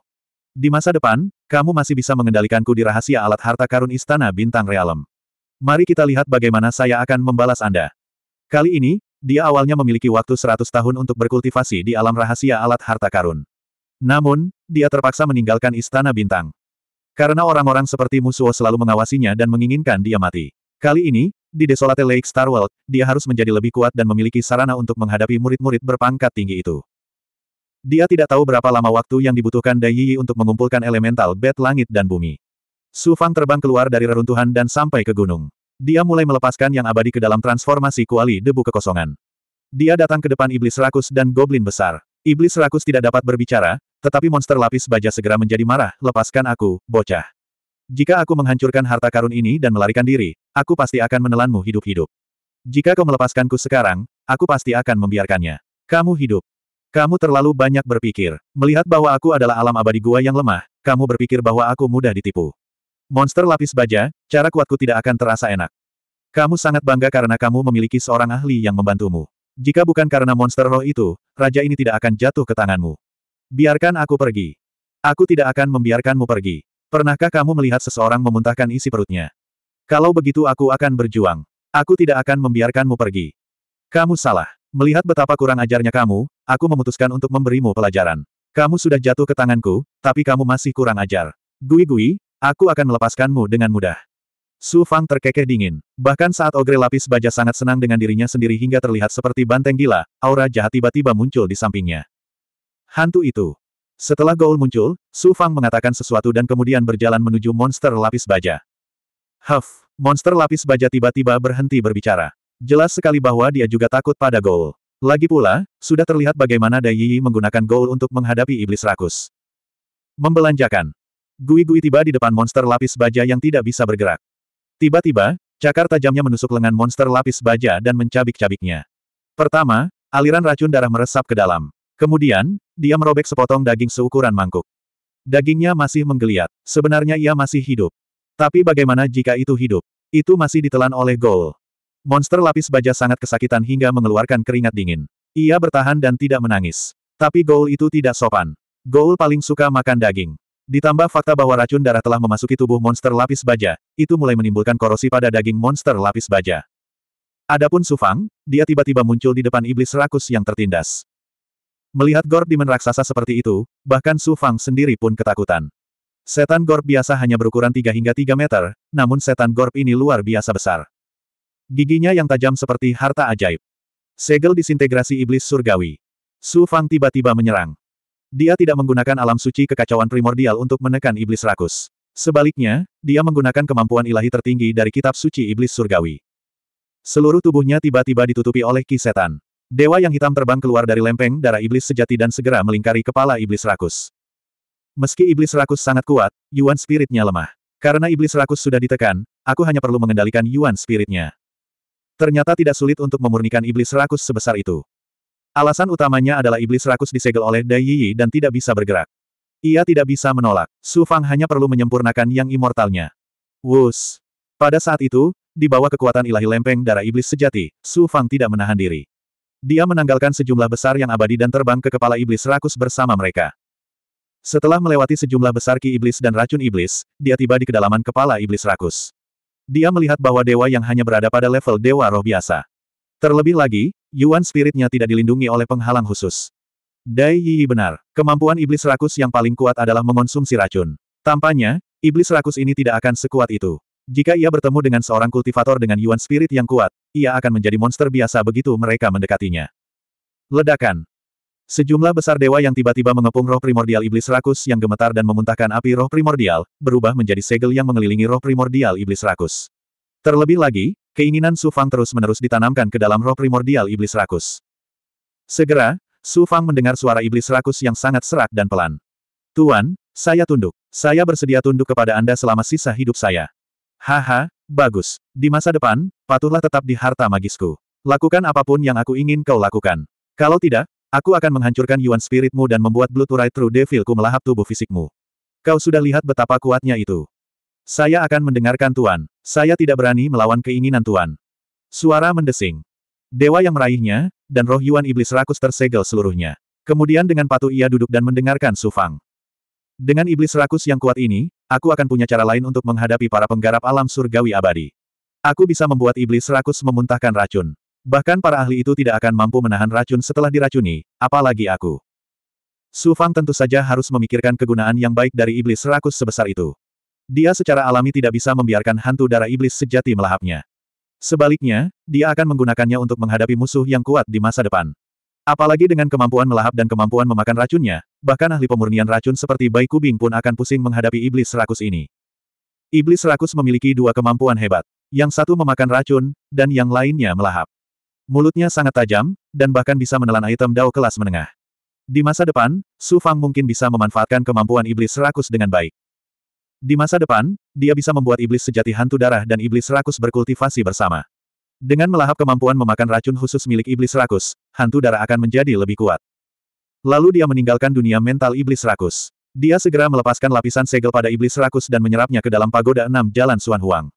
Speaker 1: Di masa depan, kamu masih bisa mengendalikanku di rahasia alat harta karun Istana Bintang Realem. Mari kita lihat bagaimana saya akan membalas Anda. Kali ini, dia awalnya memiliki waktu 100 tahun untuk berkultivasi di alam rahasia alat harta karun. Namun, dia terpaksa meninggalkan Istana Bintang. Karena orang-orang seperti Musuo selalu mengawasinya dan menginginkan dia mati. Kali ini, di Desolate Lake Starworld, dia harus menjadi lebih kuat dan memiliki sarana untuk menghadapi murid-murid berpangkat tinggi itu. Dia tidak tahu berapa lama waktu yang dibutuhkan Dai Yi untuk mengumpulkan elemental bed langit dan bumi. Su Fang terbang keluar dari reruntuhan dan sampai ke gunung. Dia mulai melepaskan yang abadi ke dalam transformasi kuali debu kekosongan. Dia datang ke depan iblis rakus dan goblin besar. Iblis rakus tidak dapat berbicara, tetapi monster lapis baja segera menjadi marah, lepaskan aku, bocah. Jika aku menghancurkan harta karun ini dan melarikan diri, aku pasti akan menelanmu hidup-hidup. Jika kau melepaskanku sekarang, aku pasti akan membiarkannya. Kamu hidup. Kamu terlalu banyak berpikir. Melihat bahwa aku adalah alam abadi gua yang lemah, kamu berpikir bahwa aku mudah ditipu. Monster lapis baja, cara kuatku tidak akan terasa enak. Kamu sangat bangga karena kamu memiliki seorang ahli yang membantumu. Jika bukan karena monster roh itu, raja ini tidak akan jatuh ke tanganmu. Biarkan aku pergi. Aku tidak akan membiarkanmu pergi. Pernahkah kamu melihat seseorang memuntahkan isi perutnya? Kalau begitu aku akan berjuang. Aku tidak akan membiarkanmu pergi. Kamu salah. Melihat betapa kurang ajarnya kamu, aku memutuskan untuk memberimu pelajaran. Kamu sudah jatuh ke tanganku, tapi kamu masih kurang ajar. Gui-gui, aku akan melepaskanmu dengan mudah. Su Fang terkekeh dingin. Bahkan saat ogre lapis baja sangat senang dengan dirinya sendiri hingga terlihat seperti banteng gila, aura jahat tiba-tiba muncul di sampingnya. Hantu itu. Setelah Goul muncul, Su Fang mengatakan sesuatu dan kemudian berjalan menuju monster lapis baja. Huff, monster lapis baja tiba-tiba berhenti berbicara. Jelas sekali bahwa dia juga takut pada Goul. Lagi pula, sudah terlihat bagaimana Dai Yi menggunakan Goul untuk menghadapi iblis rakus. Membelanjakan. Gui-gui tiba di depan monster lapis baja yang tidak bisa bergerak. Tiba-tiba, cakar tajamnya menusuk lengan monster lapis baja dan mencabik-cabiknya. Pertama, aliran racun darah meresap ke dalam. Kemudian, dia merobek sepotong daging seukuran mangkuk. Dagingnya masih menggeliat. Sebenarnya ia masih hidup. Tapi bagaimana jika itu hidup? Itu masih ditelan oleh Goul. Monster lapis baja sangat kesakitan hingga mengeluarkan keringat dingin. Ia bertahan dan tidak menangis. Tapi Goul itu tidak sopan. Goul paling suka makan daging. Ditambah fakta bahwa racun darah telah memasuki tubuh monster lapis baja, itu mulai menimbulkan korosi pada daging monster lapis baja. Adapun Sufang, dia tiba-tiba muncul di depan iblis rakus yang tertindas. Melihat Gorb Demon raksasa seperti itu, bahkan Sufang sendiri pun ketakutan. Setan Gorb biasa hanya berukuran 3 hingga 3 meter, namun setan Gorb ini luar biasa besar. Giginya yang tajam seperti harta ajaib. Segel disintegrasi iblis surgawi. Su Fang tiba-tiba menyerang. Dia tidak menggunakan alam suci kekacauan primordial untuk menekan iblis rakus. Sebaliknya, dia menggunakan kemampuan ilahi tertinggi dari kitab suci iblis surgawi. Seluruh tubuhnya tiba-tiba ditutupi oleh ki setan. Dewa yang hitam terbang keluar dari lempeng darah iblis sejati dan segera melingkari kepala iblis rakus. Meski iblis rakus sangat kuat, Yuan spiritnya lemah. Karena iblis rakus sudah ditekan, aku hanya perlu mengendalikan Yuan spiritnya. Ternyata tidak sulit untuk memurnikan iblis rakus sebesar itu. Alasan utamanya adalah iblis rakus disegel oleh Dai Yi dan tidak bisa bergerak. Ia tidak bisa menolak. Su Fang hanya perlu menyempurnakan yang imortalnya. Wus. Pada saat itu, di bawah kekuatan ilahi lempeng darah iblis sejati, Su Fang tidak menahan diri. Dia menanggalkan sejumlah besar yang abadi dan terbang ke kepala iblis rakus bersama mereka. Setelah melewati sejumlah besar ki iblis dan racun iblis, dia tiba di kedalaman kepala iblis rakus. Dia melihat bahwa dewa yang hanya berada pada level dewa roh biasa. Terlebih lagi, Yuan spiritnya tidak dilindungi oleh penghalang khusus. Dai Yi benar, kemampuan iblis rakus yang paling kuat adalah mengonsumsi racun. Tampaknya, iblis rakus ini tidak akan sekuat itu. Jika ia bertemu dengan seorang kultivator dengan Yuan spirit yang kuat, ia akan menjadi monster biasa begitu mereka mendekatinya. Ledakan. Sejumlah besar dewa yang tiba-tiba mengepung roh primordial iblis rakus yang gemetar dan memuntahkan api roh primordial, berubah menjadi segel yang mengelilingi roh primordial iblis rakus. Terlebih lagi, keinginan Su Fang terus-menerus ditanamkan ke dalam roh primordial iblis rakus. Segera, Su Fang mendengar suara iblis rakus yang sangat serak dan pelan. Tuan, saya tunduk. Saya bersedia tunduk kepada Anda selama sisa hidup saya. Haha, bagus. Di masa depan, patuhlah tetap di harta magisku. Lakukan apa pun yang aku ingin kau lakukan. Kalau tidak, Aku akan menghancurkan Yuan spiritmu dan membuat Blood Right True Devilku melahap tubuh fisikmu. Kau sudah lihat betapa kuatnya itu. Saya akan mendengarkan Tuan. Saya tidak berani melawan keinginan Tuan. Suara mendesing. Dewa yang meraihnya, dan roh Yuan iblis rakus tersegel seluruhnya. Kemudian dengan patuh ia duduk dan mendengarkan Su Fang. Dengan iblis rakus yang kuat ini, aku akan punya cara lain untuk menghadapi para penggarap alam surgawi abadi. Aku bisa membuat iblis rakus memuntahkan racun. Bahkan para ahli itu tidak akan mampu menahan racun setelah diracuni, apalagi aku. Su Fang tentu saja harus memikirkan kegunaan yang baik dari iblis rakus sebesar itu. Dia secara alami tidak bisa membiarkan hantu darah iblis sejati melahapnya. Sebaliknya, dia akan menggunakannya untuk menghadapi musuh yang kuat di masa depan. Apalagi dengan kemampuan melahap dan kemampuan memakan racunnya, bahkan ahli pemurnian racun seperti Bai Kubing pun akan pusing menghadapi iblis rakus ini. Iblis rakus memiliki dua kemampuan hebat. Yang satu memakan racun, dan yang lainnya melahap. Mulutnya sangat tajam, dan bahkan bisa menelan item dao kelas menengah. Di masa depan, Su Fang mungkin bisa memanfaatkan kemampuan iblis rakus dengan baik. Di masa depan, dia bisa membuat iblis sejati hantu darah dan iblis rakus berkultivasi bersama. Dengan melahap kemampuan memakan racun khusus milik iblis rakus, hantu darah akan menjadi lebih kuat. Lalu dia meninggalkan dunia mental iblis rakus. Dia segera melepaskan lapisan segel pada iblis rakus dan menyerapnya ke dalam pagoda enam jalan Suan Huang.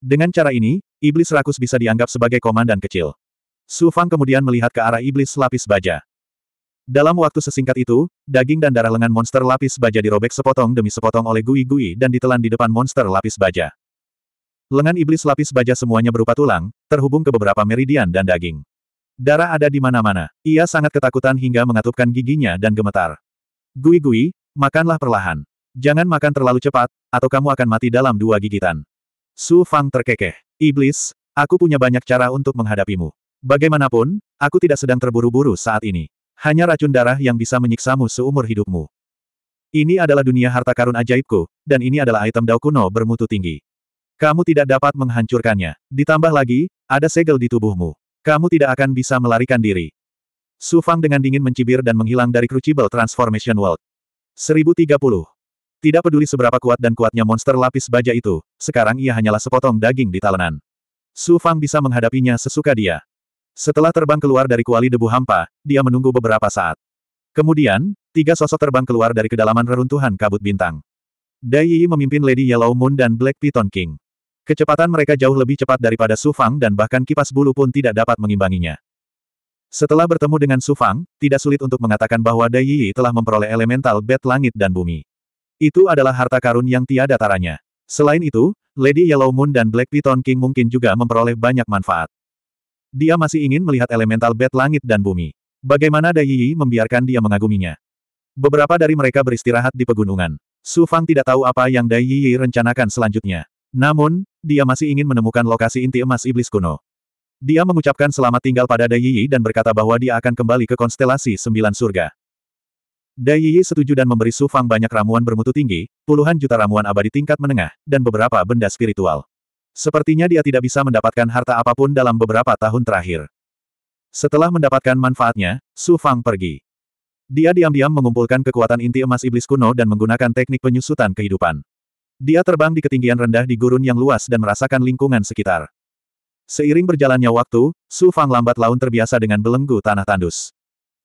Speaker 1: Dengan cara ini, iblis rakus bisa dianggap sebagai komandan kecil. Su Fang kemudian melihat ke arah iblis lapis baja. Dalam waktu sesingkat itu, daging dan darah lengan monster lapis baja dirobek sepotong demi sepotong oleh Gui Gui dan ditelan di depan monster lapis baja. Lengan iblis lapis baja semuanya berupa tulang, terhubung ke beberapa meridian dan daging. Darah ada di mana-mana. Ia sangat ketakutan hingga mengatupkan giginya dan gemetar. Gui-gui, makanlah perlahan. Jangan makan terlalu cepat, atau kamu akan mati dalam dua gigitan. Su Fang terkekeh. Iblis, aku punya banyak cara untuk menghadapimu. Bagaimanapun, aku tidak sedang terburu-buru saat ini. Hanya racun darah yang bisa menyiksamu seumur hidupmu. Ini adalah dunia harta karun ajaibku, dan ini adalah item dao kuno bermutu tinggi. Kamu tidak dapat menghancurkannya. Ditambah lagi, ada segel di tubuhmu. Kamu tidak akan bisa melarikan diri. Su Fang dengan dingin mencibir dan menghilang dari Crucible Transformation World. 1030. Tidak peduli seberapa kuat dan kuatnya monster lapis baja itu, sekarang ia hanyalah sepotong daging di talenan. Su Fang bisa menghadapinya sesuka dia. Setelah terbang keluar dari kuali debu hampa, dia menunggu beberapa saat. Kemudian, tiga sosok terbang keluar dari kedalaman reruntuhan kabut bintang. Dai Yi memimpin Lady Yellow Moon dan Black Python King. Kecepatan mereka jauh lebih cepat daripada Su Fang dan bahkan kipas bulu pun tidak dapat mengimbanginya. Setelah bertemu dengan Su Fang, tidak sulit untuk mengatakan bahwa Dai Yi telah memperoleh elemental bed langit dan bumi. Itu adalah harta karun yang tiada taranya. Selain itu, Lady Yellow Moon dan Black Python King mungkin juga memperoleh banyak manfaat. Dia masih ingin melihat elemental bed langit dan bumi. Bagaimana Dai Yi membiarkan dia mengaguminya? Beberapa dari mereka beristirahat di pegunungan. Su Fang tidak tahu apa yang Dai Yi rencanakan selanjutnya. Namun, dia masih ingin menemukan lokasi inti emas iblis kuno. Dia mengucapkan selamat tinggal pada Dai Yi dan berkata bahwa dia akan kembali ke konstelasi sembilan surga. Dai Yi setuju dan memberi Su Fang banyak ramuan bermutu tinggi, puluhan juta ramuan abadi tingkat menengah, dan beberapa benda spiritual. Sepertinya dia tidak bisa mendapatkan harta apa pun dalam beberapa tahun terakhir. Setelah mendapatkan manfaatnya, Su Fang pergi. Dia diam-diam mengumpulkan kekuatan inti emas iblis kuno dan menggunakan teknik penyusutan kehidupan. Dia terbang di ketinggian rendah di gurun yang luas dan merasakan lingkungan sekitar. Seiring berjalannya waktu, Su Fang lambat laun terbiasa dengan belenggu tanah tandus.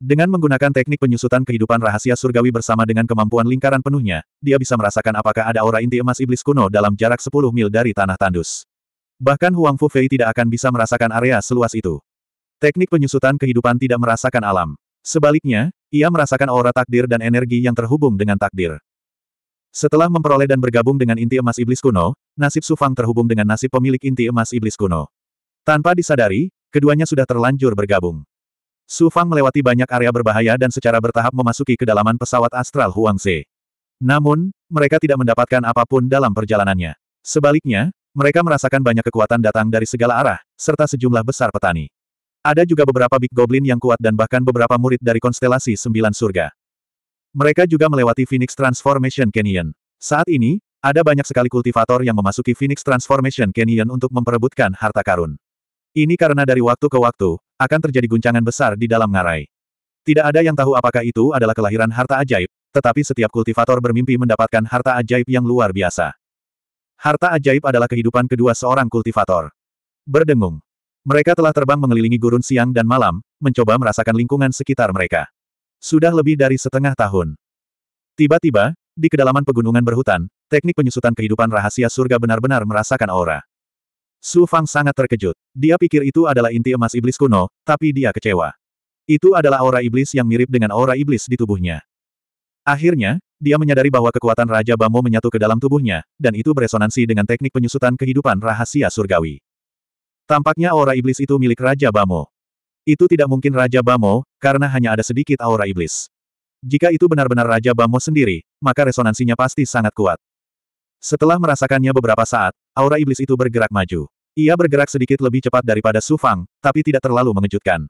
Speaker 1: Dengan menggunakan teknik penyusutan kehidupan rahasia surgawi bersama dengan kemampuan lingkaran penuhnya, dia bisa merasakan apakah ada aura inti emas iblis kuno dalam jarak 10 mil dari tanah tandus. Bahkan Huang Fu Fei tidak akan bisa merasakan area seluas itu. Teknik penyusutan kehidupan tidak merasakan alam. Sebaliknya, ia merasakan aura takdir dan energi yang terhubung dengan takdir. Setelah memperoleh dan bergabung dengan inti emas iblis kuno, nasib Su Fang terhubung dengan nasib pemilik inti emas iblis kuno. Tanpa disadari, keduanya sudah terlanjur bergabung. Su Fang melewati banyak area berbahaya dan secara bertahap memasuki kedalaman pesawat astral Huang Ze. Namun, mereka tidak mendapatkan apa pun dalam perjalanannya. Sebaliknya, mereka merasakan banyak kekuatan datang dari segala arah, serta sejumlah besar petani. Ada juga beberapa Big Goblin yang kuat dan bahkan beberapa murid dari konstelasi Sembilan Surga. Mereka juga melewati Phoenix Transformation Canyon. Saat ini, ada banyak sekali kultivator yang memasuki Phoenix Transformation Canyon untuk memperebutkan harta karun. Ini karena dari waktu ke waktu, akan terjadi guncangan besar di dalam ngarai. Tidak ada yang tahu apakah itu adalah kelahiran harta ajaib, tetapi setiap kultivator bermimpi mendapatkan harta ajaib yang luar biasa. Harta ajaib adalah kehidupan kedua seorang kultivator. Berdengung. Mereka telah terbang mengelilingi gurun siang dan malam, mencoba merasakan lingkungan sekitar mereka. Sudah lebih dari setengah tahun. Tiba-tiba, di kedalaman pegunungan berhutan, teknik penyusutan kehidupan rahasia surga benar-benar merasakan aura. Su Fang sangat terkejut. Dia pikir itu adalah inti emas iblis kuno, tapi dia kecewa. Itu adalah aura iblis yang mirip dengan aura iblis di tubuhnya. Akhirnya, dia menyadari bahwa kekuatan Raja Bamo menyatu ke dalam tubuhnya, dan itu beresonansi dengan teknik penyusutan kehidupan rahasia surgawi. Tampaknya aura iblis itu milik Raja Bamo. Itu tidak mungkin Raja Bamo, karena hanya ada sedikit aura iblis. Jika itu benar-benar Raja Bamo sendiri, maka resonansinya pasti sangat kuat. Setelah merasakannya beberapa saat, aura iblis itu bergerak maju. Ia bergerak sedikit lebih cepat daripada Su Fang, tapi tidak terlalu mengejutkan.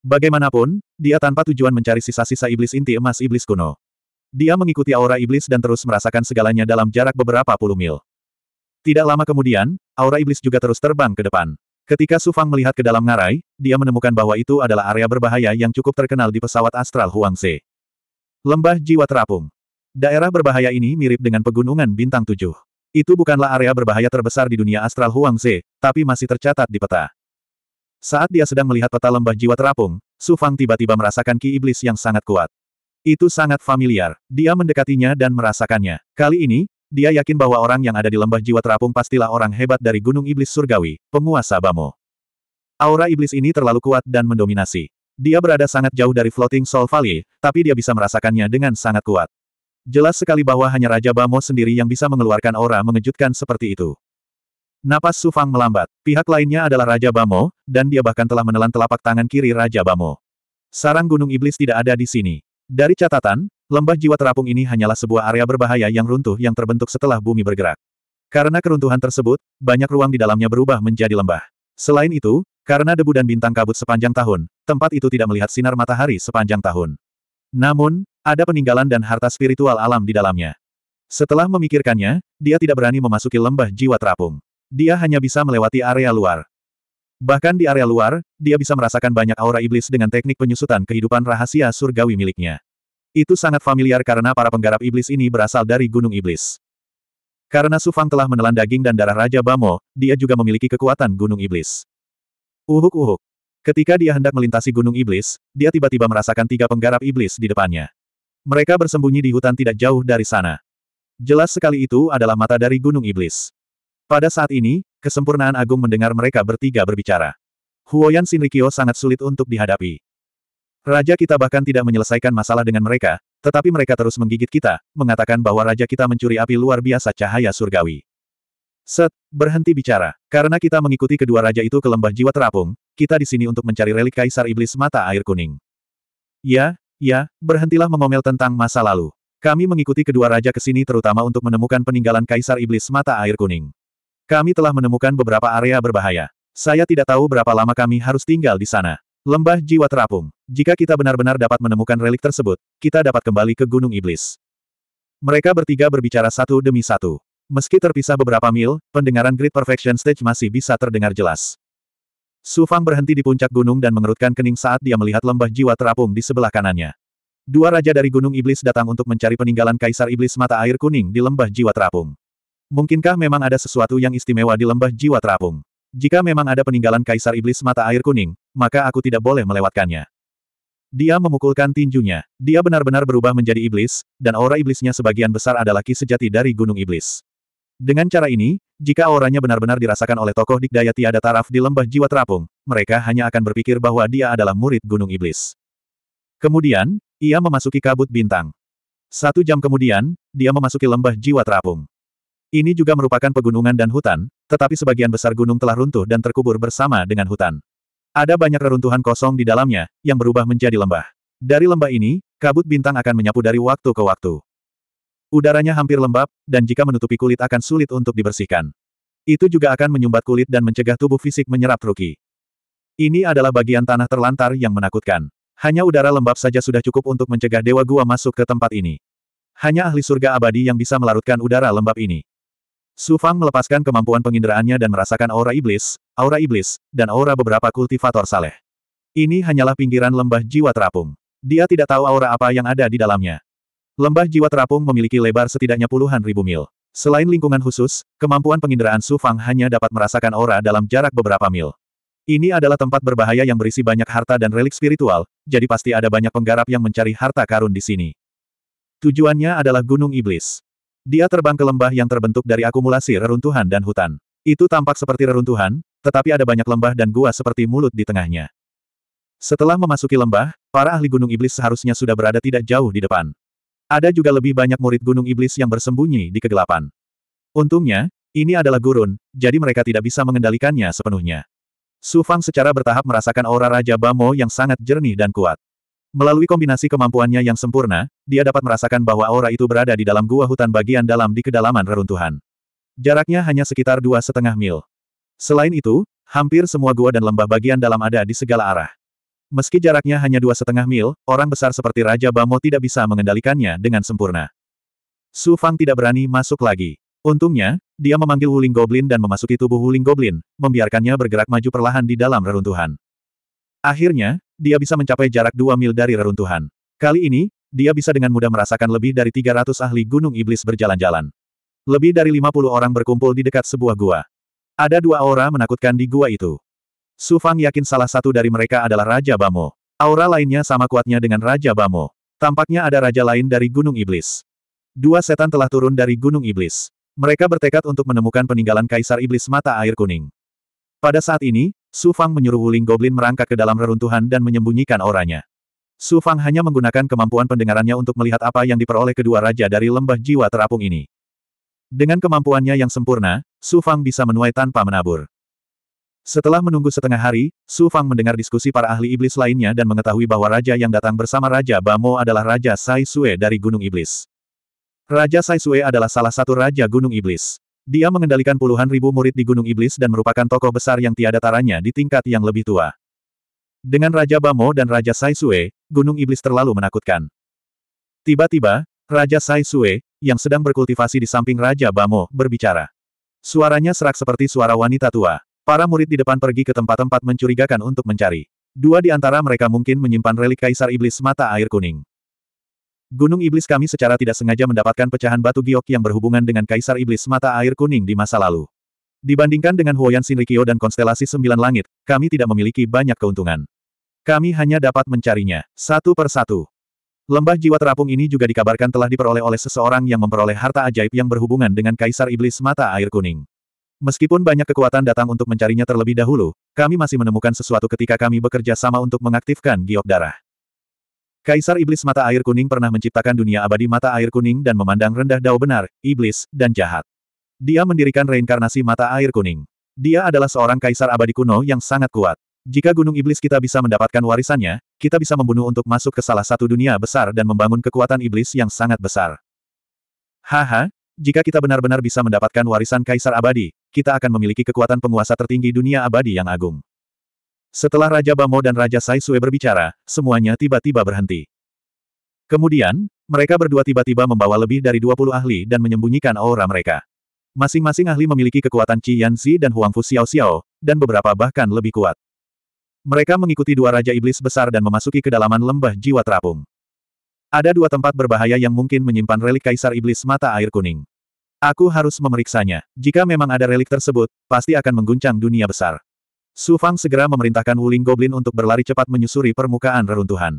Speaker 1: Bagaimanapun, dia tanpa tujuan mencari sisa-sisa iblis inti emas iblis kuno. Dia mengikuti aura iblis dan terus merasakan segalanya dalam jarak beberapa puluh mil. Tidak lama kemudian, aura iblis juga terus terbang ke depan. Ketika Su Fang melihat ke dalam ngarai, dia menemukan bahwa itu adalah area berbahaya yang cukup terkenal di pesawat astral Huangze. Lembah Jiwa Terapung. Daerah berbahaya ini mirip dengan pegunungan bintang tujuh. Itu bukanlah area berbahaya terbesar di dunia astral Huangze, tapi masih tercatat di peta. Saat dia sedang melihat peta lembah jiwa terapung, Su Fang tiba-tiba merasakan ki iblis yang sangat kuat. Itu sangat familiar. Dia mendekatinya dan merasakannya. Kali ini, dia yakin bahwa orang yang ada di lembah jiwa terapung pastilah orang hebat dari Gunung Iblis Surgawi, penguasa Bamo. Aura iblis ini terlalu kuat dan mendominasi. Dia berada sangat jauh dari Floating Soul Valley, tapi dia bisa merasakannya dengan sangat kuat. Jelas sekali bahwa hanya Raja Bamo sendiri yang bisa mengeluarkan aura mengejutkan seperti itu. Napas Su Fang melambat. Pihak lainnya adalah Raja Bamo, dan dia bahkan telah menelan telapak tangan kiri Raja Bamo. Sarang Gunung Iblis tidak ada di sini. Dari catatan, Lembah jiwa terapung ini hanyalah sebuah area berbahaya yang runtuh yang terbentuk setelah bumi bergerak. Karena keruntuhan tersebut, banyak ruang di dalamnya berubah menjadi lembah. Selain itu, karena debu dan bintang kabut sepanjang tahun, tempat itu tidak melihat sinar matahari sepanjang tahun. Namun, ada peninggalan dan harta spiritual alam di dalamnya. Setelah memikirkannya, dia tidak berani memasuki lembah jiwa terapung. Dia hanya bisa melewati area luar. Bahkan di area luar, dia bisa merasakan banyak aura iblis dengan teknik penyusutan kehidupan rahasia surgawi miliknya. Itu sangat familiar karena para penggarap iblis ini berasal dari Gunung Iblis. Karena Su Fang telah menelan daging dan darah Raja Bamo, dia juga memiliki kekuatan Gunung Iblis. Uhuk-uhuk. Ketika dia hendak melintasi Gunung Iblis, dia tiba-tiba merasakan tiga penggarap iblis di depannya. Mereka bersembunyi di hutan tidak jauh dari sana. Jelas sekali itu adalah mata dari Gunung Iblis. Pada saat ini, kesempurnaan agung mendengar mereka bertiga berbicara. Huoyan Shinrikyo sangat sulit untuk dihadapi. Raja kita bahkan tidak menyelesaikan masalah dengan mereka, tetapi mereka terus menggigit kita, mengatakan bahwa raja kita mencuri api luar biasa cahaya surgawi. Set, berhenti bicara. Karena kita mengikuti kedua raja itu ke lembah jiwa terapung, kita di sini untuk mencari relik kaisar iblis mata air kuning. Ya, ya, berhentilah mengomel tentang masa lalu. Kami mengikuti kedua raja ke sini terutama untuk menemukan peninggalan kaisar iblis mata air kuning. Kami telah menemukan beberapa area berbahaya. Saya tidak tahu berapa lama kami harus tinggal di sana. Lembah jiwa terapung. Jika kita benar-benar dapat menemukan relik tersebut, kita dapat kembali ke Gunung Iblis. Mereka bertiga berbicara satu demi satu. Meski terpisah beberapa mil, pendengaran Great Perfection Stage masih bisa terdengar jelas. Su Fang berhenti di puncak gunung dan mengerutkan kening saat dia melihat lembah jiwa terapung di sebelah kanannya. Dua raja dari Gunung Iblis datang untuk mencari peninggalan Kaisar Iblis Mata Air Kuning di lembah jiwa terapung. Mungkinkah memang ada sesuatu yang istimewa di lembah jiwa terapung? Jika memang ada peninggalan Kaisar Iblis Mata Air Kuning, maka aku tidak boleh melewatkannya. Dia memukulkan tinjunya. Dia benar-benar berubah menjadi iblis, dan aura iblisnya sebagian besar adalah ki sejati dari Gunung Iblis. Dengan cara ini, jika auranya benar-benar dirasakan oleh tokoh dikdaya tiada taraf di lembah jiwa terapung, mereka hanya akan berpikir bahwa dia adalah murid Gunung Iblis. Kemudian, ia memasuki kabut bintang. Satu jam kemudian, dia memasuki lembah jiwa terapung. Ini juga merupakan pegunungan dan hutan, tetapi sebagian besar gunung telah runtuh dan terkubur bersama dengan hutan. Ada banyak reruntuhan kosong di dalamnya, yang berubah menjadi lembah. Dari lembah ini, kabut bintang akan menyapu dari waktu ke waktu. Udaranya hampir lembab, dan jika menutupi kulit akan sulit untuk dibersihkan. Itu juga akan menyumbat kulit dan mencegah tubuh fisik menyerap ruki. Ini adalah bagian tanah terlantar yang menakutkan. Hanya udara lembab saja sudah cukup untuk mencegah Dewa Gua masuk ke tempat ini. Hanya ahli surga abadi yang bisa melarutkan udara lembab ini. Su Fang melepaskan kemampuan penginderaannya dan merasakan aura iblis, aura iblis, dan aura beberapa kultivator saleh. Ini hanyalah pinggiran lembah jiwa terapung. Dia tidak tahu aura apa yang ada di dalamnya. Lembah jiwa terapung memiliki lebar setidaknya puluhan ribu mil. Selain lingkungan khusus, kemampuan penginderaan Su Fang hanya dapat merasakan aura dalam jarak beberapa mil. Ini adalah tempat berbahaya yang berisi banyak harta dan relik spiritual, jadi pasti ada banyak penggarap yang mencari harta karun di sini. Tujuannya adalah Gunung Iblis. Dia terbang ke lembah yang terbentuk dari akumulasi reruntuhan dan hutan. Itu tampak seperti reruntuhan, tetapi ada banyak lembah dan gua seperti mulut di tengahnya. Setelah memasuki lembah, para ahli Gunung Iblis seharusnya sudah berada tidak jauh di depan. Ada juga lebih banyak murid Gunung Iblis yang bersembunyi di kegelapan. Untungnya, ini adalah gurun, jadi mereka tidak bisa mengendalikannya sepenuhnya. Su Fang secara bertahap merasakan aura Raja Bamo yang sangat jernih dan kuat. Melalui kombinasi kemampuannya yang sempurna, dia dapat merasakan bahwa aura itu berada di dalam gua hutan bagian dalam di kedalaman reruntuhan. Jaraknya hanya sekitar dua setengah mil. Selain itu, hampir semua gua dan lembah bagian dalam ada di segala arah. Meski jaraknya hanya dua setengah mil, orang besar seperti Raja Bamo tidak bisa mengendalikannya dengan sempurna. Su Fang tidak berani masuk lagi. Untungnya, dia memanggil Wuling Goblin dan memasuki tubuh Wuling Goblin, membiarkannya bergerak maju perlahan di dalam reruntuhan. Akhirnya, dia bisa mencapai jarak dua mil dari reruntuhan. Kali ini, dia bisa dengan mudah merasakan lebih dari 300 ahli Gunung Iblis berjalan-jalan. Lebih dari 50 orang berkumpul di dekat sebuah gua. Ada dua aura menakutkan di gua itu. Su Fang yakin salah satu dari mereka adalah Raja Bamo. Aura lainnya sama kuatnya dengan Raja Bamo. Tampaknya ada raja lain dari Gunung Iblis. Dua setan telah turun dari Gunung Iblis. Mereka bertekad untuk menemukan peninggalan Kaisar Iblis Mata Air Kuning. Pada saat ini, Su Fang menyuruh Wuling Goblin merangkak ke dalam reruntuhan dan menyembunyikan auranya. Su Fang hanya menggunakan kemampuan pendengarannya untuk melihat apa yang diperoleh kedua raja dari lembah jiwa terapung ini. Dengan kemampuannya yang sempurna, Su Fang bisa menuai tanpa menabur. Setelah menunggu setengah hari, Su Fang mendengar diskusi para ahli iblis lainnya dan mengetahui bahwa raja yang datang bersama Raja Bamo adalah Raja Sai Sue dari Gunung Iblis. Raja Sai Sue adalah salah satu Raja Gunung Iblis. Dia mengendalikan puluhan ribu murid di Gunung Iblis dan merupakan tokoh besar yang tiada taranya di tingkat yang lebih tua. Dengan Raja Bamo dan Raja Sai Sue, Gunung Iblis terlalu menakutkan. Tiba-tiba, Raja Sai Sue, yang sedang berkultivasi di samping Raja Bamo, berbicara. Suaranya serak seperti suara wanita tua. Para murid di depan pergi ke tempat-tempat mencurigakan untuk mencari. Dua di antara mereka mungkin menyimpan relik Kaisar Iblis Mata Air Kuning. Gunung Iblis kami secara tidak sengaja mendapatkan pecahan batu giok yang berhubungan dengan Kaisar Iblis Mata Air Kuning di masa lalu. Dibandingkan dengan Huoyan Shinrikyo dan konstelasi Sembilan Langit, kami tidak memiliki banyak keuntungan. Kami hanya dapat mencarinya, satu per satu. Lembah jiwa terapung ini juga dikabarkan telah diperoleh oleh seseorang yang memperoleh harta ajaib yang berhubungan dengan Kaisar Iblis Mata Air Kuning. Meskipun banyak kekuatan datang untuk mencarinya terlebih dahulu, kami masih menemukan sesuatu ketika kami bekerja sama untuk mengaktifkan giok darah. Kaisar Iblis Mata Air Kuning pernah menciptakan dunia abadi Mata Air Kuning dan memandang rendah Dao benar, iblis, dan jahat. Dia mendirikan reinkarnasi Mata Air Kuning. Dia adalah seorang kaisar abadi kuno yang sangat kuat. Jika Gunung Iblis kita bisa mendapatkan warisannya, kita bisa membunuh untuk masuk ke salah satu dunia besar dan membangun kekuatan iblis yang sangat besar. Haha, jika kita benar-benar bisa mendapatkan warisan Kaisar Abadi, kita akan memiliki kekuatan penguasa tertinggi dunia abadi yang agung. Setelah Raja Bamo dan Raja Sai Sue berbicara, semuanya tiba-tiba berhenti. Kemudian, mereka berdua tiba-tiba membawa lebih dari 20 ahli dan menyembunyikan aura mereka. Masing-masing ahli memiliki kekuatan Qi Yanzi dan Huang Fu Xiao Xiao, dan beberapa bahkan lebih kuat. Mereka mengikuti dua Raja Iblis besar dan memasuki kedalaman lembah jiwa terapung. Ada dua tempat berbahaya yang mungkin menyimpan relik Kaisar Iblis Mata Air Kuning. Aku harus memeriksanya. Jika memang ada relik tersebut, pasti akan mengguncang dunia besar. Su Fang segera memerintahkan Wuling Goblin untuk berlari cepat menyusuri permukaan reruntuhan.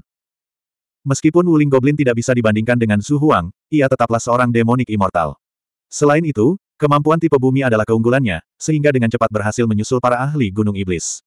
Speaker 1: Meskipun Wuling Goblin tidak bisa dibandingkan dengan Su Huang, ia tetaplah seorang demonik immortal. Selain itu, kemampuan tipe bumi adalah keunggulannya, sehingga dengan cepat berhasil menyusul para ahli Gunung Iblis.